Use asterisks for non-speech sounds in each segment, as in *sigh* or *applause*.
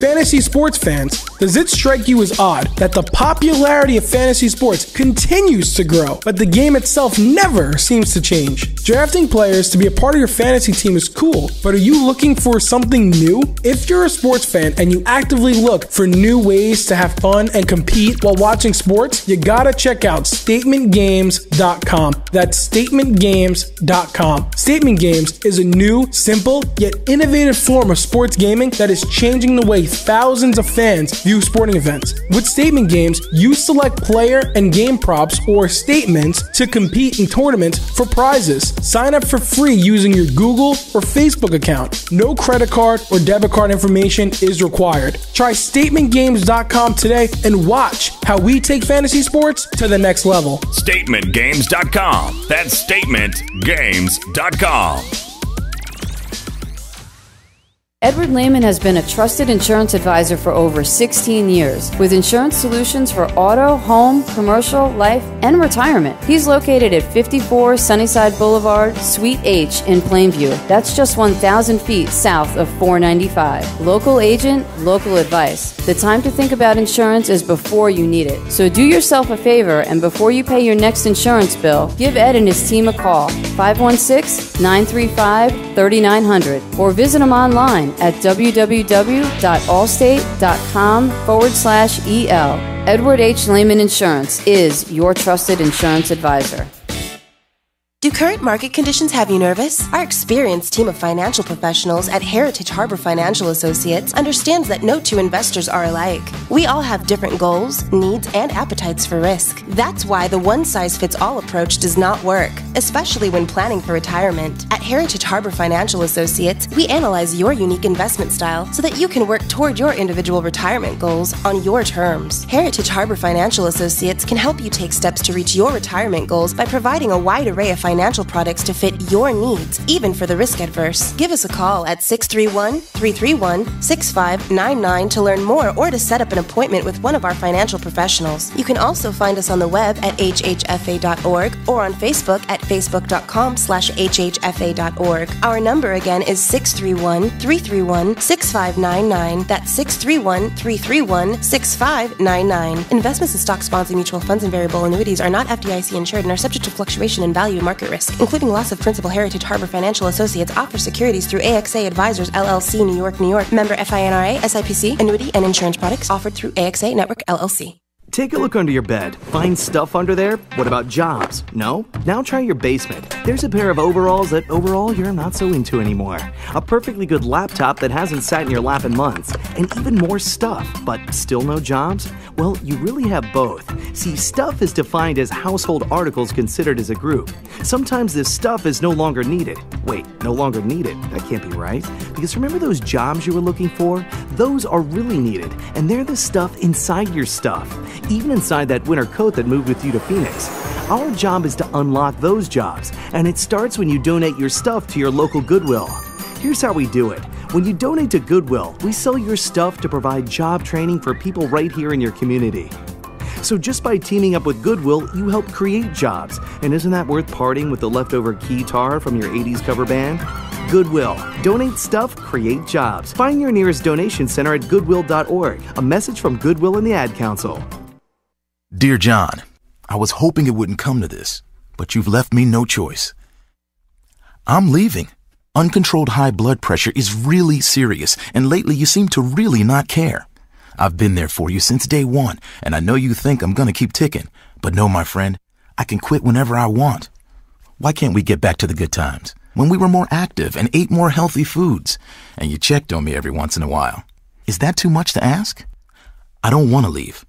Fantasy sports fans, does it strike you as odd that the popularity of fantasy sports continues to grow, but the game itself never seems to change? Drafting players to be a part of your fantasy team is cool, but are you looking for something new? If you're a sports fan and you actively look for new ways to have fun and compete while watching sports, you gotta check out statementgames.com. That's statementgames.com. Statement Games is a new, simple, yet innovative form of sports gaming that is changing the way thousands of fans view sporting events. With statement games, you select player and game props or statements to compete in tournaments for prizes. Sign up for free using your Google or Facebook account. No credit card or debit card information is required. Try statementgames.com today and watch how we take fantasy sports to the next level. StatementGames.com. That's StatementGames.com. Edward Lehman has been a trusted insurance advisor for over 16 years with insurance solutions for auto, home, commercial, life, and retirement. He's located at 54 Sunnyside Boulevard, Suite H in Plainview. That's just 1,000 feet south of 495. Local agent, local advice. The time to think about insurance is before you need it. So do yourself a favor and before you pay your next insurance bill, give Ed and his team a call 516 935 3900 or visit him online at www.allstate.com forward slash EL. Edward H. Lehman Insurance is your trusted insurance advisor. Do current market conditions have you nervous? Our experienced team of financial professionals at Heritage Harbor Financial Associates understands that no two investors are alike. We all have different goals, needs, and appetites for risk. That's why the one size fits all approach does not work, especially when planning for retirement. At Heritage Harbor Financial Associates, we analyze your unique investment style so that you can work toward your individual retirement goals on your terms. Heritage Harbor Financial Associates can help you take steps to reach your retirement goals by providing a wide array of financial products to fit your needs, even for the risk adverse. Give us a call at 631 331 6599 to learn more or to set up an appointment with one of our financial professionals. You can also find us on the web at hhfa.org or on Facebook at facebook.com slash hhfa.org. Our number again is 631 331 6599. That's 631 331 6599. Investments in stock, bonds, and mutual funds and variable annuities are not FDIC insured and are subject to fluctuation in value and market risk, including loss of principal. Heritage Harbor Financial Associates offers securities through AXA Advisors LLC, New York, New York. Member FINRA, SIPC, annuity and insurance products offered through AXA Network LLC. Take a look under your bed. Find stuff under there? What about jobs? No? Now try your basement. There's a pair of overalls that overall you're not so into anymore. A perfectly good laptop that hasn't sat in your lap in months. And even more stuff, but still no jobs? Well, you really have both. See, stuff is defined as household articles considered as a group. Sometimes this stuff is no longer needed. Wait, no longer needed? That can't be right. Because remember those jobs you were looking for? Those are really needed, and they're the stuff inside your stuff even inside that winter coat that moved with you to Phoenix. Our job is to unlock those jobs, and it starts when you donate your stuff to your local Goodwill. Here's how we do it. When you donate to Goodwill, we sell your stuff to provide job training for people right here in your community. So just by teaming up with Goodwill, you help create jobs. And isn't that worth parting with the leftover keytar from your 80s cover band? Goodwill. Donate stuff, create jobs. Find your nearest donation center at goodwill.org. A message from Goodwill and the Ad Council. Dear John, I was hoping it wouldn't come to this, but you've left me no choice. I'm leaving. Uncontrolled high blood pressure is really serious, and lately you seem to really not care. I've been there for you since day one, and I know you think I'm gonna keep ticking, but no, my friend, I can quit whenever I want. Why can't we get back to the good times? When we were more active and ate more healthy foods, and you checked on me every once in a while. Is that too much to ask? I don't want to leave,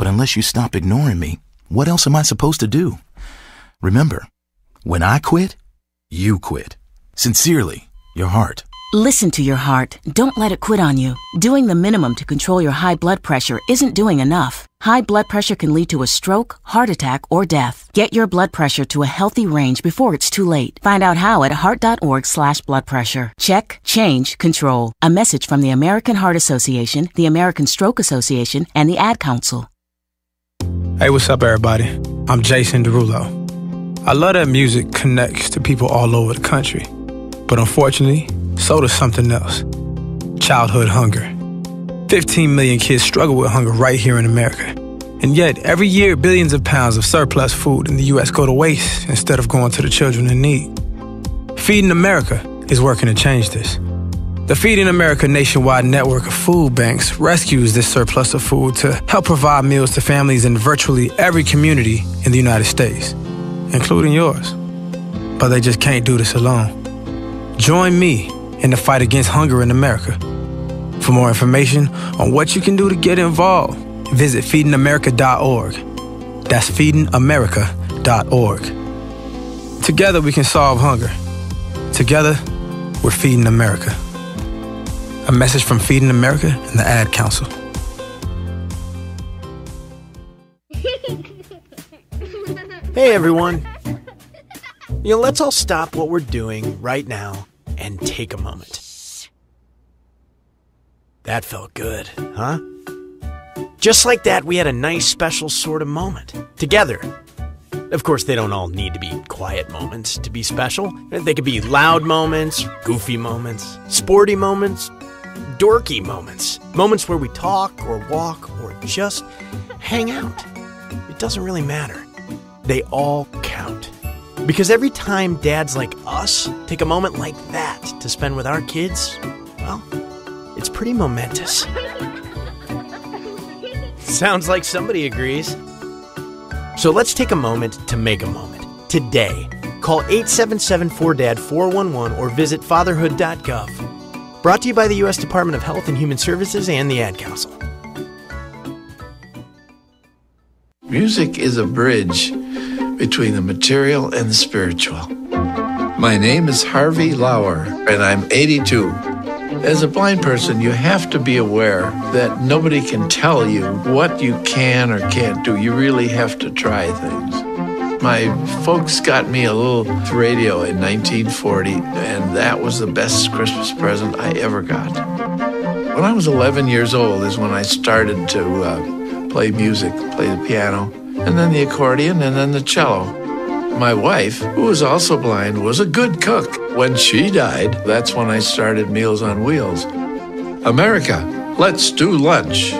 but unless you stop ignoring me, what else am I supposed to do? Remember, when I quit, you quit. Sincerely, your heart. Listen to your heart. Don't let it quit on you. Doing the minimum to control your high blood pressure isn't doing enough. High blood pressure can lead to a stroke, heart attack, or death. Get your blood pressure to a healthy range before it's too late. Find out how at heart.org slash blood pressure. Check, change, control. A message from the American Heart Association, the American Stroke Association, and the Ad Council. Hey, what's up, everybody? I'm Jason Derulo. I love that music connects to people all over the country. But unfortunately, so does something else childhood hunger. 15 million kids struggle with hunger right here in America. And yet, every year, billions of pounds of surplus food in the U.S. go to waste instead of going to the children in need. Feeding America is working to change this. The Feeding America nationwide network of food banks rescues this surplus of food to help provide meals to families in virtually every community in the United States, including yours. But they just can't do this alone. Join me in the fight against hunger in America. For more information on what you can do to get involved, visit feedingamerica.org. That's feedingamerica.org. Together we can solve hunger. Together, we're feeding America. A message from Feeding America and the Ad Council. Hey everyone. You know, let's all stop what we're doing right now and take a moment. That felt good, huh? Just like that, we had a nice special sort of moment together. Of course, they don't all need to be quiet moments to be special. They could be loud moments, goofy moments, sporty moments, dorky moments. Moments where we talk or walk or just hang out. It doesn't really matter. They all count. Because every time dads like us take a moment like that to spend with our kids, well, it's pretty momentous. *laughs* Sounds like somebody agrees. So let's take a moment to make a moment. Today, call 877 4DAD 411 or visit fatherhood.gov. Brought to you by the U.S. Department of Health and Human Services and the Ad Council. Music is a bridge between the material and the spiritual. My name is Harvey Lauer, and I'm 82. As a blind person, you have to be aware that nobody can tell you what you can or can't do. You really have to try things. My folks got me a little radio in 1940, and that was the best Christmas present I ever got. When I was 11 years old is when I started to uh, play music, play the piano, and then the accordion, and then the cello. My wife, who was also blind, was a good cook. When she died, that's when I started Meals on Wheels. America, let's do lunch.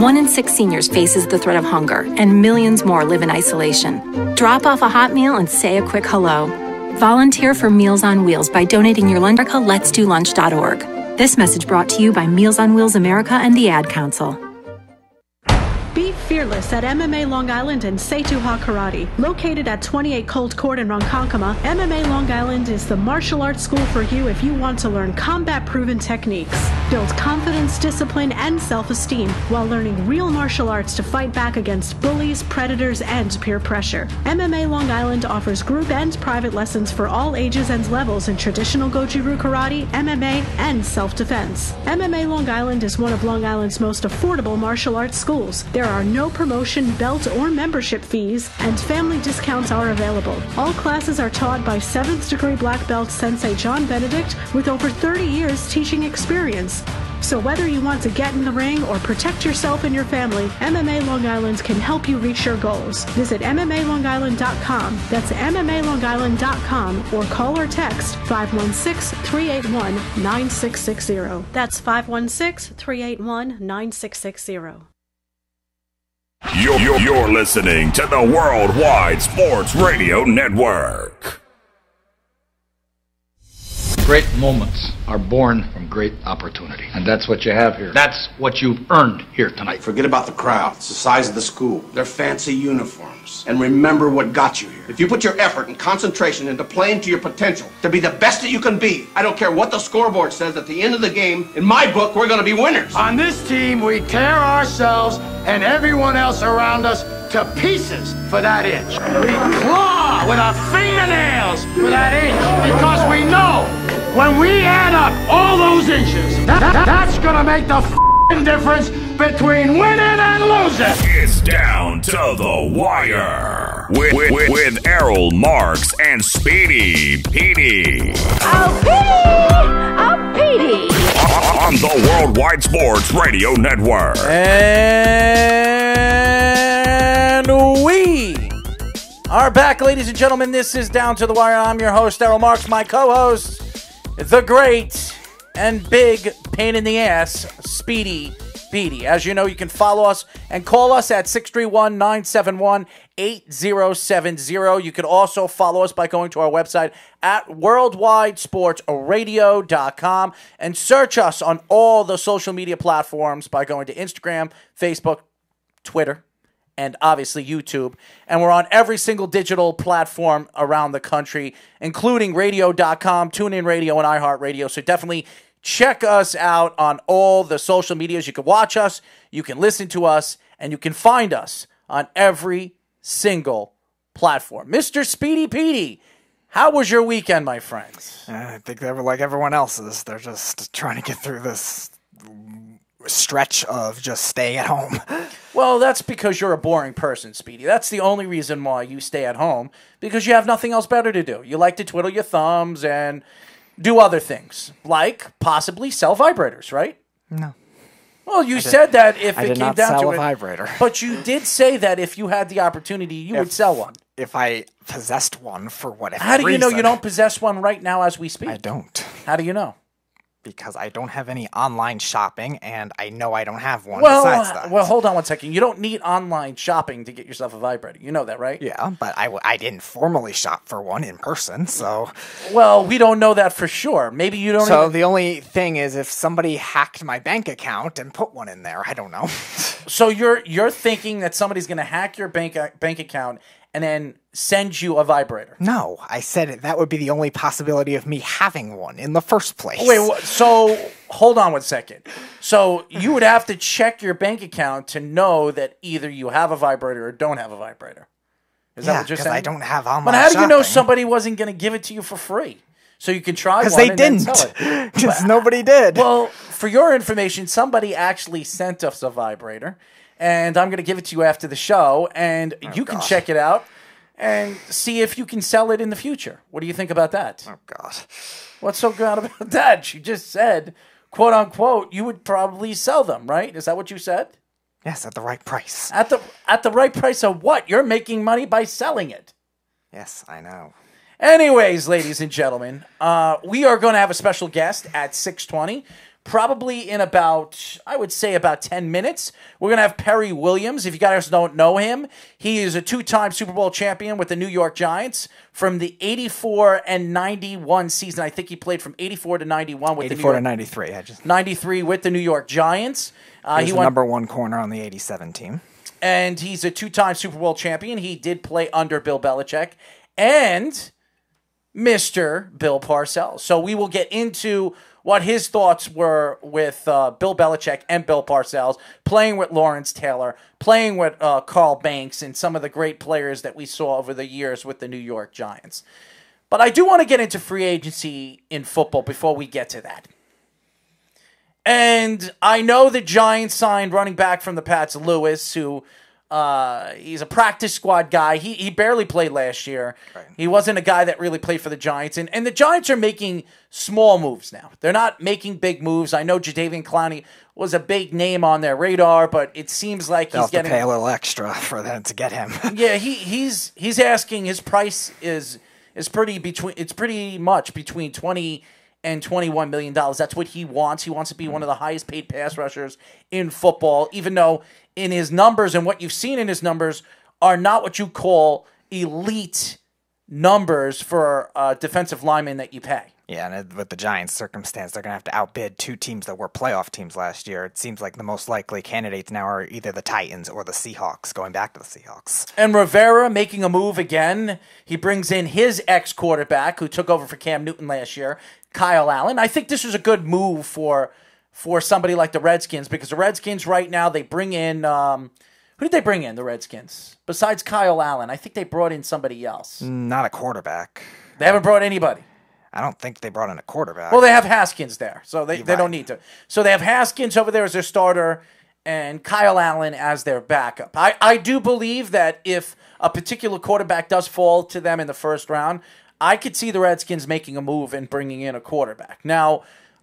One in six seniors faces the threat of hunger, and millions more live in isolation. Drop off a hot meal and say a quick hello. Volunteer for Meals on Wheels by donating your lunch at letsdolunch.org. This message brought to you by Meals on Wheels America and the Ad Council. Fearless at MMA Long Island and Seituha Karate. Located at 28 Cold Court in Ronkonkoma, MMA Long Island is the martial arts school for you if you want to learn combat proven techniques, build confidence, discipline, and self esteem while learning real martial arts to fight back against bullies, predators, and peer pressure. MMA Long Island offers group and private lessons for all ages and levels in traditional Goju-Ryu karate, MMA, and self defense. MMA Long Island is one of Long Island's most affordable martial arts schools. There are no promotion, belt, or membership fees, and family discounts are available. All classes are taught by 7th degree black belt Sensei John Benedict with over 30 years teaching experience. So whether you want to get in the ring or protect yourself and your family, MMA Long Island can help you reach your goals. Visit MMALongIsland.com. That's MMALongIsland.com or call or text 516-381-9660. That's 516-381-9660. You're, you're, you're listening to the Worldwide Sports Radio Network. Great moments are born from great opportunity. And that's what you have here. That's what you've earned here tonight. Forget about the crowd, it's the size of the school, their fancy uniforms, and remember what got you here. If you put your effort and concentration into playing to your potential, to be the best that you can be, I don't care what the scoreboard says at the end of the game, in my book, we're going to be winners. On this team, we tear ourselves and everyone else around us to pieces for that inch. We claw with our fingernails for that inch because we know when we add up all those inches, that, that- that's gonna make the difference between winning and losing. It's down to the wire with, with, with Errol Marks and Speedy Petey. Oh, Petey! Oh, Petey! On the Worldwide Sports Radio Network. And we are back, ladies and gentlemen. This is Down to the Wire. I'm your host, Errol Marks, my co host, the great and big pain in the ass, Speedy Petey. As you know, you can follow us and call us at 631 971 8070. You can also follow us by going to our website at worldwidesportsradio.com and search us on all the social media platforms by going to Instagram, Facebook, Twitter, and obviously YouTube. And we're on every single digital platform around the country, including radio.com, TuneIn Radio, and iHeartRadio. So definitely check us out on all the social medias. You can watch us, you can listen to us, and you can find us on every single platform. Mr. Speedy Petey, how was your weekend, my friends? I think they were like everyone else's. They're just trying to get through this stretch of just staying at home. *laughs* Well, that's because you're a boring person, Speedy. That's the only reason why you stay at home because you have nothing else better to do. You like to twiddle your thumbs and do other things, like possibly sell vibrators, right? No. Well, you I did- said that if I it came down sell to a it, vibrator. *laughs* but you did say that if you had the opportunity, you would sell one. If I possessed one for whatever How do you know you don't possess one right now as we speak? I don't. How do you know? Because I don't have any online shopping, and I know I don't have one Well, besides uh, that. well, hold on one second. You don't need online shopping to get yourself a vibrator. You know that, right? Yeah, but I, w- I didn't formally shop for one in person, so. Well, we don't know that for sure. Maybe you don't. So even- the only thing is if somebody hacked my bank account and put one in there, I don't know. *laughs* So you're you're thinking that somebody's going to hack your bank bank account and then send you a vibrator? No, I said it, that would be the only possibility of me having one in the first place. Wait, wha- so hold on one second. So you would have to check your bank account to know that either you have a vibrator or don't have a vibrator. Is Yeah, that what you're saying? I don't have online But how do you know somebody wasn't going to give it to you for free? So you can try Because they didn't. Because *laughs* nobody did. Well, for your information, somebody actually sent us a vibrator, and I'm going to give it to you after the show, and Oh, you can check it out and see if you can sell it in the future. What do you think about that? Oh God, what's so good about *laughs* that? She just said, "quote unquote," you would probably sell them, right? Is that what you said? Yes, at the right price. At the at the right price of what? You're making money by selling it. Yes, I know. Anyways, ladies and gentlemen, uh, we are going to have a special guest at 620. Probably in about, I would say, about 10 minutes. We're going to have Perry Williams. If you guys don't know him, he is a two time Super Bowl champion with the New York Giants from the 84 and 91 season. I think he played from 84 to 91 with the New 84 to York 93. I just 93 with the New York Giants. Uh, he was he the won, number one corner on the 87 team. and he's a two-time Super Bowl champion. He did play under Bill Belichick and Mr. Bill Parcells. So we will get into what his thoughts were with uh, Bill Belichick and Bill Parcells, playing with Lawrence Taylor, playing with uh, Carl Banks, and some of the great players that we saw over the years with the New York Giants. But I do want to get into free agency in football before we get to that. And I know the Giants signed running back from the Pats, Lewis, who uh, he's a practice squad guy. He, he barely played last year. He wasn't a guy that really played for the Giants. And, and the Giants are making small moves now. They're not making big moves. I know Jadeveon Clowney was a big name on their radar, but it seems like They'll he's have to getting pay a little extra for them to get him. *laughs* yeah, he he's he's asking his price is is pretty between it's pretty much between 20 and 21 million dollars. That's what he wants. He wants to be one of the highest paid pass rushers in football even though in his numbers and what you've seen in his numbers are not what you call elite numbers for a defensive lineman that you pay. Yeah, and with the Giants' circumstance, they're going to have to outbid two teams that were playoff teams last year. It seems like the most likely candidates now are either the Titans or the Seahawks, going back to the Seahawks. And Rivera making a move again. He brings in his ex quarterback who took over for Cam Newton last year, Kyle Allen. I think this is a good move for for somebody like the Redskins because the Redskins right now they bring in um, who did they bring in the Redskins besides Kyle Allen? I think they brought in somebody else. Not a quarterback. They haven't brought anybody. I don't think they brought in a quarterback. Well, they have Haskins there, so they, You're they don't need to. So they have Haskins over there as their starter and Kyle Allen as their backup. I, I do believe that if a particular quarterback does fall to them in the first round, I could see the Redskins making a move and bringing in a quarterback. Now,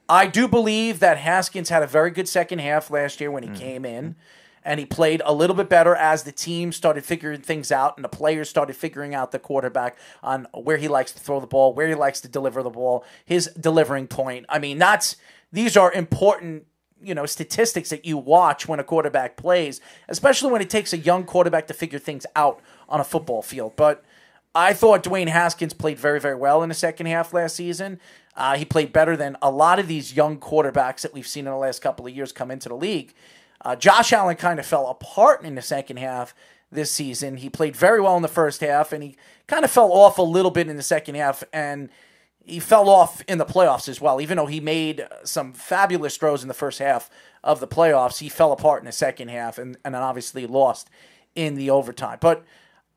I do believe that Haskins had a very good second half last year when he mm. came in. And he played a little bit better as the team started figuring things out and the players started figuring out the quarterback on where he likes to throw the ball, where he likes to deliver the ball, his delivering point. I mean, that's these are important you know statistics that you watch when a quarterback plays, especially when it takes a young quarterback to figure things out on a football field. But I thought Dwayne Haskins played very very well in the second half last season. Uh, he played better than a lot of these young quarterbacks that we've seen in the last couple of years come into the league. Uh, Josh Allen kind of fell apart in the second half this season. He played very well in the first half, and he kind of fell off a little bit in the second half, and he fell off in the playoffs as well. Even though he made some fabulous throws in the first half of the playoffs, he fell apart in the second half, and, and then obviously lost in the overtime. But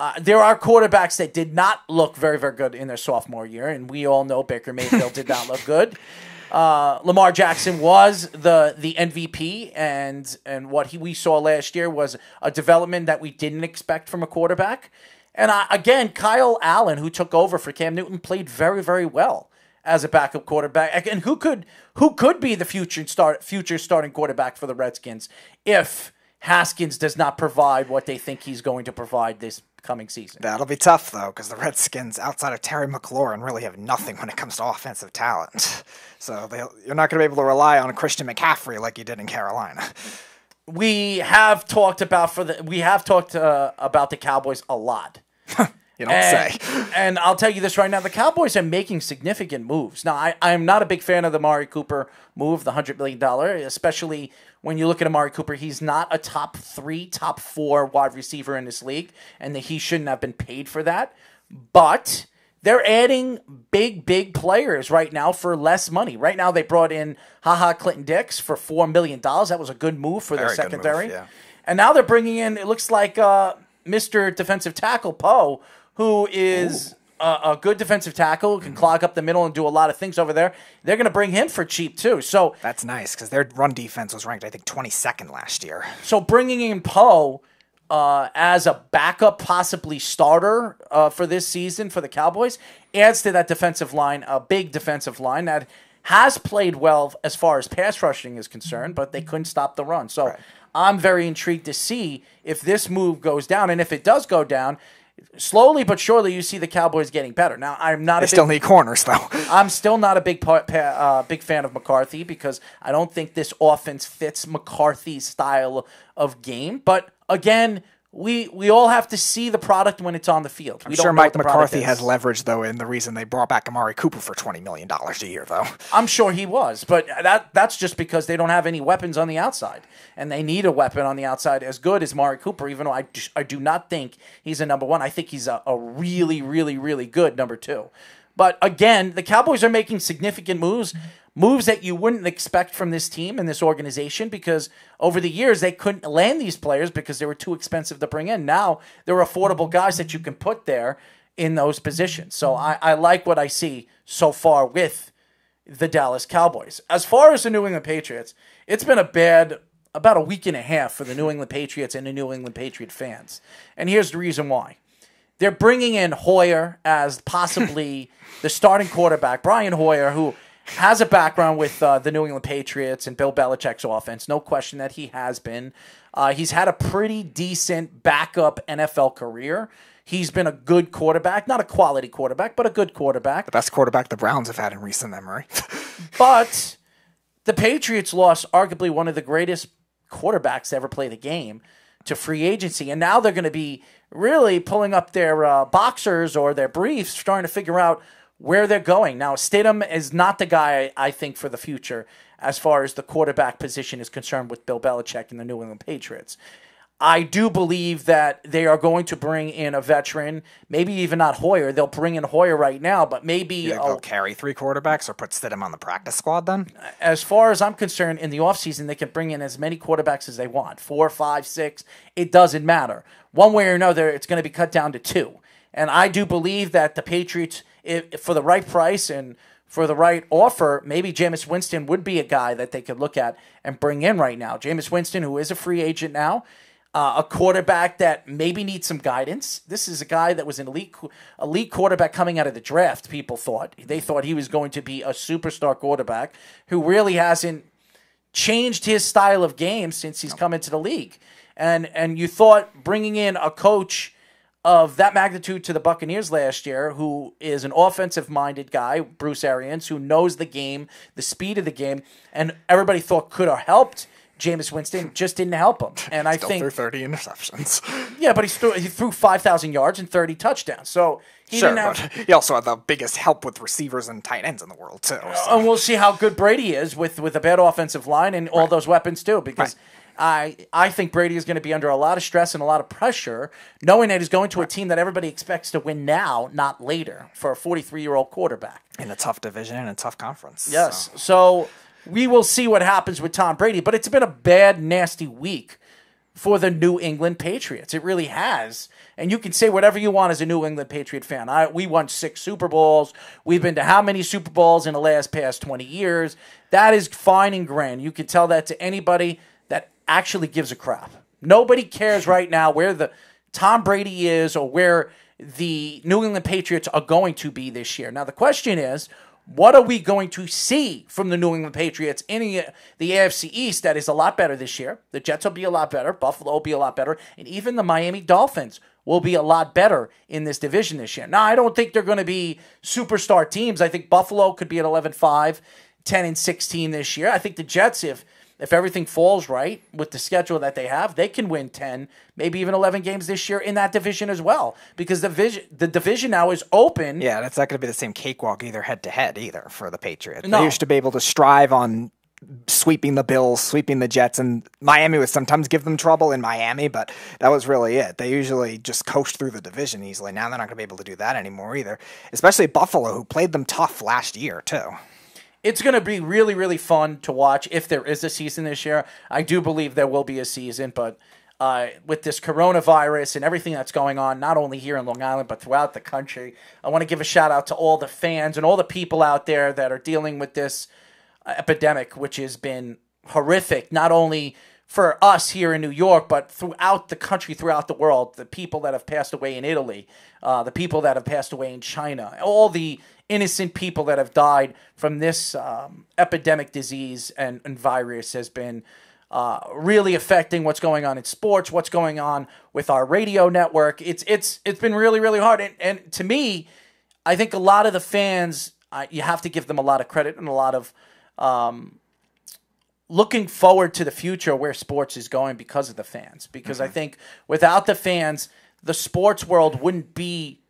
uh, there are quarterbacks that did not look very, very good in their sophomore year, and we all know Baker Mayfield did not look good. *laughs* Uh, Lamar Jackson was the the MVP, and and what he, we saw last year was a development that we didn't expect from a quarterback. And I, again, Kyle Allen, who took over for Cam Newton, played very, very well as a backup quarterback. And who could who could be the future start future starting quarterback for the Redskins if Haskins does not provide what they think he's going to provide this coming season? That'll be tough though, because the Redskins, outside of Terry McLaurin, really have nothing when it comes to offensive talent. *laughs* So you're not going to be able to rely on Christian McCaffrey like you did in Carolina. We have talked about for the we have talked uh, about the Cowboys a lot. *laughs* You don't and, say. *laughs* and I'll tell you this right now: the Cowboys are making significant moves. Now, I, I'm not a big fan of the Mari Cooper move, the hundred million dollar, especially when you look at Amari Cooper. He's not a top three, top four wide receiver in this league, and that he shouldn't have been paid for that. But they're adding big, big players right now for less money. Right now, they brought in Ha Ha Clinton-Dix for four million dollars. That was a good move for Very their move, secondary. yeah. And now they're bringing in. It looks like uh, Mr. Defensive Tackle Poe, who is a, a good defensive tackle, Mm-hmm. can clog up the middle and do a lot of things over there. They're going to bring him for cheap too. So That's nice because their run defense was ranked, I think, 22nd last year. so bringing in Poe uh, as a backup, possibly starter uh, for this season for the Cowboys, adds to that defensive line, a big defensive line that has played well as far as pass rushing is concerned, but they couldn't stop the run. So I'm very intrigued to see if this move goes down, and if it does go down. Slowly but surely, you see the Cowboys getting better. Now, I'm not. They a still big- need corners, though. *laughs* I'm still not a big part, uh, big fan of McCarthy because I don't think this offense fits McCarthy's style of game. But again, we we all have to see the product when it's on the field. I'm we sure Mike what the product McCarthy has leverage, though, in the reason they brought back Amari Cooper for $20 million a year, though. *laughs* I'm sure he was, but that that's just because they don't have any weapons on the outside, and they need a weapon on the outside as good as Mari Cooper. Even though I I do not think he's a number one, I think he's a, a really really really good number two. But again, the Cowboys are making significant moves, moves that you wouldn't expect from this team and this organization because over the years they couldn't land these players because they were too expensive to bring in. Now they're affordable guys that you can put there in those positions. So I, I like what I see so far with the Dallas Cowboys. As far as the New England Patriots, it's been a bad about a week and a half for the New England Patriots and the New England Patriot fans. And here's the reason why. They're bringing in Hoyer as possibly *laughs* the starting quarterback, Brian Hoyer, who has a background with uh, the New England Patriots and Bill Belichick's offense. No question that he has been. Uh, he's had a pretty decent backup NFL career. He's been a good quarterback, not a quality quarterback, but a good quarterback. The best quarterback the Browns have had in recent memory. *laughs* But the Patriots lost arguably one of the greatest quarterbacks to ever play the game to free agency. And now they're going to be really pulling up their uh, boxers or their briefs, trying to figure out where they're going. Now, Stidham is not the guy, I think, for the future as far as the quarterback position is concerned with Bill Belichick and the New England Patriots. I do believe that they are going to bring in a veteran, maybe even not Hoyer. They'll bring in Hoyer right now, but maybe You think a- they'll carry three quarterbacks or put Stidham on the practice squad then? as far as I'm concerned, in the offseason, they can bring in as many quarterbacks as they want four, five, six. It doesn't matter. One way or another, it's going to be cut down to two. And I do believe that the Patriots, if, for the right price and for the right offer, maybe Jameis Winston would be a guy that they could look at and bring in right now. Jameis Winston, who is a free agent now, uh, a quarterback that maybe needs some guidance. This is a guy that was an elite elite quarterback coming out of the draft. People thought they thought he was going to be a superstar quarterback who really hasn't changed his style of game since he's come into the league. And and you thought bringing in a coach of that magnitude to the Buccaneers last year, who is an offensive minded guy, Bruce Arians, who knows the game, the speed of the game, and everybody thought could have helped Jameis Winston, just didn't help him. *laughs* And I think threw 30 interceptions. *laughs* yeah, but he threw, he threw 5,000 yards and 30 touchdowns. So he sure, didn't have. *laughs* he also had the biggest help with receivers and tight ends in the world too. so- And we'll see how good Brady is with, with a bad offensive line and all those weapons too, because I I think Brady is going to be under a lot of stress and a lot of pressure, knowing that he's going to a team that everybody expects to win now, not later, for a 43 year old quarterback. in a tough division and a tough conference. Yes. So we will see what happens with Tom Brady, but it's been a bad, nasty week for the New England Patriots. It really has. And you can say whatever you want as a New England Patriot fan. I, we won six Super Bowls. We've been to how many Super Bowls in the last past 20 years? That is fine and grand. You can tell that to anybody actually gives a crap. Nobody cares right now where the Tom Brady is or where the New England Patriots are going to be this year. Now, the question is, what are we going to see from the New England Patriots in the, AFC East that is a lot better this year? The Jets will be a lot better, Buffalo will be a lot better, and even the Miami Dolphins will be a lot better in this division this year. Now, I don't think they're going to be superstar teams. I think Buffalo could be at 11 5, 10 and 16 this year. I think the Jets, if if everything falls right with the schedule that they have, they can win 10, maybe even 11 games this year in that division as well because the division, the division now is open. Yeah, that's not going to be the same cakewalk either head to head either for the Patriots. No. They used to be able to strive on sweeping the Bills, sweeping the Jets, and Miami would sometimes give them trouble in Miami, but that was really it. They usually just coached through the division easily. Now they're not going to be able to do that anymore either. Especially Buffalo, who played them tough last year too. It's going to be really, really fun to watch if there is a season this year. I do believe there will be a season, but uh, with this coronavirus and everything that's going on, not only here in Long Island, but throughout the country, I want to give a shout out to all the fans and all the people out there that are dealing with this uh, epidemic, which has been horrific, not only for us here in New York, but throughout the country, throughout the world. The people that have passed away in Italy, uh, the people that have passed away in China, all the innocent people that have died from this um, epidemic disease and, and virus has been uh, really affecting what's going on in sports, what's going on with our radio network. It's it's it's been really really hard, and, and to me, I think a lot of the fans, uh, you have to give them a lot of credit and a lot of um, looking forward to the future where sports is going because of the fans. Because I think without the fans, the sports world wouldn't be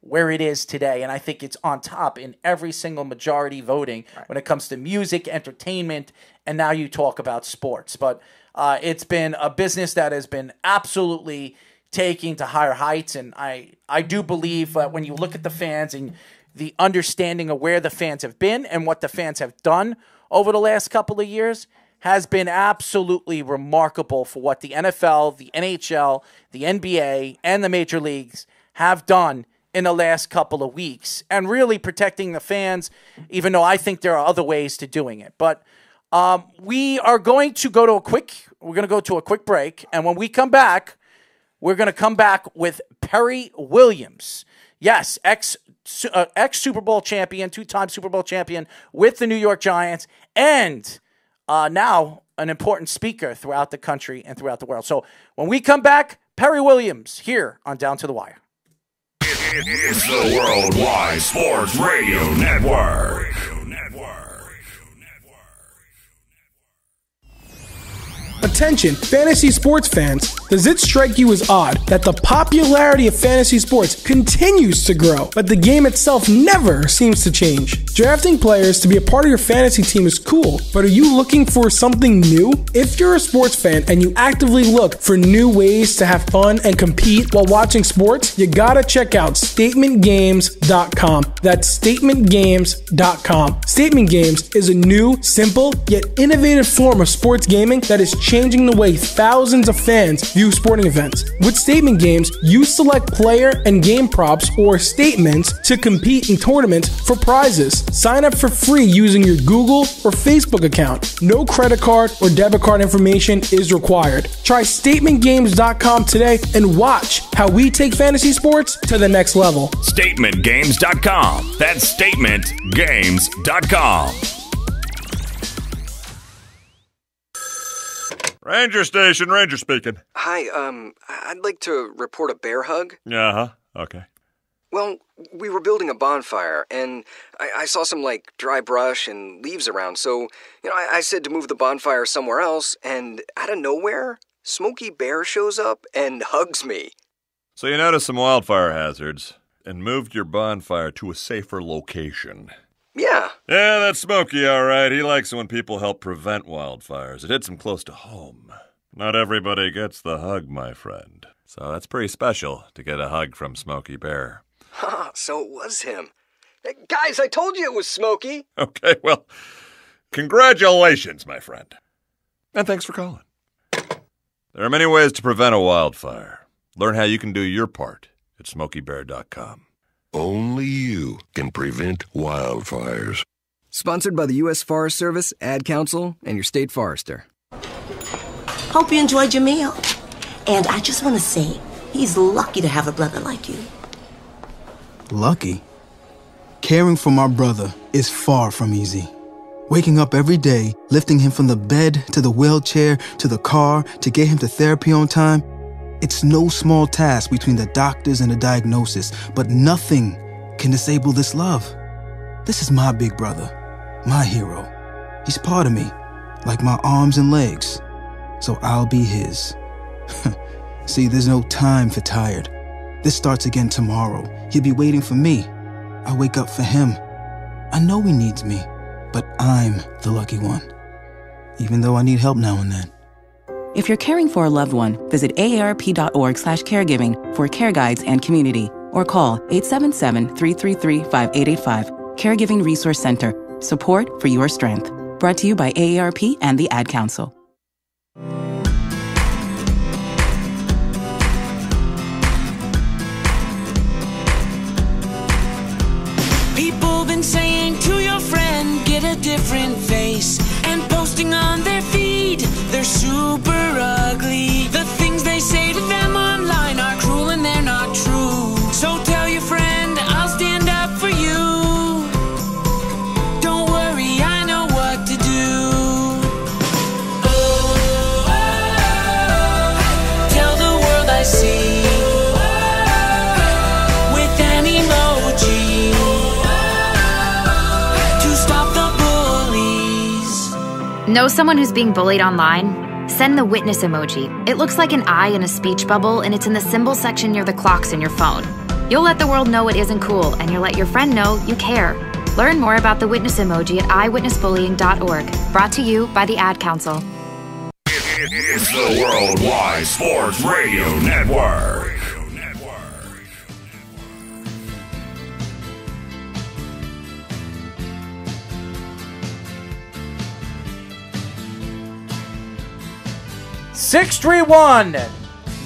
where it is today. And I think it's on top in every single majority voting when it comes to music, entertainment, and now you talk about sports. But uh, it's been a business that has been absolutely taking to higher heights. And I, I do believe that when you look at the fans and the understanding of where the fans have been and what the fans have done over the last couple of years has been absolutely remarkable for what the NFL, the NHL, the NBA, and the major leagues have done in the last couple of weeks and really protecting the fans, even though I think there are other ways to doing it. But um, we are going to go to a quick, we're going to go to a quick break. And when we come back, we're going to come back with Perry Williams. Yes, ex uh, ex Super Bowl champion, two time Super Bowl champion with the New York Giants, and uh, now an important speaker throughout the country and throughout the world. So when we come back, Perry Williams here on Down to the Wire. It's the Worldwide Sports Radio Network. Attention, fantasy sports fans. Does it strike you as odd that the popularity of fantasy sports continues to grow, but the game itself never seems to change? Drafting players to be a part of your fantasy team is cool, but are you looking for something new? If you're a sports fan and you actively look for new ways to have fun and compete while watching sports, you gotta check out statementgames.com. That's statementgames.com. Statement Games is a new, simple, yet innovative form of sports gaming that is changing the way thousands of fans view sporting events. With Statement Games, you select player and game props or statements to compete in tournaments for prizes. Sign up for free using your Google or Facebook account. No credit card or debit card information is required. Try statementgames.com today and watch how we take fantasy sports to the next level. StatementGames.com. That's StatementGames.com. Ranger Station, Ranger speaking. Hi, um, I'd like to report a bear hug. Uh huh. Okay. Well, we were building a bonfire, and I, I saw some, like, dry brush and leaves around, so, you know, I, I said to move the bonfire somewhere else, and out of nowhere, Smokey Bear shows up and hugs me. So you noticed some wildfire hazards and moved your bonfire to a safer location. Yeah. Yeah, that's Smokey, all right. He likes when people help prevent wildfires. It hits him close to home. Not everybody gets the hug, my friend. So that's pretty special to get a hug from Smokey Bear. *laughs* Ha, so it was him. Hey, guys, I told you it was Smokey. *laughs* Okay, well, congratulations, my friend. And thanks for calling. There are many ways to prevent a wildfire. Learn how you can do your part at smokeybear.com. Only you can prevent wildfires. Sponsored by the U.S. Forest Service, Ad Council, and your state forester. Hope you enjoyed your meal. And I just want to say, he's lucky to have a brother like you. Lucky? Caring for my brother is far from easy. Waking up every day, lifting him from the bed to the wheelchair to the car to get him to therapy on time, it's no small task between the doctors and the diagnosis, but nothing can disable this love. This is my big brother, my hero. He's part of me, like my arms and legs. So I'll be his. *laughs* See, there's no time for tired. This starts again tomorrow. He'll be waiting for me. I wake up for him. I know he needs me, but I'm the lucky one. Even though I need help now and then. If you're caring for a loved one, visit aarp.org slash caregiving for care guides and community, or call 877-333-5885. Caregiving Resource Center. Support for your strength. Brought to you by AARP and the Ad Council. People been saying to your friend, get a different face. And posting on their super ugly. The things they say to them Know someone who's being bullied online? Send the witness emoji. It looks like an eye in a speech bubble, and it's in the symbol section near the clocks in your phone. You'll let the world know it isn't cool, and you'll let your friend know you care. Learn more about the witness emoji at eyewitnessbullying.org. Brought to you by the Ad Council. It's the Worldwide Sports Radio Network. Six three one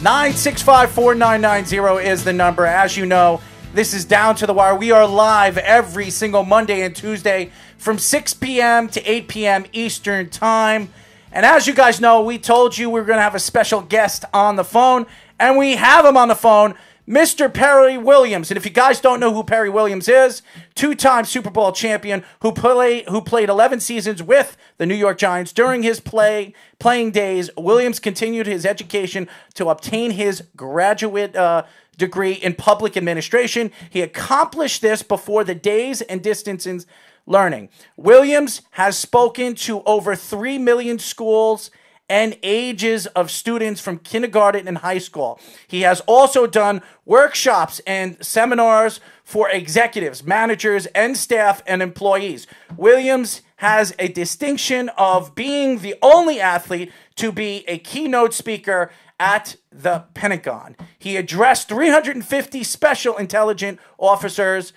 nine six five four nine nine zero is the number. As you know, this is Down to the Wire. We are live every single Monday and Tuesday from 6 p.m. to 8 p.m. Eastern Time. And as you guys know, we told you we were going to have a special guest on the phone, and we have him on the phone. Mr. Perry Williams. And if you guys don't know who Perry Williams is, two-time Super Bowl champion who play who played 11 seasons with the New York Giants. During his play playing days, Williams continued his education to obtain his graduate uh, degree in public administration. He accomplished this before the days and distances learning. Williams has spoken to over 3 million schools and ages of students from kindergarten and high school. He has also done workshops and seminars for executives, managers, and staff and employees. Williams has a distinction of being the only athlete to be a keynote speaker at the Pentagon. He addressed 350 special intelligence officers.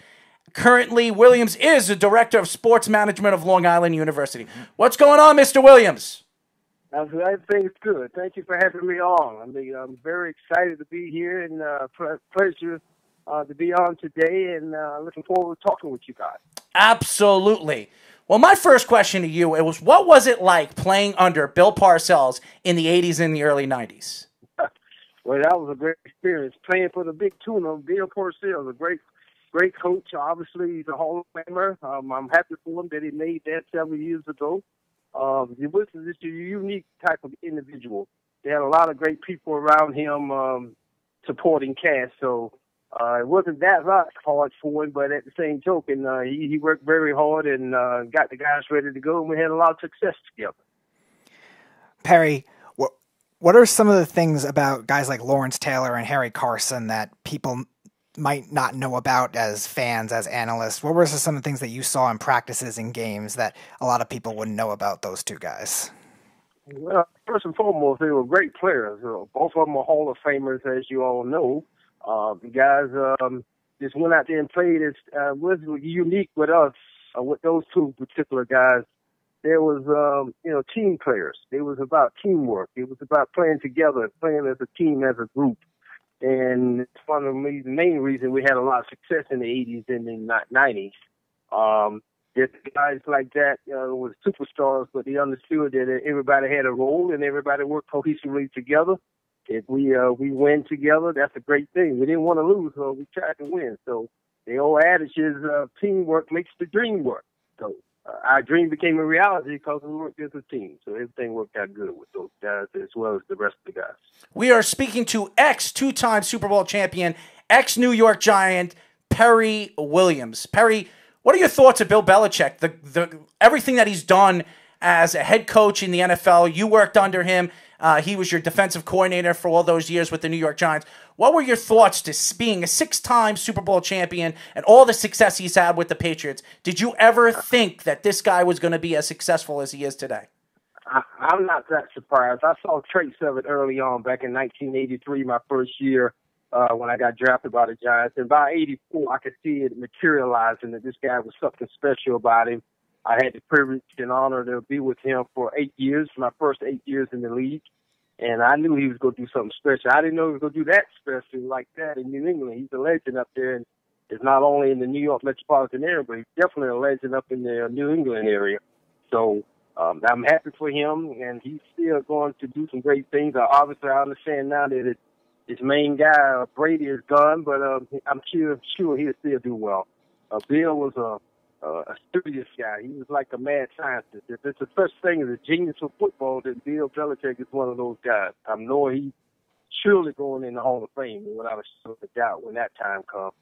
Currently, Williams is the director of sports management of Long Island University. What's going on, Mr. Williams? Everything's good. Thank you for having me on. I mean, I'm very excited to be here and uh, pleasure uh, to be on today and uh, looking forward to talking with you guys. Absolutely. Well, my first question to you it was what was it like playing under Bill Parcells in the 80s and the early 90s? *laughs* Well, that was a great experience playing for the Big Tuna. Bill Parcells, a great, great coach. Obviously, he's a Hall of Famer. Um, I'm happy for him that he made that several years ago. Um, he was just a unique type of individual they had a lot of great people around him um, supporting cast, So uh, it wasn't that hard for him, but at the same token, uh, he, he worked very hard and uh, got the guys ready to go, and we had a lot of success together. Perry, what what are some of the things about guys like Lawrence Taylor and Harry Carson that people might not know about as fans, as analysts? What were some of the things that you saw in practices and games that a lot of people wouldn't know about those two guys? Well, first and foremost, they were great players. Uh, both of them are Hall of Famers, as you all know. Uh, the guys um, just went out there and played. It uh, was unique with us, uh, with those two particular guys. There was, um, you know, team players. It was about teamwork. It was about playing together, playing as a team, as a group. And it's one of the main reasons we had a lot of success in the 80s and the 90s. Um, there's guys like that uh, was superstars, but they understood that everybody had a role and everybody worked cohesively together. If we uh, we win together, that's a great thing. We didn't want to lose, so we tried to win. So the old adage is uh, teamwork makes the dream work. So our dream became a reality because we worked as a team. So everything worked out good with those guys as well as the rest of the guys. We are speaking to ex two time Super Bowl champion, ex New York Giant, Perry Williams. Perry, what are your thoughts of Bill Belichick? The, the everything that he's done as a head coach in the NFL, you worked under him. Uh, he was your defensive coordinator for all those years with the New York Giants. What were your thoughts to being a six-time Super Bowl champion and all the success he's had with the Patriots? Did you ever think that this guy was going to be as successful as he is today? I, I'm not that surprised. I saw traits of it early on, back in 1983, my first year uh, when I got drafted by the Giants. And by 84, I could see it materializing that this guy was something special about him. I had the privilege and honor to be with him for eight years, my first eight years in the league. And I knew he was going to do something special. I didn't know he was going to do that special like that in New England. He's a legend up there, and is not only in the New York metropolitan area, but he's definitely a legend up in the New England area. So um, I'm happy for him, and he's still going to do some great things. Uh, obviously, I understand now that it, his main guy Brady is gone, but uh, I'm sure sure he'll still do well. Uh, Bill was a uh, a studious guy. He was like a mad scientist. If it's the first thing as a genius of football, then Bill Belichick is one of those guys. I know he's surely going in the Hall of Fame without a doubt when that time comes.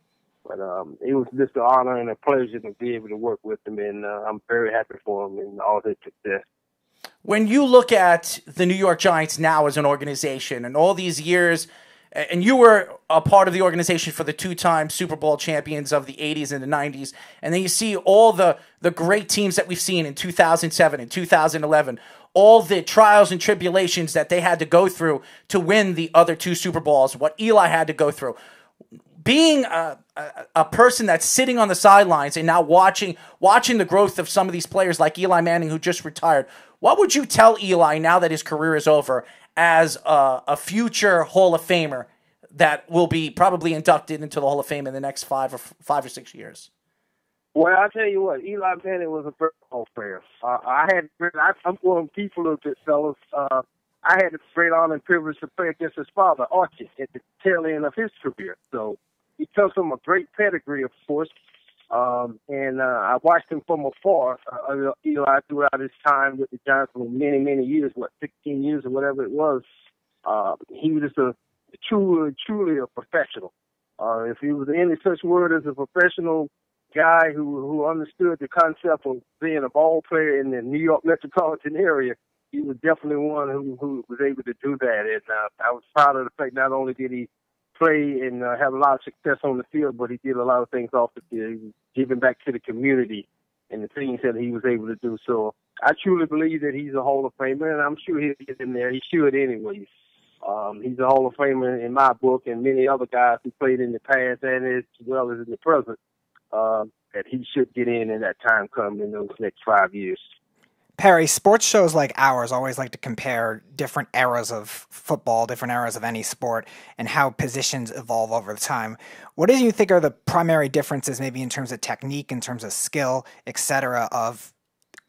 But um, it was just an honor and a pleasure to be able to work with him, and uh, I'm very happy for him and all his success. When you look at the New York Giants now as an organization and all these years – and you were a part of the organization for the two-time Super Bowl champions of the 80s and the 90s. And then you see all the the great teams that we've seen in 2007 and 2011, all the trials and tribulations that they had to go through to win the other two Super Bowls, what Eli had to go through. Being a, a, a person that's sitting on the sidelines and now watching watching the growth of some of these players like Eli Manning who just retired, what would you tell Eli now that his career is over as a, a future Hall of Famer that will be probably inducted into the Hall of Fame in the next five or five or six years? Well, I'll tell you what, Eli Manning was a great Hall player. Uh, I had, I, I'm going people a little bit, fellas. Uh, I had the great honor and privilege to play against his father, Archie, at the tail end of his career. So he comes from a great pedigree, of course. Um, and uh, I watched him from afar, uh, Eli, throughout his time with the Giants for many, many years, what, 16 years or whatever it was. Uh, he was just a truly, truly a professional. Uh, if he was any such word as a professional guy who who understood the concept of being a ball player in the New York metropolitan area, he was definitely one who who was able to do that. And uh, I was proud of the fact not only did he play and uh, have a lot of success on the field, but he did a lot of things off the field, giving back to the community and the things that he was able to do. So I truly believe that he's a Hall of Famer, and I'm sure he'll get in there. He should anyways. Um, he's a Hall of Famer in my book, and many other guys who played in the past and as well as in the present. Uh, that he should get in in that time coming in those next five years. Perry, sports shows like ours always like to compare different eras of football, different eras of any sport, and how positions evolve over time. What do you think are the primary differences, maybe in terms of technique, in terms of skill, etc., of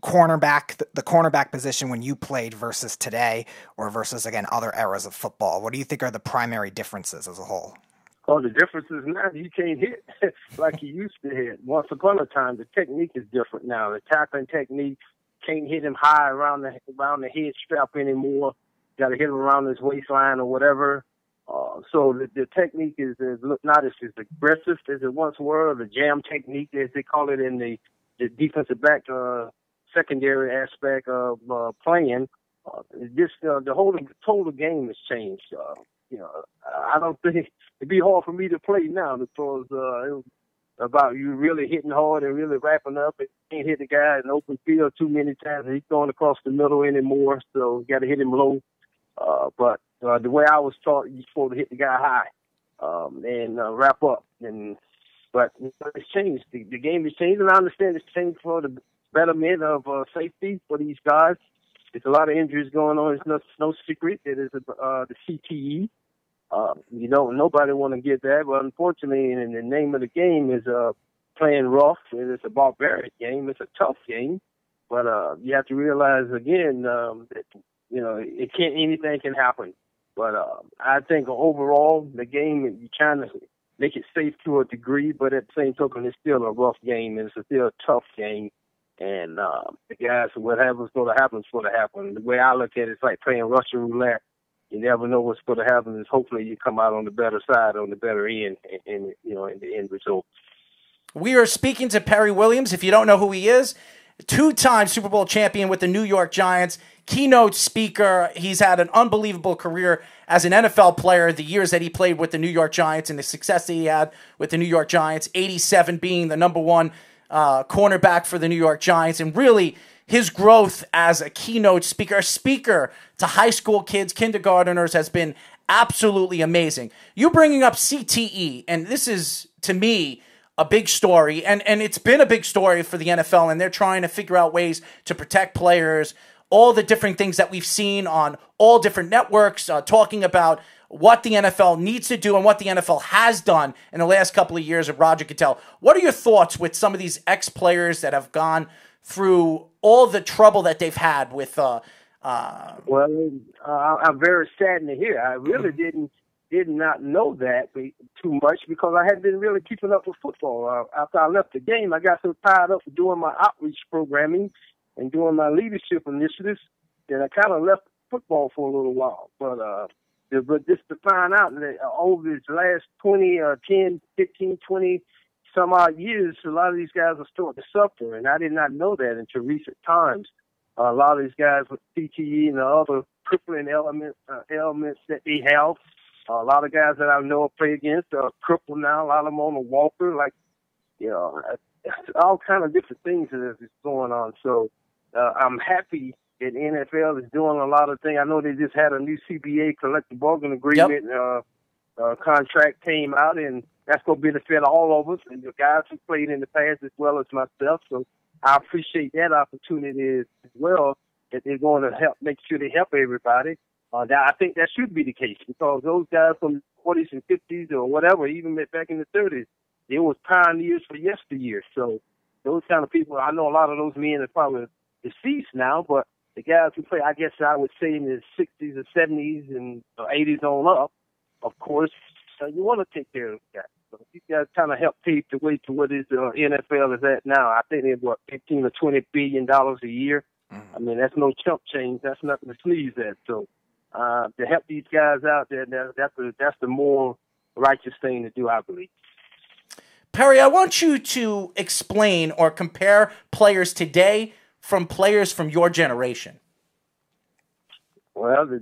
cornerback, the cornerback position when you played versus today, or versus again other eras of football? What do you think are the primary differences as a whole? Oh, the difference is now you can't hit *laughs* like you used to hit. Once upon a time, the technique is different now. The tackling technique can't hit him high around the around the head strap anymore. got to hit him around his waistline or whatever. Uh, so the, the technique is, is not as, as aggressive as it once were. The jam technique, as they call it in the, the defensive back uh, secondary aspect of uh, playing, uh, just uh, the whole the total game has changed. Uh, you know, I don't *laughs* think it'd be hard for me to play now because uh, it about you really hitting hard and really wrapping up. And can't hit the guy in open field too many times. He's going across the middle anymore, so you got to hit him low. Uh, but uh, the way I was taught, you're supposed to hit the guy high um, and uh, wrap up. And but it's changed. The, the game has changed, and I understand it's changed for the betterment of uh, safety for these guys. There's a lot of injuries going on. It's no, it's no secret. that It is uh, the CTE. Uh, you know, nobody want to get that, but unfortunately, in the name of the game is uh, playing rough. It's a barbaric game. It's a tough game, but uh, you have to realize again um, that you know it can't. Anything can happen. But uh, I think overall, the game you're trying to make it safe to a degree, but at the same token, it's still a rough game and it's still a tough game. And uh, the guys, whatever's going to happen is going to happen. The way I look at it, it's like playing Russian roulette. You never know what's going to happen. Is hopefully, you come out on the better side, on the better end, and you know, in the end result. We are speaking to Perry Williams. If you don't know who he is, two-time Super Bowl champion with the New York Giants, keynote speaker. He's had an unbelievable career as an NFL player. The years that he played with the New York Giants and the success that he had with the New York Giants, 87 being the number one uh, cornerback for the New York Giants, and really his growth as a keynote speaker, a speaker to high school kids, kindergarteners, has been absolutely amazing. You bringing up CTE, and this is to me a big story, and and it's been a big story for the NFL, and they're trying to figure out ways to protect players. All the different things that we've seen on all different networks uh, talking about what the NFL needs to do and what the NFL has done in the last couple of years of Roger Goodell. What are your thoughts with some of these ex players that have gone through all the trouble that they've had with? Uh, uh, well, uh, I'm very saddened to hear. I really didn't did not know that too much because I hadn't been really keeping up with football. Uh, after I left the game, I got so tied up with doing my outreach programming and doing my leadership initiatives that I kind of left football for a little while. But uh, but just to find out that over these last 20, uh, 10, 15, 20 some odd years, a lot of these guys are starting to suffer, and I did not know that until recent times. Uh, a lot of these guys with CTE and the other crippling elements, uh, elements that they have. Uh, a lot of guys that I know play against are crippled now. A lot of them on a walker, like you know, all kind of different things that is going on. So uh, I'm happy that NFL is doing a lot of things. I know they just had a new CBA collective bargaining agreement yep. uh, uh, contract came out, and that's going to benefit all of us and the guys who played in the past as well as myself. So I appreciate that opportunity as well that they're going to help make sure they help everybody. Uh, that, I think that should be the case because those guys from 40s and 50s or whatever, even back in the 30s, they was pioneers for yesteryear. So those kind of people, I know a lot of those men are probably deceased now, but the guys who play, I guess I would say in the 60s or 70s and 80s on up, of course, so you want to take care of guys. So you guys kind of help pave the way to what is the uh, NFL is at now. I think they're what 15 or 20 billion dollars a year. Mm-hmm. I mean, that's no chump change. That's nothing to sneeze at. So uh, to help these guys out there, that, that's the, that's the more righteous thing to do, I believe. Perry, I want you to explain or compare players today from players from your generation? Well, the,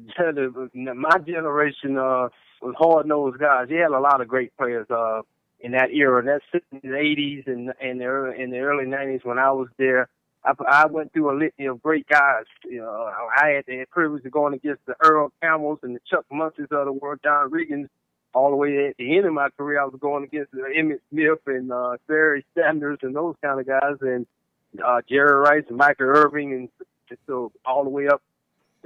the my generation uh, was hard nosed guys. You had a lot of great players uh, in that era. That's in the '80s and and the early, in the early '90s when I was there. I, I went through a litany of great guys. You know, I had the privilege of going against the Earl Campbells and the Chuck Muncies of the world, John Riggins. All the way at the end of my career, I was going against Emmitt Smith and uh, Barry Sanders and those kind of guys. And uh, Jerry Rice and Michael Irvin, and so all the way up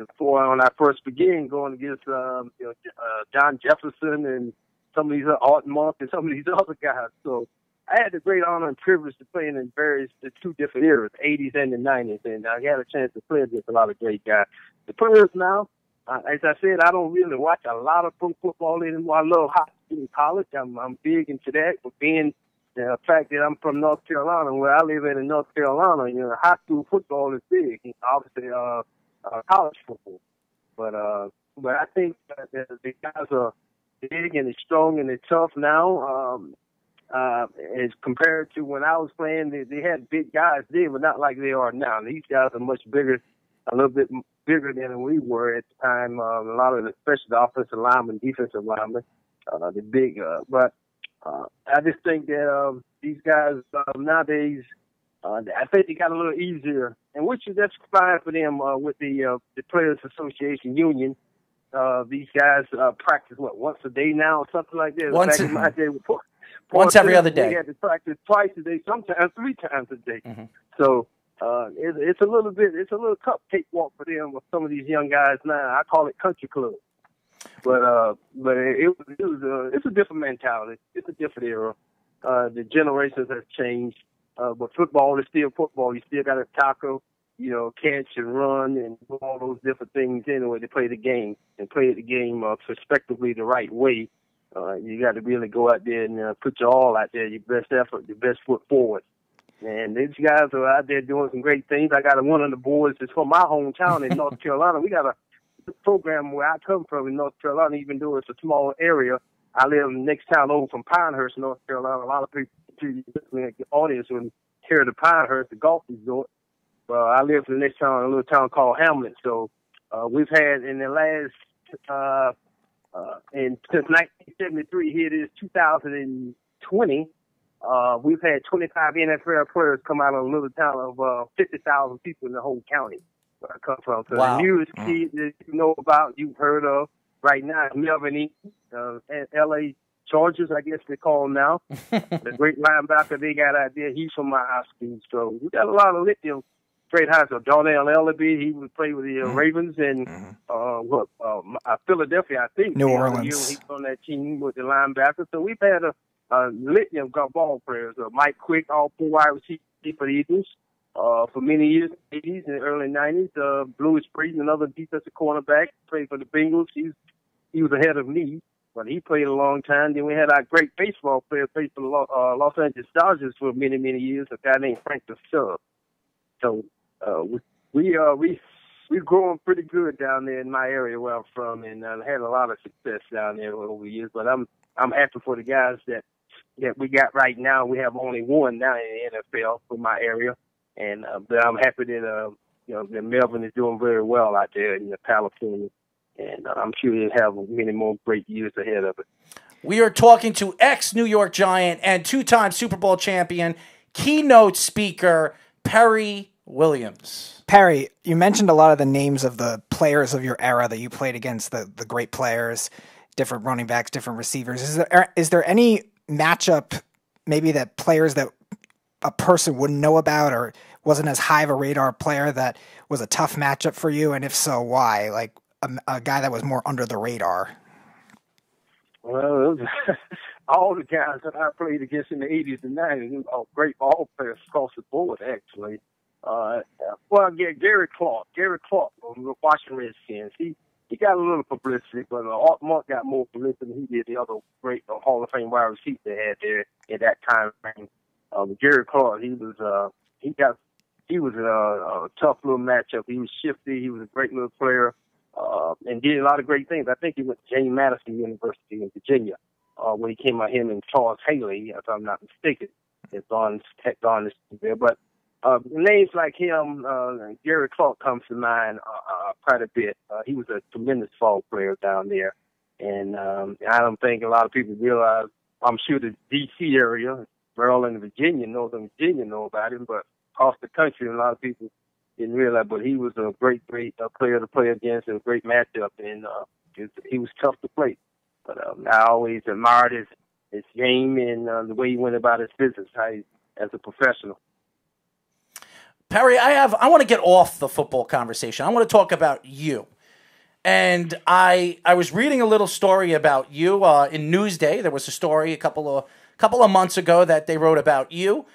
before when I first began going against um, you know, uh, John Jefferson and some of these uh, Art Monk and some of these *laughs* other guys. So I had the great honor and privilege to play in various the two different eras, 80s and the 90s, and I had a chance to play against a lot of great guys. The players now, uh, as I said, I don't really watch a lot of pro football anymore. I love hockey in college. I'm, I'm big into that, but being the fact that I'm from North Carolina, where I live in North Carolina, you know, high school football is big. Obviously, uh, uh, college football, but uh, but I think that the, guys are big and they're strong and they're tough now. Um, uh, as compared to when I was playing, they, they had big guys then, but not like they are now. These guys are much bigger, a little bit bigger than we were at the time. Um, a lot of, the, especially the offensive linemen, defensive linemen, uh, the big. Uh, but uh, I just think that um, these guys um, nowadays, uh, I think they got a little easier, and which is that's fine for them uh, with the uh, the Players Association Union. Uh, these guys uh, practice what once a day now, or something like that. Once Back a- in my day, *laughs* Once every other day. They had to practice twice a day, sometimes three times a day. Mm-hmm. So uh, it, it's a little bit, it's a little cupcake walk for them with some of these young guys now. I call it country club. But uh, but it, it was, it was uh, it's a different mentality. It's a different era. Uh, the generations have changed. Uh, but football is still football. You still got to tackle, you know, catch and run and do all those different things anyway to play the game and play the game uh, respectively the right way. Uh, you got to really go out there and uh, put your all out there, your best effort, your best foot forward. And these guys are out there doing some great things. I got one of the boys that's from my hometown in North *laughs* Carolina. We got a program where I come from in North Carolina, even though it's a small area. I live next town over from Pinehurst, North Carolina. A lot of people, at the audience, will hear the Pinehurst, the golf resort. Well, I live in the next town, a little town called Hamlet. So uh, we've had in the last, uh, uh, in since 1973, here it is 2020. Uh, we've had 25 NFL players come out of a little town of uh, 50,000 people in the whole county where I come from. So Wow. the newest kid that you know about, you've heard of right now is Melvin Eaton, uh, L.A. Chargers, I guess they call him now. *laughs* the great linebacker they got out there, he's from my high school. So we got a lot of lithium great high school. Dannell Ellerbe, he would play with the uh, Ravens and uh, what uh, uh, Philadelphia, I think. New Orleans. year when He was on that team with the linebacker. So we've had a, a litany of golf ball players. Uh, Mike Quick, all four wide receivers for the Eagles. Uh, for many years, 80s and early 90s, uh, Louis Breeden, another defensive cornerback, played for the Bengals. He's, he was ahead of me, but he played a long time. Then we had our great baseball player, played for the Los, uh, Los Angeles Dodgers for many, many years, a guy named Franklin Stubbs. So uh, we we uh, we we're growing pretty good down there in my area where I'm from, and uh, had a lot of success down there over the years. But I'm I'm happy for the guys that that we got right now. We have only one now in the NFL for my area, and uh, but I'm happy that uh, you know that Melvin is doing very well out there in the California, and uh, I'm sure he'll have many more great years ahead of it. We are talking to ex New York Giant and two time Super Bowl champion, keynote speaker Perry Williams. Perry, you mentioned a lot of the names of the players of your era that you played against, the, the great players, different running backs, different receivers. Is there is there any matchup maybe that players that a person wouldn't know about or wasn't as high of a radar player that was a tough matchup for you? And if so, why? Like a, a guy that was more under the radar. Well, *laughs* all the guys that I played against in the 80s and 90s, they all great ball players across the board, actually. Uh, well, yeah, Gary Clark. Gary Clark from the Washington Redskins. He he got a little publicity, but uh, Art Monk got more publicity than he did the other great uh, Hall of Fame wide receivers they had there in that time frame. Um, Gary Clark, he was uh, he got he was a, a tough little matchup. He was shifty. He was a great little player, uh, and did a lot of great things. I think he went to James Madison University in Virginia uh, when he came out. Him and Charles Haley, if I'm not mistaken, is on tech on there. But uh, names like him, uh, Gary Clark comes to mind uh, uh, quite a bit. Uh, he was a tremendous ball player down there, and um, I don't think a lot of people realize. I'm sure the D.C. area, Maryland, Virginia, Northern Virginia know about him, but across the country, a lot of people didn't realize. But he was a great, great uh, player to play against, and a great matchup, and uh, he was tough to play. But um, I always admired his his game and uh, the way he went about his business, how he, as a professional. Perry, I have I want to get off the football conversation. I want to talk about you. And I I was reading a little story about you uh, in Newsday. There was a story a couple of couple of months ago that they wrote about you.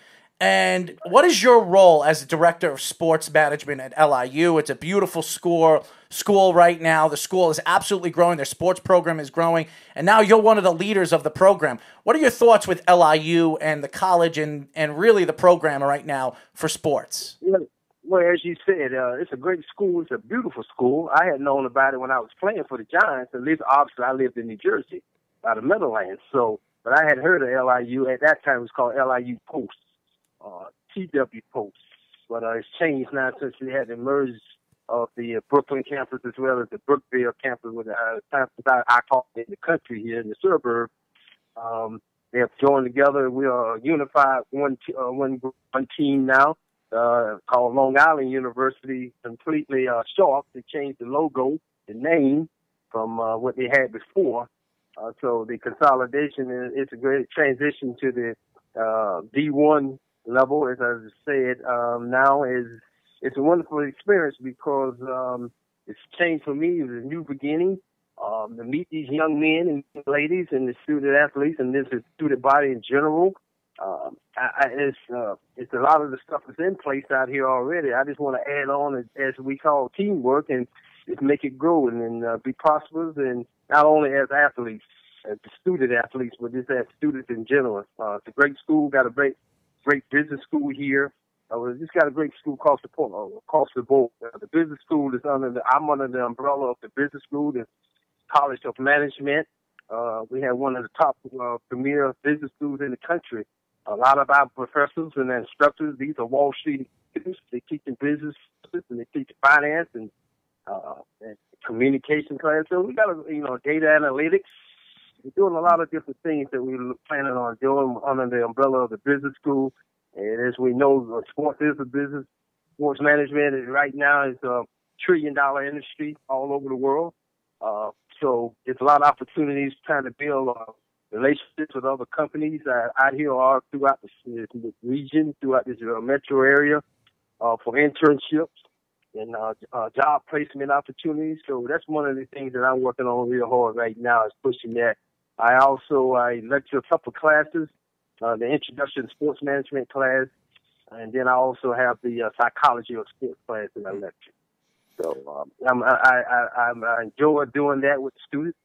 And what is your role as a director of sports management at LIU? It's a beautiful school school right now. The school is absolutely growing. Their sports program is growing, and now you're one of the leaders of the program. What are your thoughts with LIU and the college and and really the program right now for sports? Well, as you said, uh, it's a great school. It's a beautiful school. I had known about it when I was playing for the Giants. At least, obviously, I lived in New Jersey, out of Meadowlands. So, but I had heard of LIU at that time. It was called LIU Post, CW Post. But uh, it's changed now since we had the merge of the uh, Brooklyn campus as well as the Brookville campus, with uh, I, I call it in the country here in the suburb. Um, they have joined together. We are unified one t- uh, one one team now uh, called Long Island University. Completely uh, sharp. They changed the logo, the name from uh, what they had before. Uh, so the consolidation is it's a great transition to the uh, D1 level, as I said. Um, now is it's a wonderful experience because um, it's changed for me. It was a new beginning um, to meet these young men and ladies and the student athletes and this is student body in general. Um, I, I, it's uh, it's a lot of the stuff that's in place out here already. I just want to add on as, as we call teamwork and just make it grow and, and uh, be prosperous and not only as athletes, as student athletes, but just as students in general. Uh, it's a great school. Got a great great business school here. Uh, we just got a great school across the board. Uh, across the board. Uh, the business school is under the I'm under the umbrella of the business school. The College of Management. Uh, we have one of the top uh, premier business schools in the country. A lot of our professors and instructors, these are Wall Street students. They teach in business and they teach finance and, uh, and communication class. So we got a, you know, data analytics. We're doing a lot of different things that we're planning on doing under the umbrella of the business school. And as we know, sports is a business. Sports management right now is a trillion dollar industry all over the world. Uh, so it's a lot of opportunities trying to build uh, relationships with other companies uh, out here all throughout the, the region, throughout this uh, metro area uh, for internships and uh, uh, job placement opportunities. So that's one of the things that I'm working on real hard right now is pushing that. I also I lecture a couple of classes, uh, the introduction to sports management class, and then I also have the uh, psychology of sports class that I lecture. So um, I'm, I, I, I, I enjoy doing that with the students.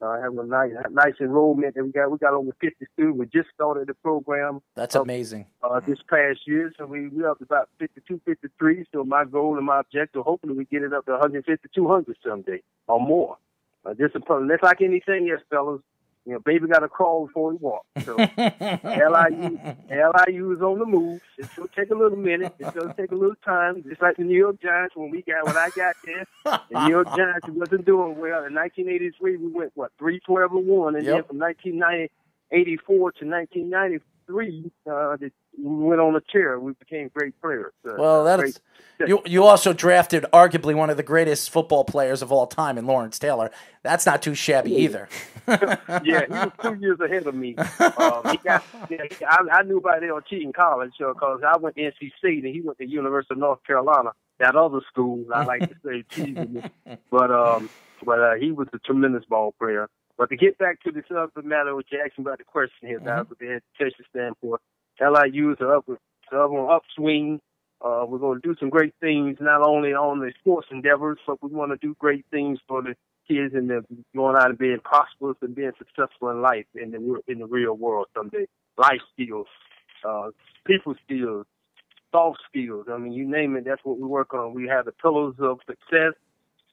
Uh, I have a nice, nice enrollment that we got. We got over 50 students. We just started the program. That's amazing. Uh, this past year, so we we up to about 52, 53. So my goal and my objective, hopefully, we get it up to 150, 200 someday or more. Uh, just that's like anything else, fellas. You know, baby got to crawl before he walks. So *laughs* LIU, LIU is on the move. It'll take a little minute. It'll take a little time. Just like the New York Giants when we got when I got there, the New York Giants wasn't doing well. In 1983, we went what three twelve and one, and Yep. then from 1984 to 1993, uh, the, we went on a tear. We became great players. Uh, Well, that's great- you. You also drafted arguably one of the greatest football players of all time in Lawrence Taylor. That's not too shabby either. *laughs* yeah, he was two years ahead of me. Um, he got, yeah, he- I, I knew about LT in college because I went to NC State and he went to University of North Carolina. That other school, I like to say, *laughs* teasing me. But um, but uh, he was a tremendous ball player. But to get back to the subject matter, what you're asking about the question here, that was the education standpoint. LIU is up, up on upswing. Uh, we're going to do some great things, not only on the sports endeavors, but we want to do great things for the kids and the going out and being prosperous and being successful in life in the in the real world someday. Life skills, uh, people skills, soft skills. I mean, you name it. That's what we work on. We have the pillars of success.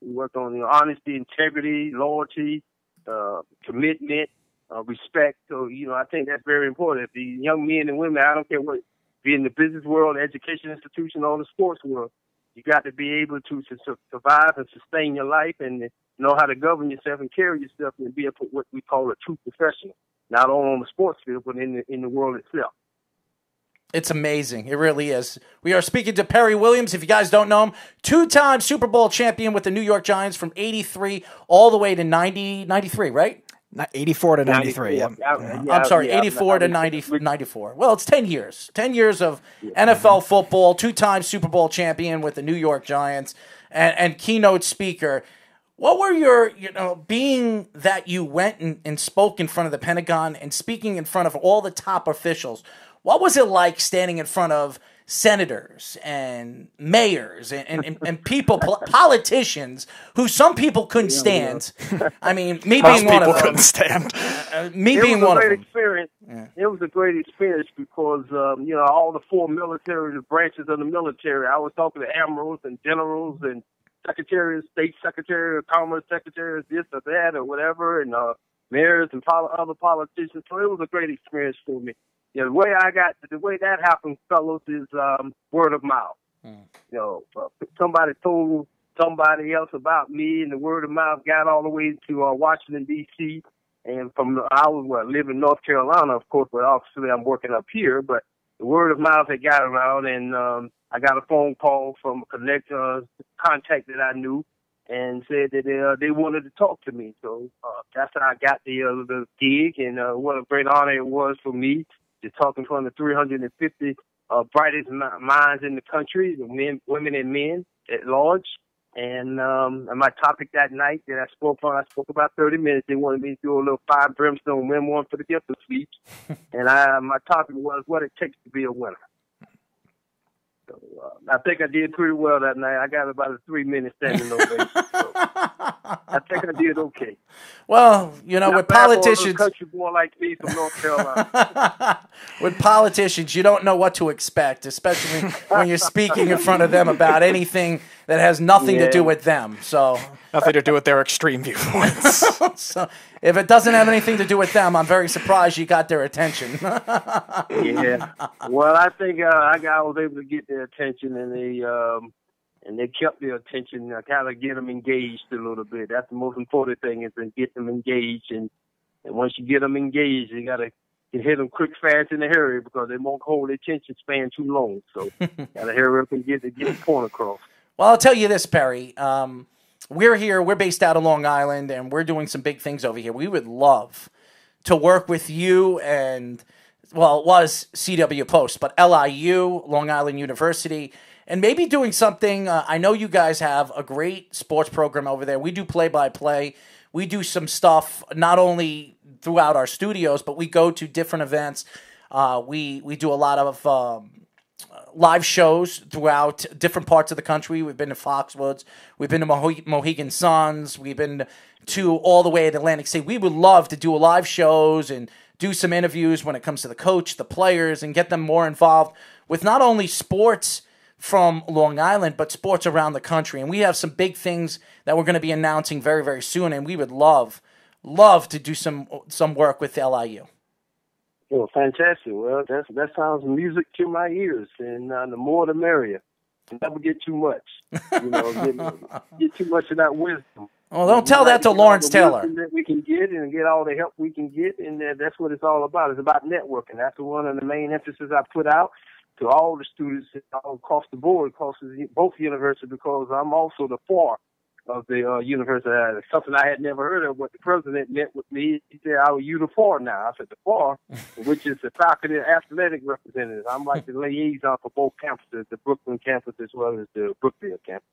We work on you know, honesty, integrity, loyalty, uh, commitment, uh, respect. So you know, I think that's very important. The young men and women, I don't care what, be in the business world, education institution, or the sports world, you got to be able to, to survive and sustain your life and know how to govern yourself and carry yourself and be a, what we call a true professional, not only on the sports field but in the in the world itself. It's amazing. It really is. We are speaking to Perry Williams. If you guys don't know him, two time Super Bowl champion with the New York Giants from 83 all the way to 90, 93, right? 84 to 93. Yep. I'm sorry, 84 to 90, 94. Well, it's 10 years. 10 years of NFL football, two time Super Bowl champion with the New York Giants, and, and keynote speaker. What were your, you know, being that you went and, and spoke in front of the Pentagon and speaking in front of all the top officials, what was it like standing in front of senators and mayors and, and, and, and people, pol- politicians who some people couldn't stand? I mean, me Most being one of them. couldn't stand. Uh, me it being was a one of great them. experience. It was a great experience because um, you know all the four military the branches of the military. I was talking to admirals and generals and secretary of state, secretary of commerce, secretary of this or that or whatever, and uh, mayors and pol- other politicians. So it was a great experience for me. You know, the way I got the way that happened, fellows, is um, word of mouth. You know, uh, somebody told somebody else about me, and the word of mouth got all the way to uh, Washington D.C. And from the, I was well, live in North Carolina, of course, but obviously I'm working up here. But the word of mouth had got around, and um, I got a phone call from a connect uh, contact that I knew, and said that they, uh, they wanted to talk to me. So uh, that's how I got the uh, the gig, and uh, what a great honor it was for me to talk in front of 350 uh, brightest minds in the country, the men, women, and men at large. And um, and my topic that night that I spoke on, I spoke about 30 minutes. They wanted me to do a little five brimstone memoir for the gift of speech, *laughs* and I my topic was what it takes to be a winner. So uh, I think I did pretty well that night. I got about a three minute standing ovation. So *laughs* I think I did okay. Well, you know, Not with bad for a little politicians, country boy like me from North Carolina. *laughs* with politicians, you don't know what to expect, especially when you're speaking in front of them about anything that has nothing to do with them. So Nothing to do with their extreme viewpoints. *laughs* so if it doesn't have anything to do with them, I'm very surprised you got their attention. yeah. Well, I think uh, I got I was able to get their attention, and they um, and they kept their attention. I kind of get them engaged a little bit. That's the most important thing is to get them engaged, and and once you get them engaged, you gotta you hit them quick, fast, in a hurry because they won't hold their attention span too long. So *laughs* gotta hurry up and get the get the point across. Well, I'll tell you this, Perry. Um, we're here. We're based out of Long Island, and we're doing some big things over here. We would love to work with you and, well, it was CW Post, but LIU, Long Island University, and maybe doing something. Uh, I know you guys have a great sports program over there. We do play by play. We do some stuff not only throughout our studios, but we go to different events. Uh, we we do a lot of um, live shows throughout different parts of the country. We've been to Foxwoods, we've been to Mohe- Mohegan Suns, we've been to all the way at Atlantic City. We would love to do live shows and do some interviews when it comes to the coach, the players, and get them more involved with not only sports from Long Island, but sports around the country. And we have some big things that we're going to be announcing very, very soon. And we would love, love to do some some work with LIU. Well, fantastic. Well, that's that sounds music to my ears, and uh, the more the merrier. Never get too much. You know, get, get too much of that wisdom. Well, don't tell that to Lawrence Taylor. That we can get and get all the help we can get, and uh, that's what it's all about. It's about networking. That's one of the main emphasis I put out to all the students all across the board, across the, both universities, because I'm also the FAR of the uh, university. Something I had never heard of. What the president met with me, he said, "I you the FAR now." I said, "The FAR, *laughs* which is the faculty athletic representative. I'm like the liaison for both campuses, the Brooklyn campus as well as the Brookville campus."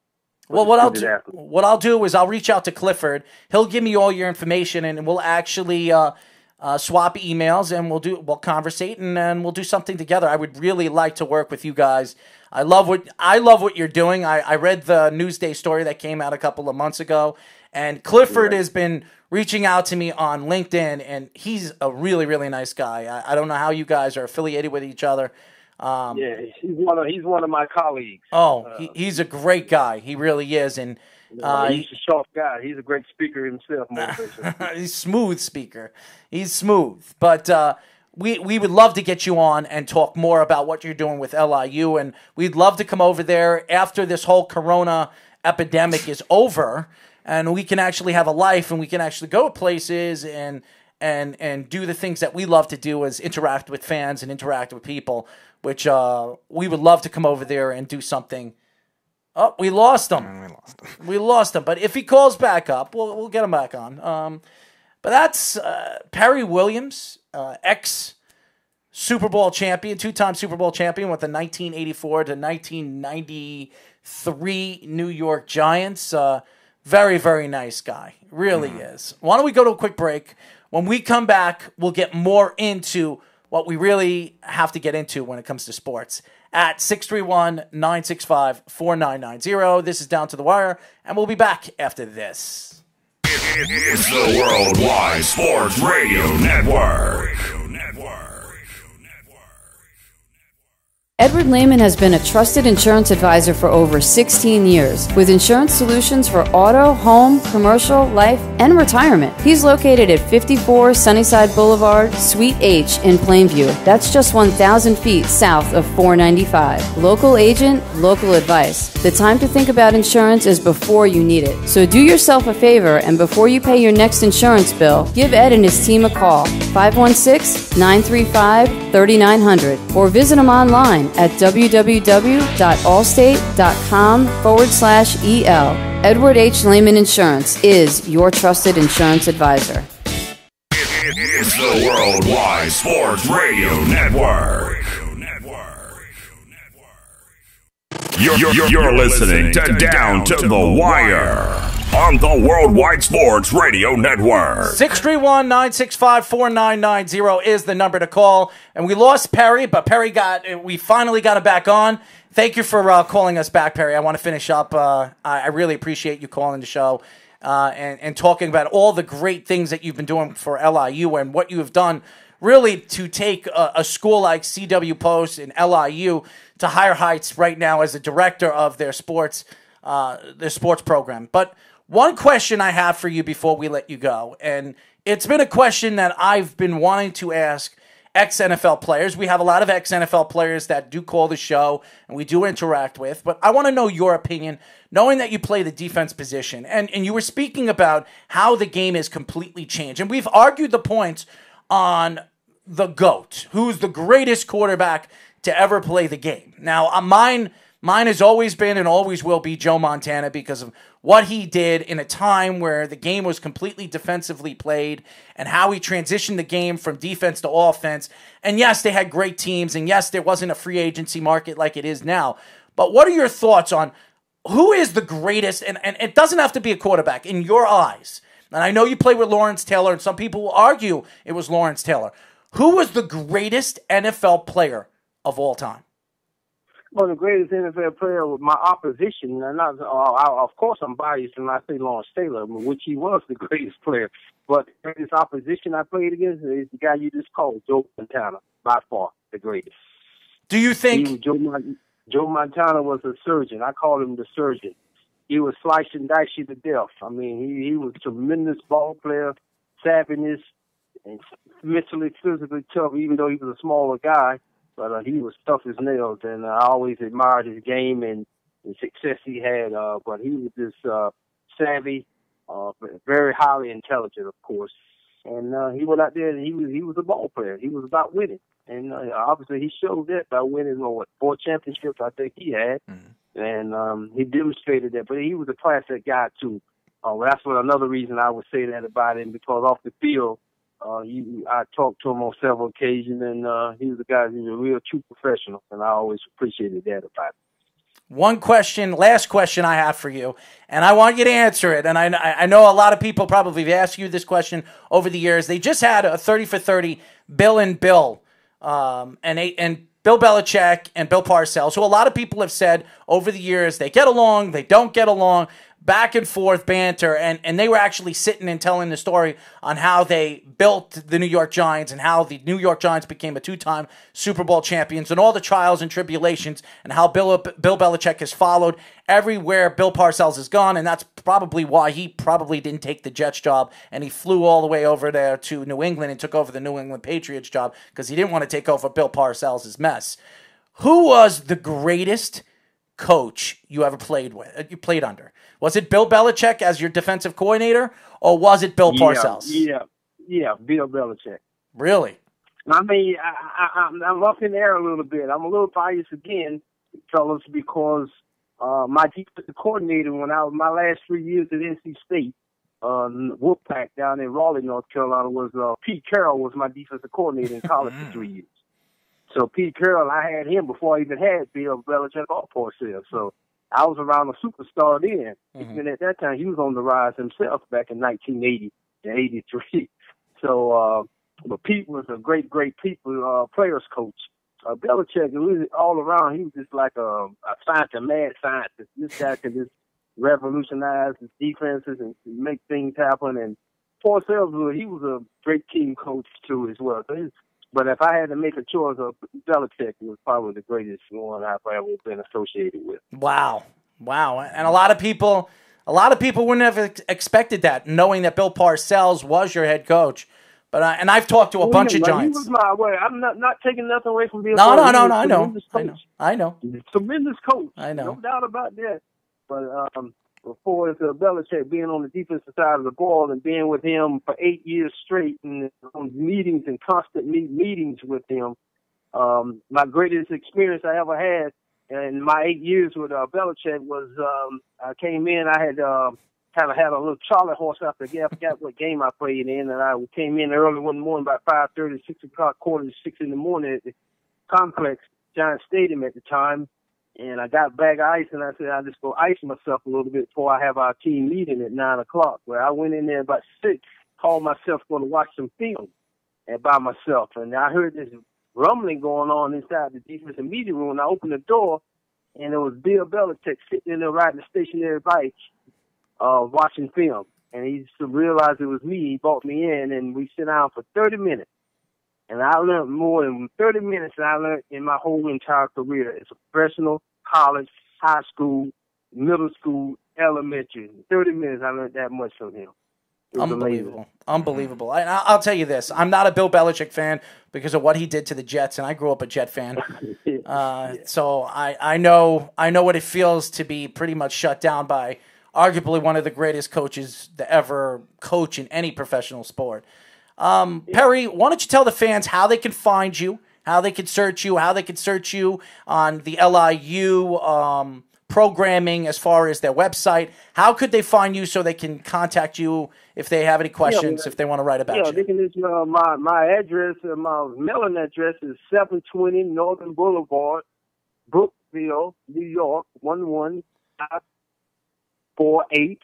Well, what I'll do, what I'll do is I'll reach out to Clifford. He'll give me all your information, and we'll actually uh, uh, swap emails, and we'll do we'll conversate, and then we'll do something together. I would really like to work with you guys. I love what I love what you're doing. I, I read the Newsday story that came out a couple of months ago, and Clifford has been reaching out to me on LinkedIn, and he's a really really nice guy. I, I don't know how you guys are affiliated with each other. Um, yeah, he's one of he's one of my colleagues. Oh, he, he's a great guy. He really is, and uh, he's a sharp guy. He's a great speaker himself. *laughs* he's smooth speaker. He's smooth, but uh, we we would love to get you on and talk more about what you're doing with LIU, and we'd love to come over there after this whole Corona epidemic is over, and we can actually have a life, and we can actually go places and and and do the things that we love to do, as interact with fans and interact with people. Which uh, we would love to come over there and do something. Oh, we lost him. We lost him. We lost him. But if he calls back up, we'll we'll get him back on. Um, but that's uh, Perry Williams, uh, ex Super Bowl champion, two time Super Bowl champion with the 1984 to 1993 New York Giants. Uh, very, very nice guy. Really is. Why don't we go to a quick break? When we come back, we'll get more into what we really have to get into when it comes to sports at 631 965 4990. This is Down to the Wire, and we'll be back after this. It's the Worldwide Sports Radio Network. Edward Lehman has been a trusted insurance advisor for over 16 years with insurance solutions for auto, home, commercial, life, and retirement. He's located at 54 Sunnyside Boulevard, Suite H in Plainview. That's just 1,000 feet south of 495. Local agent, local advice. The time to think about insurance is before you need it. So do yourself a favor and before you pay your next insurance bill, give Ed and his team a call 516 935 3900 or visit them online at www.allstate.com forward slash EL. Edward H. Lehman Insurance is your trusted insurance advisor. It's the Worldwide Sports Radio Network. You're, you're, you're listening to Down to the Wire on the Worldwide Sports Radio Network. 631 965 4990 is the number to call. And we lost Perry, but Perry got, we finally got him back on. Thank you for uh, calling us back, Perry. I want to finish up. Uh, I, I really appreciate you calling the show uh, and, and talking about all the great things that you've been doing for LIU and what you have done really to take a, a school like CW Post and LIU to higher heights right now as a director of their sports uh, their sports program. But one question I have for you before we let you go, and it's been a question that I've been wanting to ask ex NFL players. We have a lot of ex NFL players that do call the show and we do interact with, but I want to know your opinion, knowing that you play the defense position. And, and you were speaking about how the game has completely changed. And we've argued the points on the GOAT, who's the greatest quarterback to ever play the game. Now, uh, mine. Mine has always been and always will be Joe Montana because of what he did in a time where the game was completely defensively played and how he transitioned the game from defense to offense. And yes, they had great teams, and yes, there wasn't a free agency market like it is now. But what are your thoughts on who is the greatest? And, and it doesn't have to be a quarterback in your eyes. And I know you play with Lawrence Taylor, and some people will argue it was Lawrence Taylor. Who was the greatest NFL player of all time? Well, the greatest NFL player with my opposition, and not, uh, I, of course I'm biased when I say Lawrence Taylor, which he was the *laughs* greatest player. But the greatest opposition I played against is the guy you just called, Joe Montana, by far the greatest. Do you think Joe, Joe Montana was a surgeon? I call him the surgeon. He was slice and dice to death. I mean, he he was a tremendous ball player, savviness, and mentally, physically tough. Even though he was a smaller guy, but uh, he was tough as nails, and uh, I always admired his game and the success he had. Uh, but he was just uh, savvy, uh, very highly intelligent, of course. And uh, he went out there and he was he was a ball player. He was about winning, and uh, obviously he showed that by winning what four championships I think he had, mm-hmm. and um, he demonstrated that. But he was a classic guy too. Uh, that's what another reason I would say that about him because off the field, uh, I talked to him on several occasions, and uh, he was a guy. He's a real true professional, and I always appreciated that about him. One question, last question I have for you, and I want you to answer it. And I, I know a lot of people probably have asked you this question over the years. They just had a 30 for 30 Bill and Bill, um, and, and Bill Belichick and Bill Parcells, who a lot of people have said over the years they get along, they don't get along back and forth banter, and, and they were actually sitting and telling the story on how they built the New York Giants and how the New York Giants became a two time Super Bowl champions and all the trials and tribulations and how Bill, Bill Belichick has followed everywhere Bill Parcells has gone, and that's probably why he probably didn't take the Jets job and he flew all the way over there to New England and took over the New England Patriots job because he didn't want to take over Bill Parcells' mess. Who was the greatest coach you ever played with? Uh, you played under? Was it Bill Belichick as your defensive coordinator, or was it Bill Parcells? Yeah, yeah, Bill Belichick. Really? I mean, I, I, I'm, I'm up in the air a little bit. I'm a little biased again, fellas, because uh, my defensive coordinator when I was my last three years at NC State, uh, Wolfpack down in Raleigh, North Carolina, was uh, Pete Carroll was my defensive coordinator in college for three years. So Pete Carroll, I had him before I even had Bill Belichick or Parcells. So I was around a superstar then. Mm-hmm. And at that time, he was on the rise himself back in 1980 and 83. *laughs* So, uh, but Pete was a great, great people, uh, players coach. Uh, Belichick, was all around, he was just like a, a scientist, a mad scientist. This guy could just revolutionize his defenses and make things happen. And Parcells, he was a great team coach too as well. So his But if I had to make a choice, uh, Belichick was probably the greatest one I've ever been associated with. Wow, wow, and a lot of people, a lot of people wouldn't have expected that, knowing that Bill Parcells was your head coach. But I, and I've talked to a Well, bunch yeah, of Giants. He was my way. I'm not not taking nothing away from Bill. No, no, no, no. I know, I know, I know. Tremendous coach. I know. No doubt about that. But um, before uh, Belichick being on the defensive side of the ball and being with him for eight years straight and meetings and constant meet meetings with him, um, my greatest experience I ever had in my eight years with uh, Belichick was um, I came in. I had uh, kind of had a little Charlie horse after I forgot what game I played in, and I came in early one morning about five thirty, six o'clock, quarter to six in the morning at the complex, Giant Stadium at the time. And I got a bag of ice, and I said I'll just go ice myself a little bit before I have our team meeting at nine o'clock. Where I went in there about six, called myself going to watch some film, and by myself. And I heard this rumbling going on inside the defensive meeting room. And I opened the door, and it was Bill Belichick sitting in there riding a stationary bike, uh, watching film. And he just realized it was me. He brought me in, and we sat down for 30 minutes. And I learned more than 30 minutes than I learned in my whole entire career as a professional, college, high school, middle school, elementary. In 30 minutes, I learned that much from him. Unbelievable. amazing. Unbelievable. And I- I'll tell you this I'm not a Bill Belichick fan because of what he did to the Jets, and I grew up a Jet fan. *laughs* Uh, So I, I know I know what it feels to be pretty much shut down by arguably one of the greatest coaches to ever coach in any professional sport. Um, Perry, why don't you tell the fans how they can find you, how they can search you, how they can search you on the LIU um, programming as far as their website? How could they find you so they can contact you if they have any questions, man. if they want to write about yeah, you? they can just, uh, my my address, uh, my mailing address is seven twenty Northern Boulevard, Brookville, New York one one five four eight.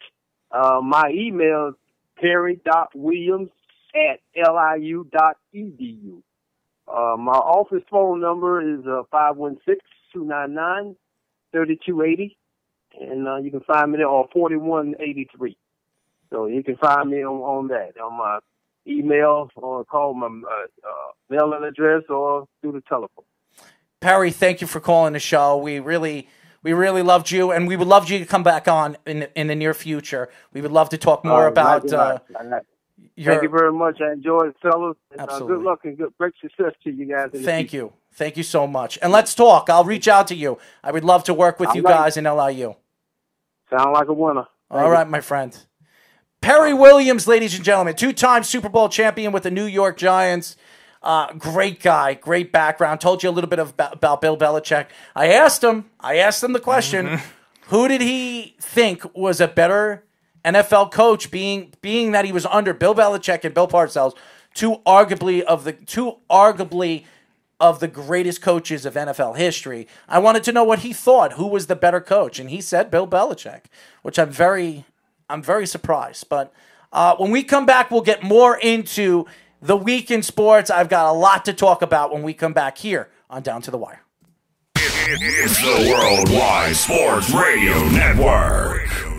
Uh, my email is Perry dot Williams at liu dot edu. Uh, my office phone number is uh five one six two nine nine thirty two eighty, and uh, you can find me there on forty one eighty three. So you can find me on, on that, on my email, or call my uh, uh, mailing address, or through the telephone. Perry, thank you for calling the show. We really, we really loved you, and we would love you to come back on in in the near future. We would love to talk more Uh, about. right, Uh, right, right. Your- Thank you very much. I enjoyed it, fellas. And, uh, Absolutely. good luck and good great success to you guys. in the Thank future. you, thank you so much, and let's talk. I'll reach out to you. I would love to work with All you right. guys in LIU. Sound like a winner. All right, my friend. Perry Williams, ladies and gentlemen, two-time Super Bowl champion with the New York Giants. Uh, great guy, great background. Told you a little bit of, about Bill Belichick. I asked him. I asked him the question: Who did he think was a better NFL coach? Being being that he was under Bill Belichick and Bill Parcells, two arguably of the two arguably of the greatest coaches of NFL history. I wanted to know what he thought. Who was the better coach? And he said Bill Belichick, which I'm very, I'm very surprised. But uh, when we come back, we'll get more into the week in sports. I've got a lot to talk about when we come back here on Down to the Wire. It's the Worldwide Sports Radio Network.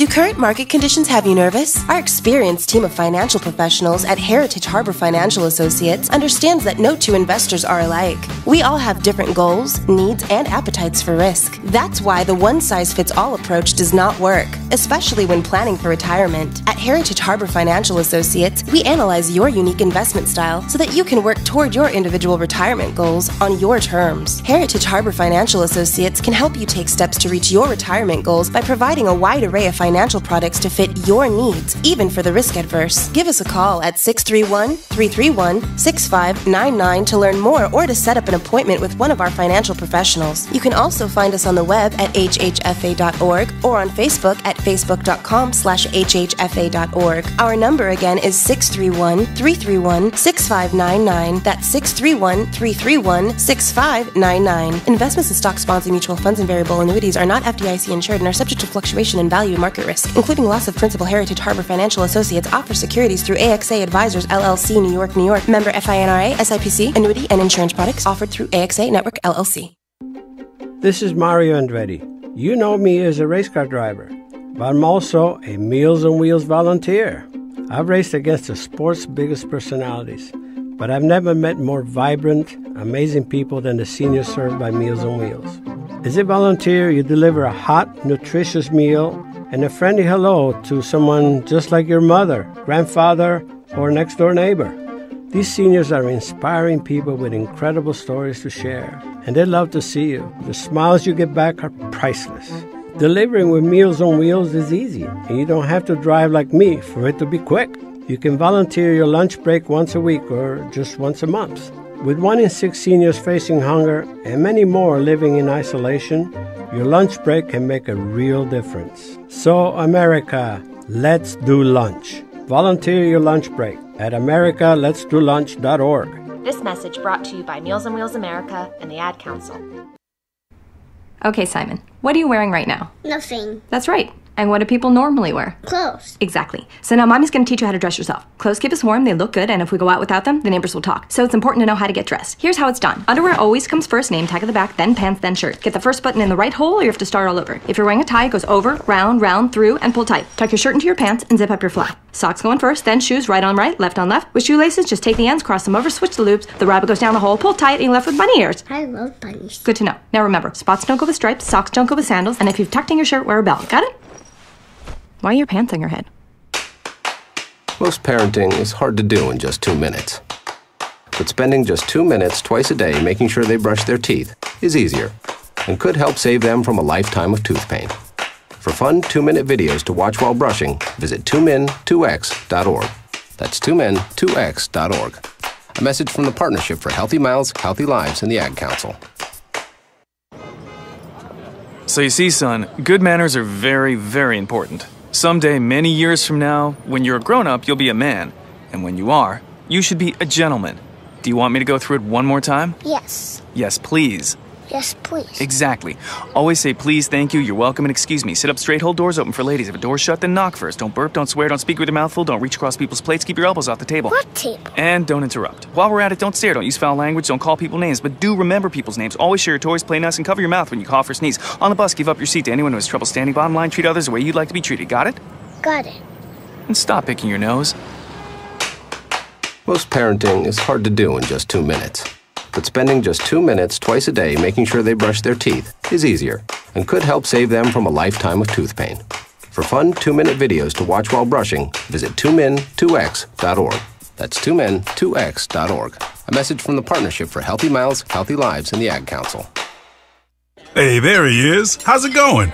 Do current market conditions have you nervous? Our experienced team of financial professionals at Heritage Harbor Financial Associates understands that no two investors are alike. We all have different goals, needs, and appetites for risk. That's why the one size fits all approach does not work, especially when planning for retirement. At Heritage Harbor Financial Associates, we analyze your unique investment style so that you can work toward your individual retirement goals on your terms. Heritage Harbor Financial Associates can help you take steps to reach your retirement goals by providing a wide array of financial products to fit your needs, even for the risk adverse. Give us a call at 631 331 6599 to learn more or to set up an appointment with one of our financial professionals. You can also find us on the web at hhfa.org or on Facebook at facebook.com slash hhfa.org. Our number again is 631 331 6599. That's 631 331 6599. Investments in stocks, bonds, and mutual funds and variable annuities are not FDIC insured and are subject to fluctuation in value and market risk, including loss of principal. Heritage Harbor Financial Associates offers securities through AXA Advisors LLC, New York, New York. Member FINRA, SIPC, annuity and insurance products offered through AXA Network LLC. This is Mario Andretti. You know me as a race car driver, but I'm also a Meals on Wheels volunteer. I've raced against the sport's biggest personalities, but I've never met more vibrant, amazing people than the seniors served by Meals on Wheels. As a volunteer, you deliver a hot, nutritious meal and a friendly hello to someone just like your mother, grandfather, or next door neighbor. These seniors are inspiring people with incredible stories to share, and they love to see you. The smiles you get back are priceless. Delivering with Meals on Wheels is easy, and you don't have to drive like me for it to be quick. You can volunteer your lunch break once a week or just once a month. With one in six seniors facing hunger and many more living in isolation, your lunch break can make a real difference. So, America, let's do lunch. Volunteer your lunch break at americaletsdolunch.org. This message brought to you by Meals on Wheels America and the Ad Council. Okay, Simon, what are you wearing right now? Nothing. That's right. And what do people normally wear? Clothes. Exactly. So now mommy's going to teach you how to dress yourself. Clothes keep us warm, they look good, and if we go out without them, the neighbors will talk. So it's important to know how to get dressed. Here's how it's done. Underwear always comes first, name tag at the back, then pants, then shirt. Get the first button in the right hole or you have to start all over. If you're wearing a tie, it goes over, round, round, through, and pull tight. Tuck your shirt into your pants and zip up your fly. Socks going first, then shoes right on right, left on left. With shoelaces, just take the ends, cross them over, switch the loops. The rabbit goes down the hole, pull tight, and you're left with bunny ears. I love bunnies. Good to know. Now remember, spots don't go with stripes, socks don't go with sandals, and if you've tucked in your shirt, wear a belt. Got it? Why are your pants on your head? Most parenting is hard to do in just two minutes. But spending just two minutes twice a day making sure they brush their teeth is easier and could help save them from a lifetime of tooth pain. For fun two minute videos to watch while brushing, visit 2min2x.org. That's 2min2x.org. A message from the Partnership for Healthy Mouths, Healthy Lives, and the Ad Council. So you see, son, good manners are very, very important. Someday, many years from now, when you're a grown up, you'll be a man. And when you are, you should be a gentleman. Do you want me to go through it one more time? Yes. Yes, please. Yes, please. Exactly. Always say please, thank you, you're welcome, and excuse me. Sit up straight, hold doors open for ladies. If a door's shut, then knock first. Don't burp, don't swear, don't speak with your mouth full, don't reach across people's plates, keep your elbows off the table. What table? And don't interrupt. While we're at it, don't stare, don't use foul language, don't call people names, but do remember people's names. Always share your toys, play nice, and cover your mouth when you cough or sneeze. On the bus, give up your seat to anyone who has trouble standing. Bottom line, treat others the way you'd like to be treated. Got it? Got it. And stop picking your nose. Most parenting is hard to do in just two minutes. But spending just two minutes twice a day making sure they brush their teeth is easier and could help save them from a lifetime of tooth pain. For fun two minute videos to watch while brushing, visit 2min2x.org. That's 2min2x.org. A message from the Partnership for Healthy Mouths, Healthy Lives, and the Ad Council. Hey, there he is. How's it going?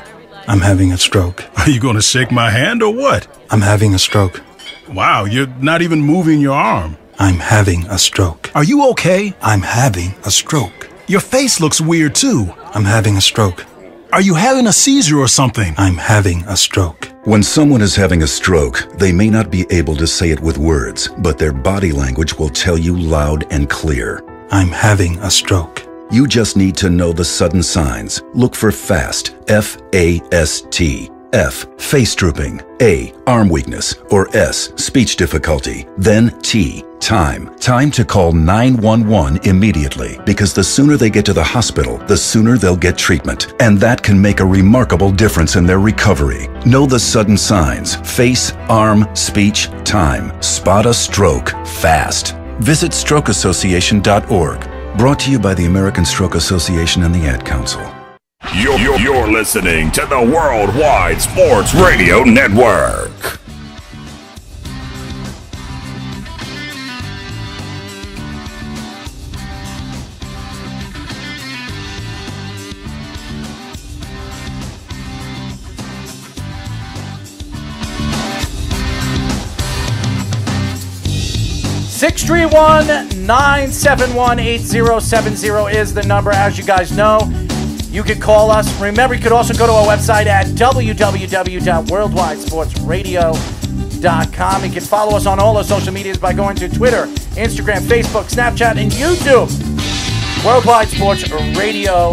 I'm having a stroke. Are you going to shake my hand or what? I'm having a stroke. Wow, you're not even moving your arm. I'm having a stroke. Are you okay? I'm having a stroke. Your face looks weird too. I'm having a stroke. Are you having a seizure or something? I'm having a stroke. When someone is having a stroke, they may not be able to say it with words, but their body language will tell you loud and clear. I'm having a stroke. You just need to know the sudden signs. Look for FAST, F A S T. F, face drooping. A, arm weakness. Or S, speech difficulty. Then T, time. Time to call 911 immediately because the sooner they get to the hospital, the sooner they'll get treatment. And that can make a remarkable difference in their recovery. Know the sudden signs face, arm, speech, time. Spot a stroke fast. Visit strokeassociation.org. Brought to you by the American Stroke Association and the Ad Council. You're, you're, you're listening to the Worldwide Sports Radio Network. Six three one nine seven one eight zero seven zero is the number. As you guys know, you can call us. Remember, you could also go to our website at www.worldwidesportsradio.com. You can follow us on all our social medias by going to Twitter, Instagram, Facebook, Snapchat, and YouTube. Worldwide Sports Radio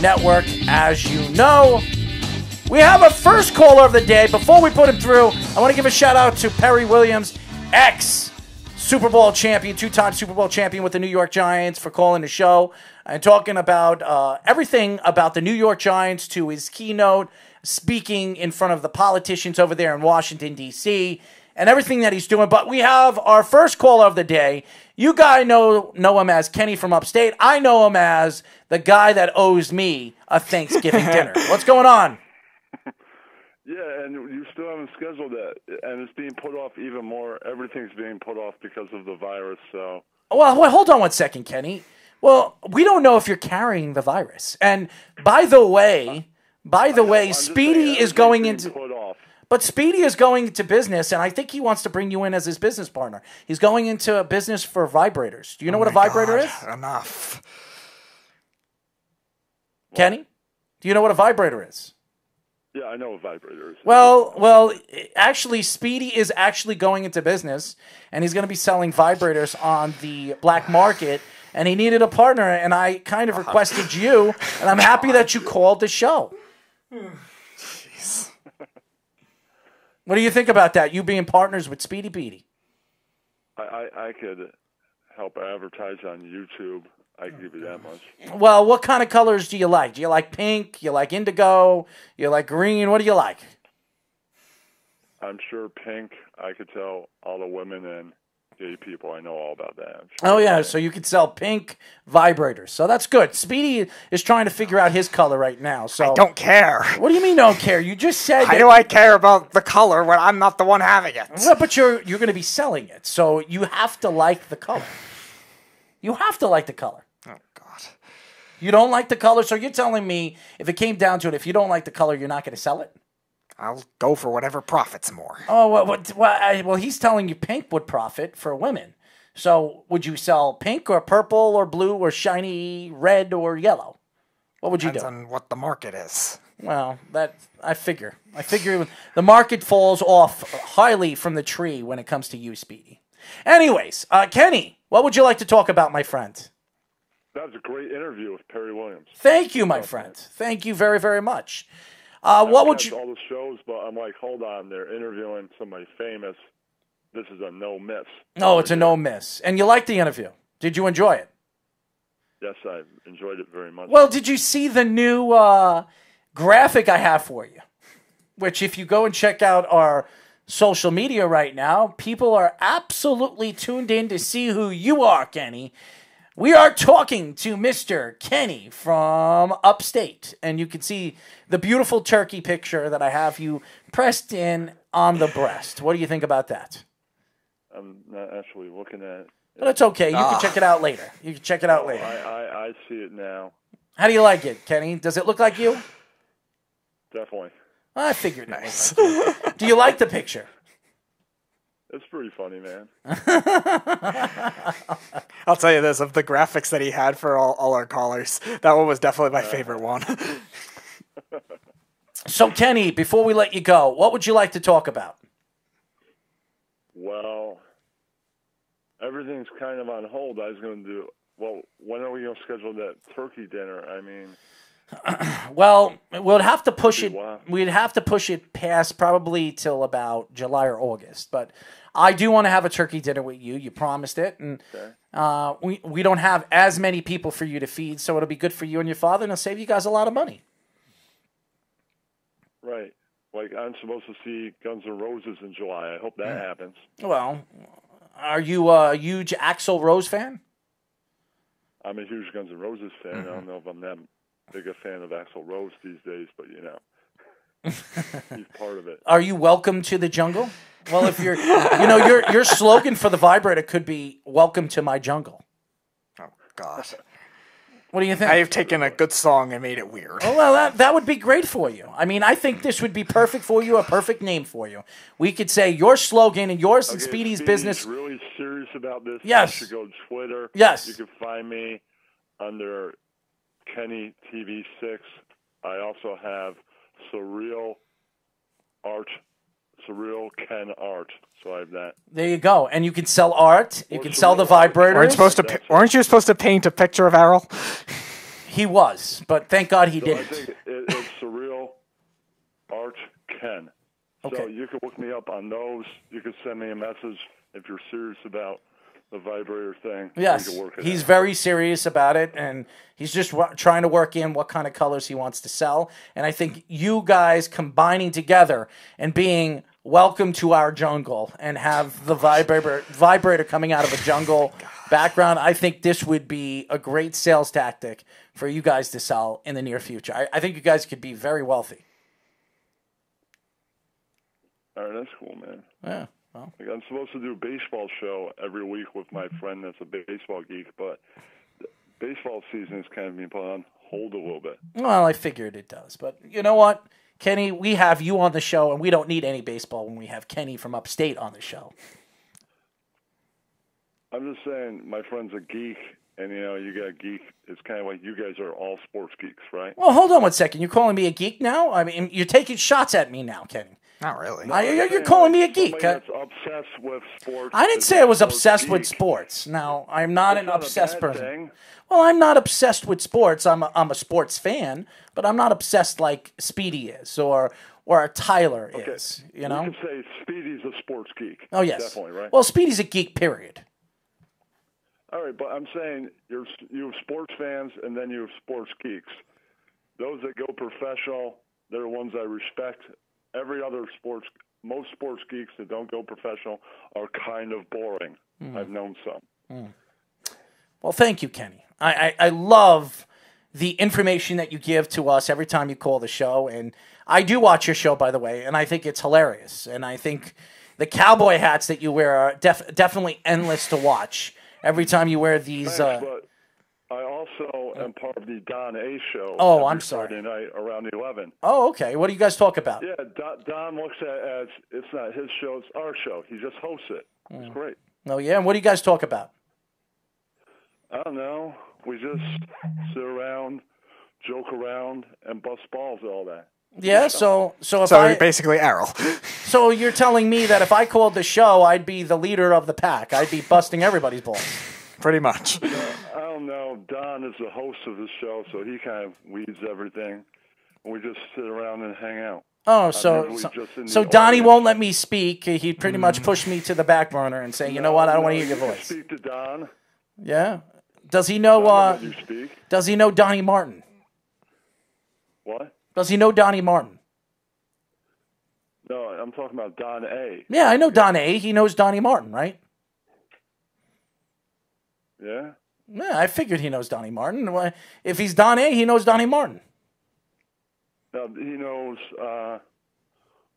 Network, as you know. We have a first caller of the day. Before we put him through, I want to give a shout out to Perry Williams, ex Super Bowl champion, two time Super Bowl champion with the New York Giants, for calling the show and talking about uh, everything about the New York Giants to his keynote, speaking in front of the politicians over there in Washington, D.C., and everything that he's doing. But we have our first caller of the day. You guys know know him as Kenny from Upstate. I know him as the guy that owes me a Thanksgiving *laughs* dinner. What's going on? *laughs* Yeah, and you still haven't scheduled that, and it's being put off even more. Everything's being put off because of the virus. So Well, well, hold on one second, Kenny. Well, we don't know if you're carrying the virus. And by the way, by the way, Speedy is going into put off. But Speedy is going into business, and I think he wants to bring you in as his business partner. He's going into a business for vibrators. Do you know oh what a vibrator is? Enough. Kenny? Do you know what a vibrator is? Yeah, I know what vibrators. Well, well, actually, Speedy is actually going into business, and he's going to be selling vibrators on the black market. And he needed a partner, and I kind of uh-huh. requested you, and I'm happy that you called the show. Jeez. What do you think about that? You being partners with Speedy Petey? I, I I could help advertise on YouTube. I can give you that much. Well, what kind of colors do you like? Do you like pink? You like indigo? You like green? What do you like? I'm sure pink. I could tell all the women and gay people. I know all about that. I'm Oh yeah, so you could sell pink vibrators. So that's good. Speedy is trying to figure out his color right now. So I don't care. What do you mean don't care? You just said How do I care about the color when I'm not the one having it? Well, but you're you're going to be selling it, so you have to like the color. You have to like the color. You don't like the color, so you're telling me if it came down to it, if you don't like the color, you're not going to sell it. I'll go for whatever profits more. Oh, well, what, well, I, well, he's telling you pink would profit for women. So would you sell pink or purple or blue or shiny red or yellow? What would you Depends do? on what the market is. Well, that I figure. I figure the market falls off highly from the tree when it comes to you, Speedy. Anyways, uh, Kenny, what would you like to talk about, my friend? That was a great interview with Perry Williams. Thank you, my friend. Thank you very, very much. Uh, what would you? All the shows, but I'm like, hold on, they're interviewing somebody famous. This is a no miss. No, it's a no miss. And you liked the interview. Did you enjoy it? Yes, I enjoyed it very much. Well, did you see the new uh, graphic I have for you? Which, if you go and check out our social media right now, people are absolutely tuned in to see who you are, Kenny. We are talking to Mr. Kenny from upstate, and you can see the beautiful turkey picture that I have you pressed in on the breast. What do you think about that? I'm not actually looking at. But it's okay. You Ah. can check it out later. You can check it out Oh, later. I, I, I see it now. How do you like it, Kenny? Does it look like you? Definitely. I figured nice. like. Do you like the picture? It's pretty funny, man. *laughs* I'll tell you this: of the graphics that he had for all, all our callers, that one was definitely my uh-huh. favorite one. *laughs* So, Kenny, before we let you go, what would you like to talk about? Well, everything's kind of on hold. I was going to do. Well, when are we going to schedule that turkey dinner? I mean, *clears throat* Well, we'd have to push it. We'd have to push it past probably till about July or August. But I do want to have a turkey dinner with you. You promised it, and uh, we we don't have as many people for you to feed, so it'll be good for you and your father, and it'll save you guys a lot of money. right. Like I'm supposed to see Guns N' Roses in July. I hope that happens. Well, are you a huge Axl Rose fan? I'm a huge Guns N' Roses fan. I Mm-hmm. don't know if I'm that big a fan of Axl Rose these days, but you know, *laughs* he's part of it. Are you welcome to the jungle? Well, if you're, you know, your your slogan for the vibrator could be "Welcome to my jungle." Oh god, what do you think? Now you've taken a good song and made it weird. Oh, well, that, that would be great for you. I mean, I think this would be perfect for you, a perfect name for you. We could say your slogan and yours and Speedy's Speedy's business. really serious about this. Yes. You should go to Twitter. Yes. You can find me under Kenny TV Six. I also have Surreal Art, Surreal Ken Art. So I have that. There you go. And you can sell art. You can sell the vibrators. Aren't, you supposed to? pi- Weren't you supposed to paint a picture of Errol? *laughs* He was, but thank God he So didn't. think it, it's Surreal Art Ken. Okay. So you can look me up on those. You can send me a message if you're serious about the vibrator thing. Yes, we can work it he's out. very serious about it, and he's just wa- trying to work in what kind of colors he wants to sell. And I think you guys combining together and being welcome to our jungle and have the vibrator vibrator coming out of a jungle background. I think this would be a great sales tactic for you guys to sell in the near future. I, I think you guys could be very wealthy. All right, that's cool, man. Yeah. Well, Like, I'm supposed to do a baseball show every week with my mm-hmm. friend that's a baseball geek, but baseball season is kind of being put on hold a little bit. well, I figured it does, but you know what, Kenny, we have you on the show, and we don't need any baseball when we have Kenny from upstate on the show. I'm just saying, my friend's a geek, and you know, you got geek. It's kind of like you guys are all sports geeks, right? Well, hold on one second. You're calling me a geek now? I mean, you're taking shots at me now, Kenny. Not really. I- you're, you're calling me a geek. That's obsessed with sports. I didn't say i was sports obsessed with sports. Now, I'm not That's an not a obsessed bad person. thing. Well, I'm not obsessed with sports. I'm a, I'm a sports fan, but I'm not obsessed like Speedy is or or Tyler is. You know? You can say Speedy's a sports geek. Oh yes, definitely right. Well, Speedy's a geek. Period. All right, but I'm saying you're you have sports fans and then you have sports geeks. Those that go professional, they're the ones I respect. Every other sports, most sports geeks that don't go professional are kind of boring. Hmm. I've known some. Hmm. Well, thank you, Kenny. I, I, I love the information that you give to us every time you call the show. And I do watch your show, by the way, and I think it's hilarious. And I think the cowboy hats that you wear are def- definitely endless to watch every time you wear these. Thanks, Uh, I also am part of the Don A show. Oh, I'm sorry. Friday night around eleven. oh, okay. What do you guys talk about? Yeah, Don, Don looks at it as it's not his show; it's our show. He just hosts it. It's Hmm. great. Oh, yeah. And what do you guys talk about? I don't know. We just sit around, joke around, and bust balls and all that. Yeah. So, so if So I basically, Errol. *laughs* so you're telling me that if I called the show, I'd be the leader of the pack. I'd be busting everybody's balls. Pretty much. I don't know. Don is the host of the show, so he kind of weeds everything. We just sit around and hang out. Oh, so so, just in the so Donnie audience. won't let me speak. He pretty much pushed me to the back burner and say, you know what, I don't want to hear your you can voice. Speak to Don. Yeah. Does he know? Uh, You speak. does he know Donnie Martin? What? Does he know Donnie Martin? No, I'm talking about Don A. Yeah, I know Don A. He knows Donnie Martin, right? Yeah. Yeah, I figured he knows Donnie Martin. If he's Don A, he knows Donnie Martin. Now he knows. uh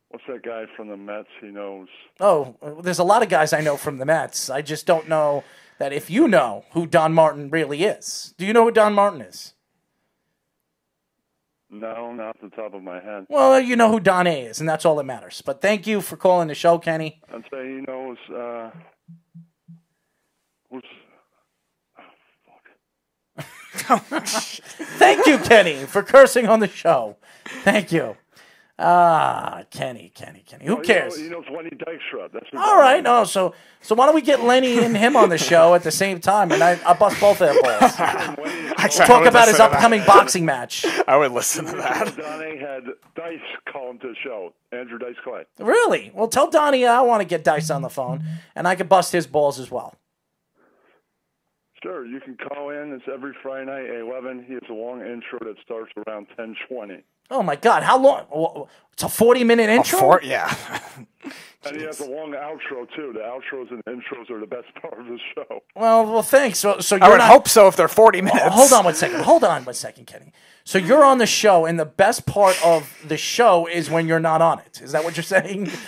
What's that guy from the Mets? He knows. Oh, there's a lot of guys I know from the Mets. I just don't know that if you know who Don Martin really is. Do you know who Don Martin is? No, not off the top of my head. Well, you know who Don A is, and that's all that matters. But thank you for calling the show, Kenny. I'd say he knows. uh Who's *laughs* Thank you, Kenny, for cursing on the show. Thank you. Ah, Kenny, Kenny, Kenny. Who Oh, he cares? knows- He knows Lenny Dykstra. That's who All right, no. So, so why don't we get Lenny and him on the show at the same time, and I, I'll bust both of their balls. *laughs* Actually, *laughs* I Talk about his listen that. upcoming boxing match. *laughs* I would listen to that. Don A had Dice call him to the show. Andrew Dice Clay. Really? Well, tell Donnie I want to get Dice on the phone, and I could bust his balls as well. Sure, you can call in. It's every Friday night at 11. He has a long intro that starts around 10:20. Oh my God, how long? It's a forty-minute intro. four- yeah. *laughs* And he has a long outro too. The outros and intros are the best *laughs* part of the show. Well, well, thanks. So, so I you're would not, hope so if they're 40 minutes. Oh, hold on one second. Hold on one second, Kenny. So you're on the show, and the best part of the show is when you're not on it. Is that what you're saying? *laughs*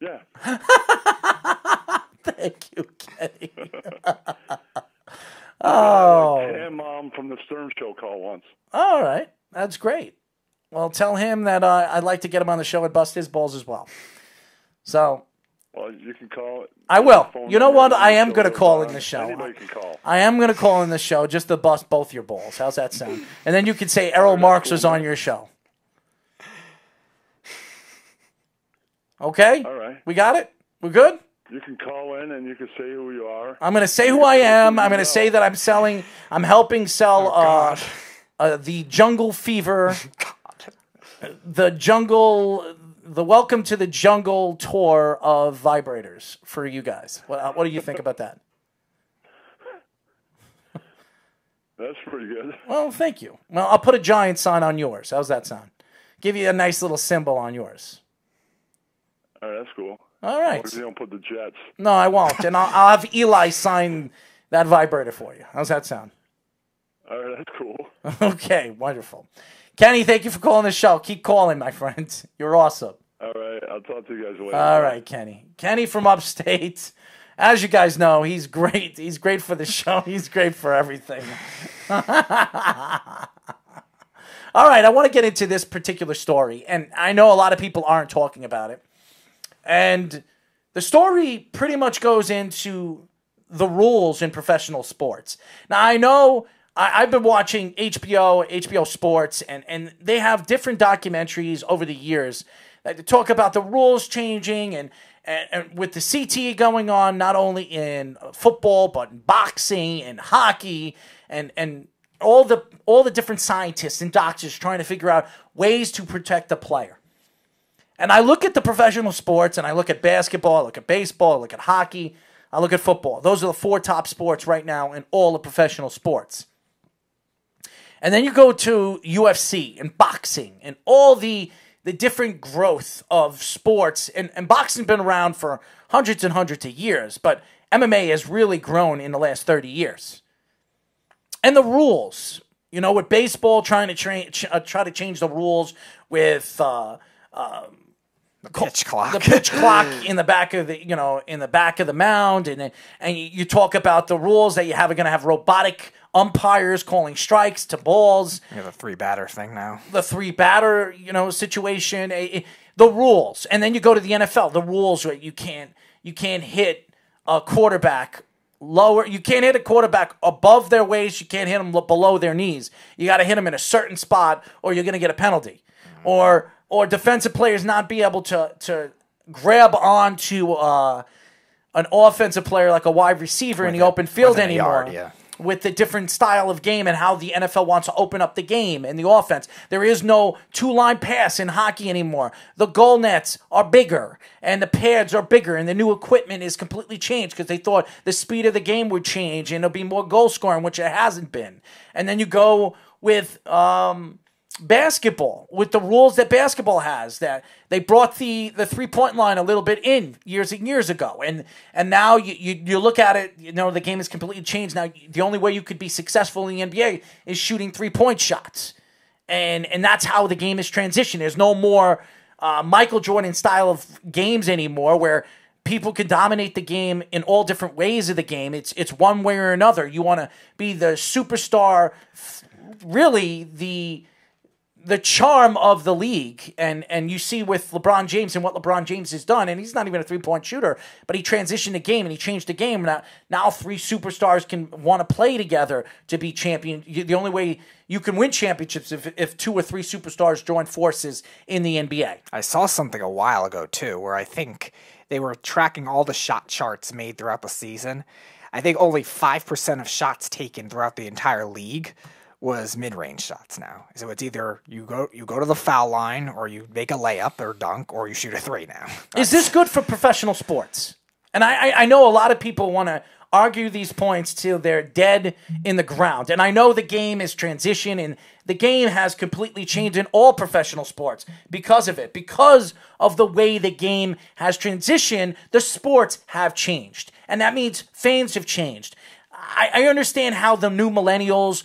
Yeah. Thank you, Kenny. oh, And mom um, from the Stern Show call once. all right. That's great. Well, tell him that uh, I'd like to get him on the show and bust his balls as well. So Well, you can call. I will. You know what? I am going to call in the show. Anybody can call. I am going to call in the show just to bust both your balls. How's that sound? And then you can say Errol Marks was on your show. Okay? All right. We got it? We're good? You can call in and you can say who you are. I'm going to say who I am. I'm going to say that I'm selling, I'm helping sell uh, uh, the Jungle Fever, *laughs* the Jungle, the Welcome to the Jungle tour of vibrators for you guys. What, uh, what do you think about that? That's pretty good. Well, thank you. Well, I'll put a giant sign on yours. How's that sound? Give you a nice little symbol on yours. All right, that's cool. All right. As as you don't put the Jets. No, I won't. And I'll, I'll have Eli sign that vibrator for you. How's that sound? All right, that's cool. *laughs* Okay, wonderful. Kenny, thank you for calling the show. Keep calling, my friend. *laughs* You're awesome. All right, I'll talk to you guys later. All right, Kenny. Kenny from upstate. As you guys know, he's great. He's great for the show. He's great for everything. *laughs* All right, I want to get into this particular story, and I know a lot of people aren't talking about it. And the story pretty much goes into the rules in professional sports. Now, I know I, I've been watching HBO, HBO Sports, and, and they have different documentaries over the years that talk about the rules changing and, and, and with the CTE going on, not only in football, but in boxing and hockey and, and all the all the different scientists and doctors trying to figure out ways to protect the player. And I look at the professional sports and I look at basketball, I look at baseball, I look at hockey, I look at football. Those are the four top sports right now in all the professional sports. And then you go to UFC and boxing and all the the different growth of sports. And, and boxing's been around for hundreds and hundreds of years, but MMA has really grown in the last 30 years. And the rules. You know, with baseball trying to train, ch- uh, try to change the rules with uh, um, the pitch clock, the pitch *laughs* clock in the back of the you know in the back of the mound, and and you, you talk about the rules that you have are going to have robotic umpires calling strikes to balls You have a three batter thing now. the three batter, you know, situation, the rules, and then you go to the NFL. The rules where you can't you can't hit a quarterback lower. You can't hit a quarterback above their waist. You can't hit them below their knees. You got to hit them in a certain spot, or you're going to get a penalty, or or defensive players not be able to to grab onto uh, an offensive player like a wide receiver in the open field anymore yard, yeah. With the different style of game and how the NFL wants to open up the game and the offense. There is no two line pass in hockey anymore. The goal nets are bigger and the pads are bigger and the new equipment is completely changed because they thought the speed of the game would change and there'll be more goal scoring, which it hasn't been. And then you go with um, basketball with the rules that basketball has that they brought the the three point line a little bit in years and years ago. And and now you, you you look at it you know the game has completely changed. Now the only way you could be successful in the NBA is shooting three point shots. And and that's how the game is transitioned. There's no more uh, Michael Jordan style of games anymore where people can dominate the game in all different ways of the game. It's it's one way or another. You want to be the superstar really the the charm of the league and and you see with LeBron James and what LeBron James has done and he's not even a three-point shooter but he transitioned the game and he changed the game. Now now three superstars can want to play together to be champion. The only way you can win championships if if two or three superstars join forces in the NBA I saw something a while ago too, where I think they were tracking all the shot charts made throughout the season. I think only five percent of shots taken throughout the entire league was mid-range shots now. So it's either you go you go to the foul line, or you make a layup or dunk, or you shoot a three now. Is this good for professional sports? And I, I, I know a lot of people want to argue these points till they're dead in the ground. And I know the game is transition and the game has completely changed in all professional sports because of it. Because of the way the game has transitioned, the sports have changed. And that means fans have changed. I, I understand how the new millennials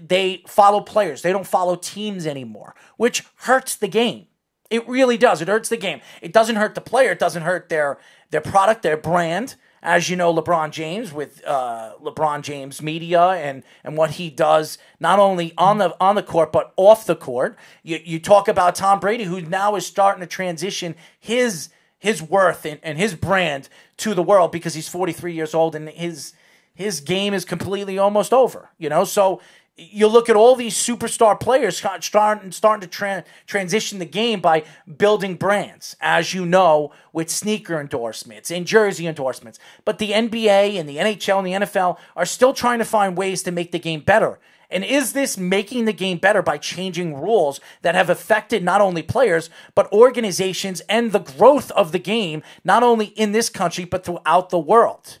they follow players. They don't follow teams anymore, which hurts the game. It really does. It hurts the game. It doesn't hurt the player. It doesn't hurt their their product, their brand. As you know, LeBron James with uh, LeBron James Media and and what he does not only on the on the court but off the court. You you talk about Tom Brady, who now is starting to transition his his worth and, and his brand to the world because he's 43 years old and his his game is completely almost over. You know, so you look at all these superstar players starting starting to tran transition the game by building brands, as you know, with sneaker endorsements and jersey endorsements. But the NBA and the NHL and the NFL are still trying to find ways to make the game better. And is this making the game better by changing rules that have affected not only players, but organizations and the growth of the game, not only in this country, but throughout the world?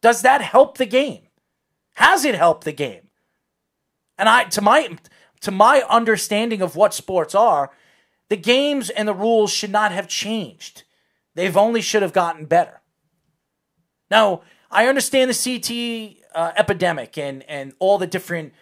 Does that help the game? Has it helped the game? And I to my to my understanding of what sports are, the games and the rules should not have changed. They've only should have gotten better. Now, I understand the CT uh, epidemic and, and all the different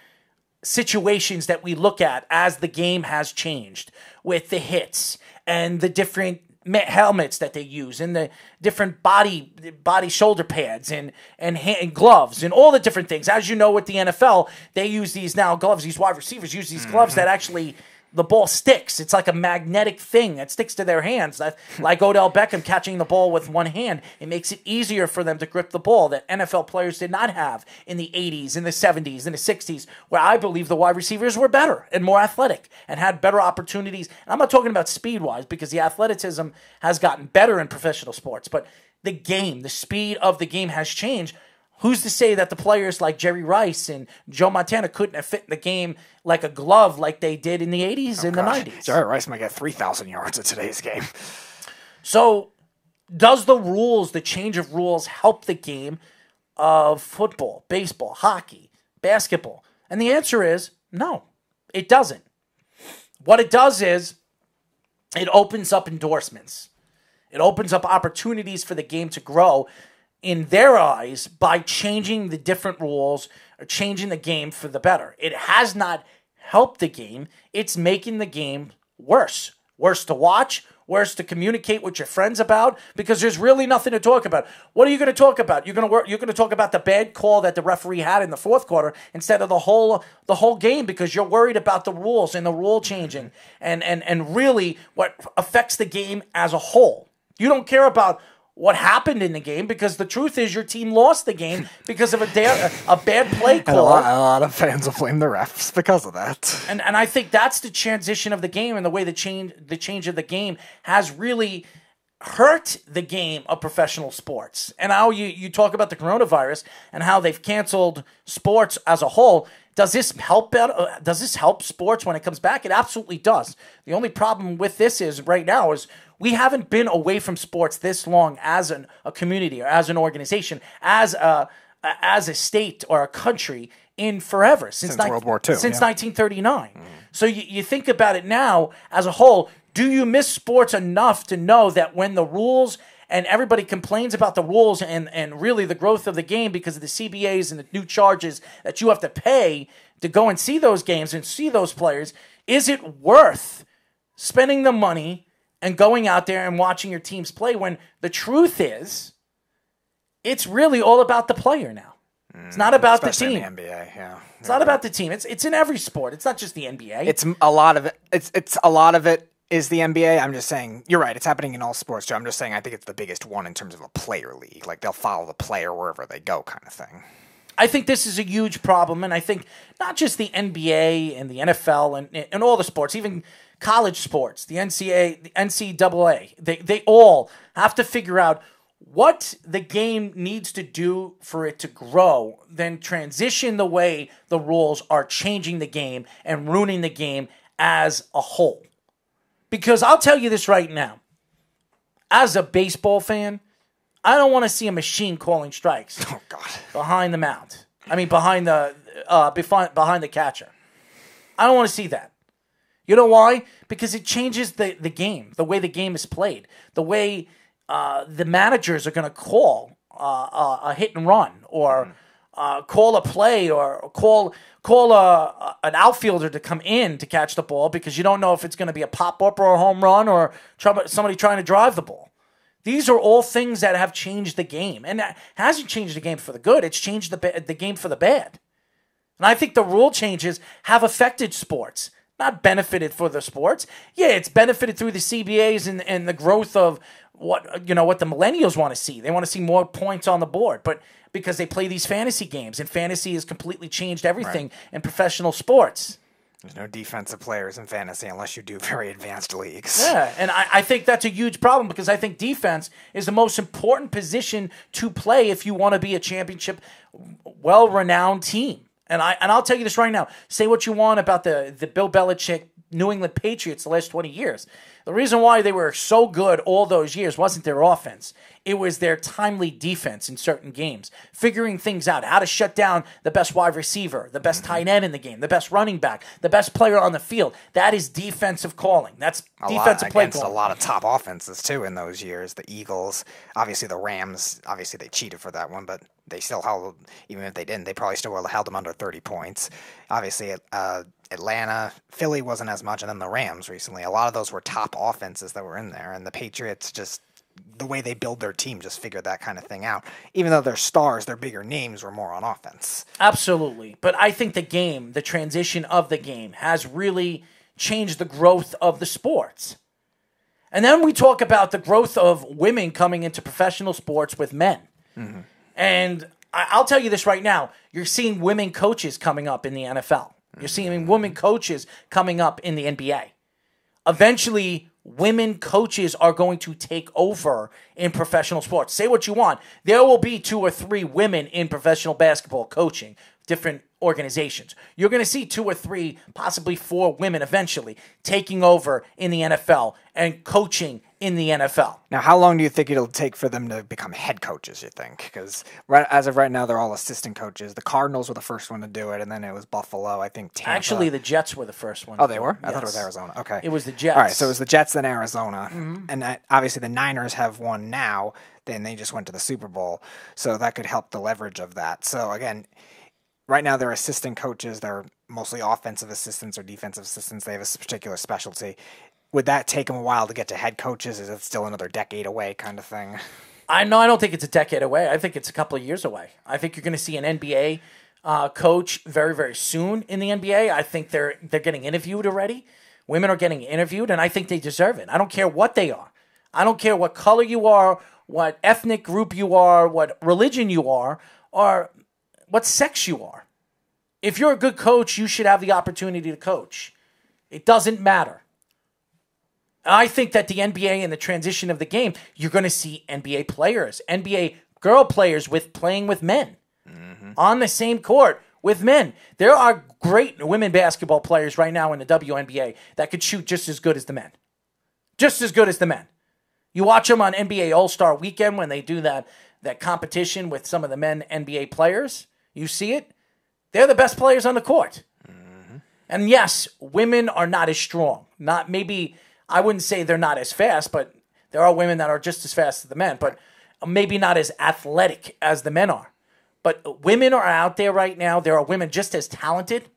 situations that we look at as the game has changed with the hits and the different helmets that they use and the different body body shoulder pads and and, hand, and gloves and all the different things. As you know with the NFL they use these now gloves these wide receivers use these gloves mm-hmm. that actually the ball sticks. It's like a magnetic thing that sticks to their hands. Like Odell Beckham catching the ball with one hand, it makes it easier for them to grip the ball that NFL players did not have in the 80s, in the 70s, in the 60s, where I believe the wide receivers were better and more athletic and had better opportunities. And I'm not talking about speed wise because the athleticism has gotten better in professional sports, but the game, the speed of the game has changed. Who's to say that the players like Jerry Rice and Joe Montana couldn't have fit in the game like a glove like they did in the 80s and the 90s? Jerry Rice might get 3,000 yards in today's game. So, does the rules, the change of rules, help the game of football, baseball, hockey, basketball? And the answer is no, it doesn't. What it does is it opens up endorsements, it opens up opportunities for the game to grow in their eyes by changing the different rules or changing the game for the better. It has not helped the game, it's making the game worse. Worse to watch, worse to communicate with your friends about because there's really nothing to talk about. What are you going to talk about? You're going to work you're going to talk about the bad call that the referee had in the fourth quarter instead of the whole the whole game because you're worried about the rules and the rule changing and and and really what affects the game as a whole. You don't care about what happened in the game because the truth is your team lost the game because of a, da- a bad play And a call. lot, a lot of fans will blame the refs because of that. And and I think that's the transition of the game and the way the change the change of the game has really hurt the game of professional sports. And how you you talk about the coronavirus and how they've canceled sports as a whole. Does this help? out- uh, Does this help sports when it comes back? It absolutely does. The only problem with this is right now is we haven't been away from sports this long as an, a community or as an organization, as a as a state or a country in forever since, Since World War II, Since yeah. 1939. Mm-hmm. So you, you think about it now as a whole. Do you miss sports enough to know that when the rules and everybody complains about the rules and, and really the growth of the game because of the CBAs and the new charges that you have to pay to go and see those games and see those players, is it worth spending the money and going out there and watching your teams play when the truth is it's really all about the player now. It's mm, not about the team. the NBA, yeah. It's not about the team. It's it's in every sport. It's not just the NBA. It's a lot of it. It's it's a lot of it is the NBA. I'm just saying you're right. It's happening in all sports. Joe. I'm just saying I think it's the biggest one in terms of a player league. Like they'll follow the player wherever they go, kind of thing. I think this is a huge problem, and I think not just the NBA and the NFL and, and all the sports, even college sports, the NCAA, the NCAA, they they all have to figure out what the game needs to do for it to grow, then transition the way the rules are changing the game and ruining the game as a whole. Because I'll tell you this right now, as a baseball fan, I don't want to see a machine calling strikes. Oh God! Behind the mound. I mean, behind the uh, behind behind the catcher. I don't want to see that. You know why? Because it changes the the game, the way the game is played, the way uh, the managers are going to call uh, a hit and run, or uh, call a play, or call call a, a- an outfielder to come in to catch the ball because you don't know if it's going to be a pop up or a home run or somebody trying to drive the ball. These are all things that have changed the game, and that hasn't changed the game for the good. It's changed the the game for the bad. And I think the rule changes have affected sports, not benefited for the sports. Yeah, it's benefited through the CBAs and, and the growth of what you know what the millennials want to see. They want to see more points on the board, but because they play these fantasy games, and fantasy has completely changed everything in professional sports. There's no defensive players in fantasy unless you do *laughs* very advanced leagues. Yeah, and I, I think that's a huge problem because I think defense is the most important position to play if you want to be a championship, well-renowned team. And I and I'll tell you this right now. Say what you want about the the Bill Belichick New England Patriots the last twenty years. The reason why they were so good all those years wasn't their offense. It was their timely defense in certain games, figuring things out, how to shut down the best wide receiver, the best Mm-hmm. tight end in the game, the best running back, the best player on the field. That is defensive calling. That's a defensive lot play against calling. a lot of top offenses too in those years. The Eagles, obviously the Rams, obviously they cheated for that one, but they still held. Even if they didn't, they probably still would have held them under thirty points. Obviously, uh, Atlanta, Philly wasn't as much, and then the Rams recently. A lot of those were top offenses that were in there, and the Patriots just. The way they build their team just figured that kind of thing out. Even though their stars, their bigger names, were more on offense. Absolutely. But I think the game, the transition of the game, has really changed the growth of the sports. And then we talk about the growth of women coming into professional sports with men. Mm-hmm. And I- I'll tell you this right now you're seeing women coaches coming up in the NFL, you're seeing women coaches coming up in the NBA. Eventually, women coaches are going to take over in professional sports. Say what you want. There will be two or three women in professional basketball coaching different organizations. You're going to see two or three, possibly four women eventually taking over in the NFL and coaching in the NFL. Now, how long do you think it'll take for them to become head coaches? You think? Because right, as of right now, they're all assistant coaches. The Cardinals were the first one to do it, and then it was Buffalo. I think Tampa. Actually, the Jets were the first one. Oh, they were? it. I thought it was Arizona. Okay. It was the Jets. All right, so it was the Jets, then Arizona. Mhm. And that, obviously, the Niners have one now. Then they just went to the Super Bowl. So that could help the leverage of that. So, again, right now they're assistant coaches. They're mostly offensive assistants or defensive assistants. They have a particular specialty. Would that take them a while to get to head coaches? Is it still another decade away kind of thing? I know. I don't think it's a decade away. I think it's a couple of years away. I think you're going to see an NBA uh, coach very, very soon in the NBA. I think they're they're getting interviewed already. Women are getting interviewed, and I think they deserve it. I don't care what they are. I don't care what color you are, what ethnic group you are, what religion you are, or what sex you are. If you're a good coach, you should have the opportunity to coach. It doesn't matter. I think that the NBA and the transition of the game, you're going to see NBA players, NBA girl players with playing with men mm-hmm. on the same court with men. There are great women basketball players right now in the WNBA that could shoot just as good as the men. Just as good as the men. You watch them on NBA All-Star weekend when they do that that competition with some of the men NBA players. You see it? They're the best players on the court. Mm-hmm. And yes, women are not as strong. Not maybe I wouldn't say they're not as fast, but there are women that are just as fast as the men, but maybe not as athletic as the men are. But women are out there right now. There are women just as talented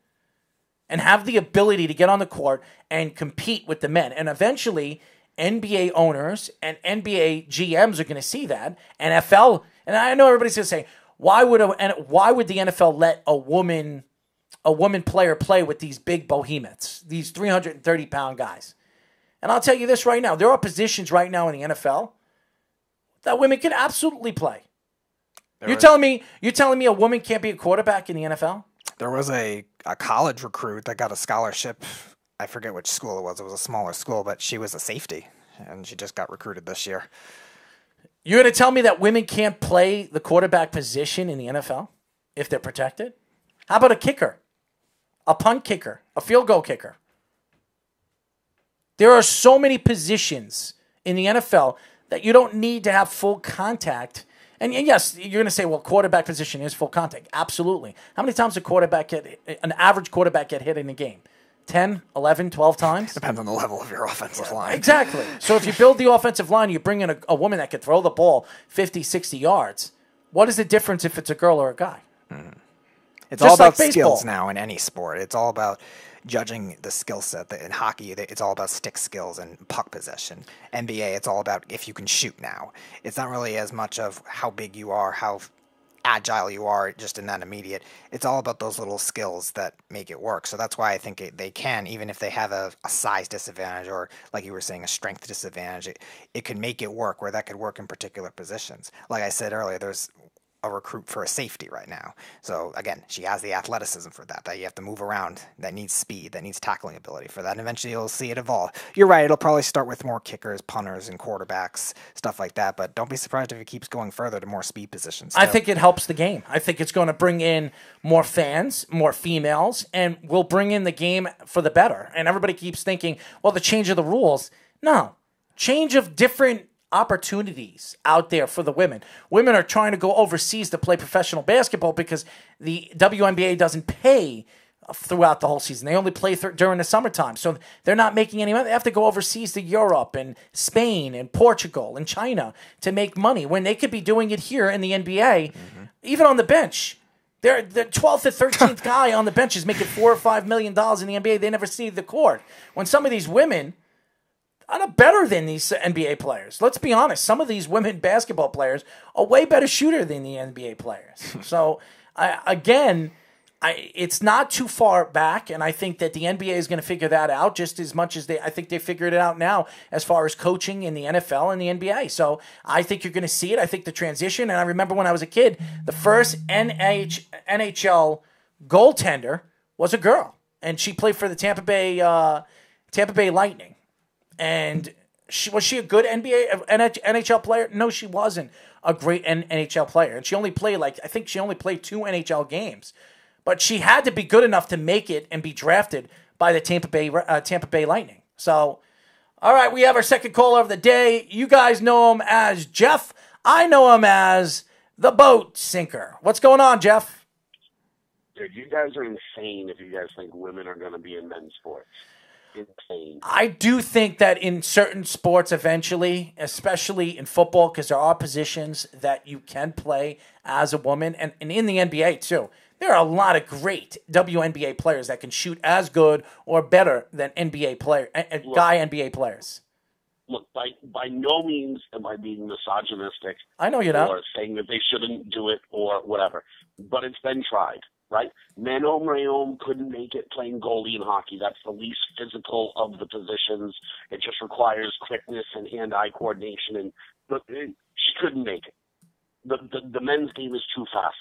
and have the ability to get on the court and compete with the men. And eventually, NBA owners and NBA GMs are going to see that. NFL, and I know everybody's going to say, why would a, why would the NFL let a woman a woman player play with these big behemoths, these 330 pound guys? And I'll tell you this right now: there are positions right now in the NFL that women can absolutely play. There you're was- telling me you're telling me a woman can't be a quarterback in the NFL? There was a, a college recruit that got a scholarship. I forget which school it was. It was a smaller school, but she was a safety, and she just got recruited this year. You're going to tell me that women can't play the quarterback position in the NFL if they're protected? How about a kicker? A punt kicker, a field goal kicker? There are so many positions in the NFL that you don't need to have full contact. And yes, you're going to say, well, quarterback position is full contact. Absolutely. How many times a quarterback get an average quarterback get hit in a game? 10, 11, 12 times? Depends on the level of your offensive line. Exactly. So if you build the offensive line, you bring in a, a woman that can throw the ball 50, 60 yards. What is the difference if it's a girl or a guy? Mm-hmm. It's Just all about like skills now in any sport. It's all about judging the skill set. In hockey, it's all about stick skills and puck possession. NBA, it's all about if you can shoot now. It's not really as much of how big you are, how agile you are just in that immediate. It's all about those little skills that make it work. So that's why I think it, they can, even if they have a, a size disadvantage or, like you were saying, a strength disadvantage, it, it could make it work where that could work in particular positions. Like I said earlier, there's a recruit for a safety right now. So again, she has the athleticism for that. That you have to move around. That needs speed. That needs tackling ability for that. And eventually, you'll see it evolve. You're right. It'll probably start with more kickers, punters, and quarterbacks, stuff like that. But don't be surprised if it keeps going further to more speed positions. I think it helps the game. I think it's going to bring in more fans, more females, and will bring in the game for the better. And everybody keeps thinking, well, the change of the rules. No. Change of different opportunities out there for the women. Women are trying to go overseas to play professional basketball because the WNBA doesn't pay throughout the whole season. They only play th- during the summertime. So they're not making any money. They have to go overseas to Europe and Spain and Portugal and China to make money when they could be doing it here in the NBA, mm-hmm. even on the bench. They're the 12th or 13th *laughs* guy on the bench is making four or five million dollars in the NBA. They never see the court. When some of these women are better than these NBA players. Let's be honest. Some of these women *laughs* basketball players are way better shooter than the NBA players. *laughs* so, I, again, I, it's not too far back, and I think that the NBA is going to figure that out just as much as they. I think they figured it out now as far as coaching in the NFL and the NBA. So I think you're going to see it. I think the transition, and I remember when I was a kid, the first NH, NHL goaltender was a girl, and she played for the Tampa Bay uh, Tampa Bay Lightning. And she was she a good NBA NHL player? No, she wasn't a great NHL player, and she only played like I think she only played two NHL games, but she had to be good enough to make it and be drafted by the Tampa Bay uh, Tampa Bay Lightning. So, all right, we have our second caller of the day. You guys know him as Jeff. I know him as the boat sinker. What's going on, Jeff? Dude, you guys are insane if you guys think women are going to be in men's sports. Insane. I do think that in certain sports, eventually, especially in football, because there are positions that you can play as a woman, and, and in the NBA too, there are a lot of great WNBA players that can shoot as good or better than NBA player, uh, guy NBA players. Look, by by no means am I being misogynistic. I know you're not. Or saying that they shouldn't do it or whatever. But it's been tried, right? Manon Rhéaume couldn't make it playing goalie in hockey. That's the least physical of the positions. It just requires quickness and hand-eye coordination, and but eh, she couldn't make it. The, the the men's game is too fast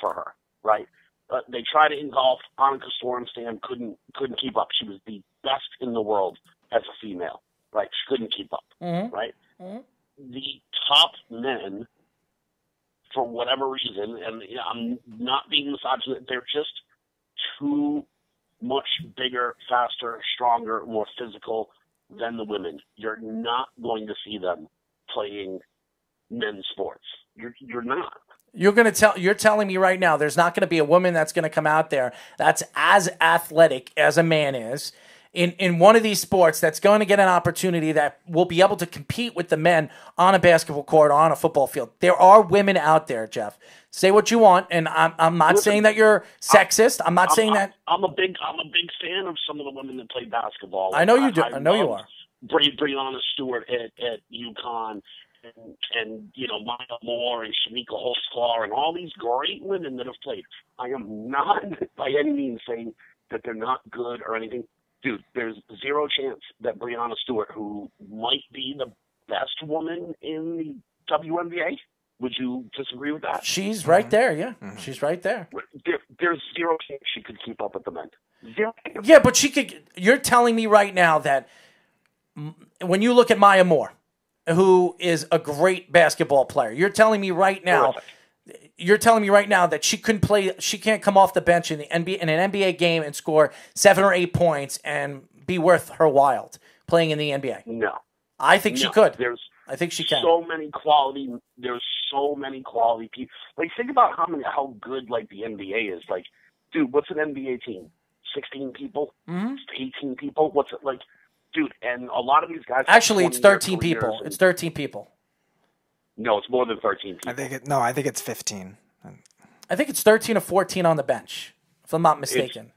for her, right? Uh, they tried it in golf. Annika Sorenstam couldn't couldn't keep up. She was the best in the world as a female, right? She couldn't keep up, Mhm. right? The top men, for whatever reason, and you know, I'm not being misogynist, they're just too much bigger, faster, stronger, more physical than the women. You're not going to see them playing men's sports. You're you're not. You're gonna tell you're telling me right now there's not gonna be a woman that's gonna come out there that's as athletic as a man is in, in one of these sports that's going to get an opportunity that will be able to compete with the men on a basketball court or on a football field. There are women out there, Jeff. Say what you want, and I'm I'm not Listen, saying that you're sexist. I'm not I'm, saying I'm- that I'm a big I'm a big fan of some of the women that play basketball. I know you do. I know you are. Bri- Breanna Stewart at at UConn, and, and you know Maya Moore and Chamique Holdsclaw and all these great women that have played. I am not *laughs* by any means saying that they're not good or anything. Dude, there's zero chance that Breanna Stewart, who might be the best woman in the WNBA, would you disagree with that? she's right there. Yeah, mm-hmm. she's right there. There, there's zero chance she could keep up with the men. Zero. Yeah, but she could. You're telling me right now that when you look at Maya Moore, who is a great basketball player, you're telling me right now. You're telling me right now that she couldn't play. She can't come off the bench in the NBA in an NBA game and score seven or eight points and be worth her while playing in the NBA. No, I think she could. There's I think she can. so many quality. There's so many quality people. Like think about how many how good like the NBA is. Like, dude, what's an NBA team? Sixteen people, Mhm. eighteen people. What's it like, dude? And a lot of these guys. Actually, it's 13 people. It's 13 people. No, it's more than thirteen. People. I think it, no, I think it's 15. I think it's 13 or 14 on the bench, if I'm not mistaken.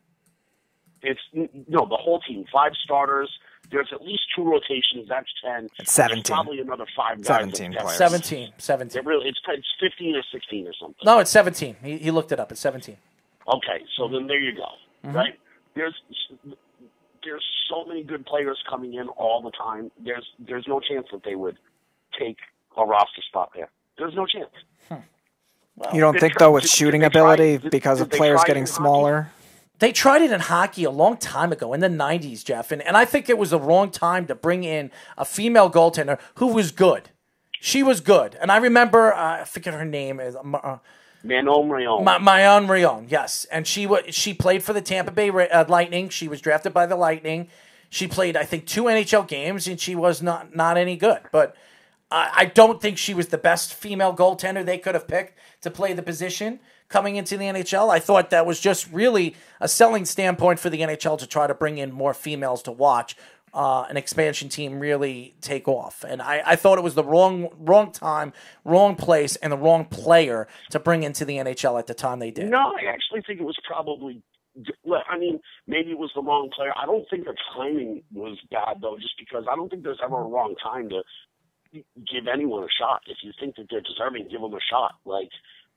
It's no the whole team. Five starters. There's at least two rotations. That's ten. It's There's 17. probably another five guys. 17 players. 17. 17. It really, it's, it's fifteen or sixteen or something. No, it's 17. He, he looked it up. It's 17. Okay, so then there you go. Mhm. Right? There's there's so many good players coming in all the time. There's there's no chance that they would take a roster spot there. There's no chance. You don't think try- though with did- did shooting they try- ability did- because did of players getting in hockey? smaller? They tried it in hockey a long time ago in the 90s, Jeff. And, and I think it was the wrong time to bring in a female goaltender who was good. She was good. And I remember, uh, I forget her name. is uh, Manon Rhéaume. Ma- Mayan Rayon, yes. And she wa- she played for the Tampa Bay Ra- uh, Lightning. She was drafted by the Lightning. She played, I think, two NHL games, and she was not not any good. But I, don't think she was the best female goaltender they could have picked to play the position coming into the NHL. I thought that was just really a selling standpoint for the NHL to try to bring in more females to watch uh, an expansion team really take off. And I, I thought it was the wrong wrong time, wrong place, and the wrong player to bring into the NHL at the time they did. No, I actually think it was probably. I mean, maybe it was the wrong player. I don't think the timing was bad though, just because I don't think there's ever a wrong time to give anyone a shot. If you think that they're deserving, give them a shot. Like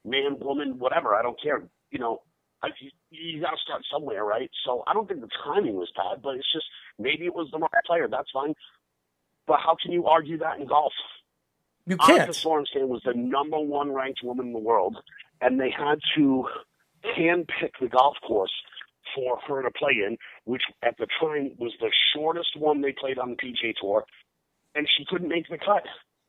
man, woman, whatever. I don't care. You know, I, you, you got to start somewhere, right? So I don't think the timing was bad, but it's just maybe it was the wrong player. That's fine. But how can you argue that in golf? You can't. Annika Sorenstam was the number one ranked woman in the world, and they had to handpick the golf course for her to play in, which at the time was the shortest one they played on the PGA Tour, and she couldn't make the cut.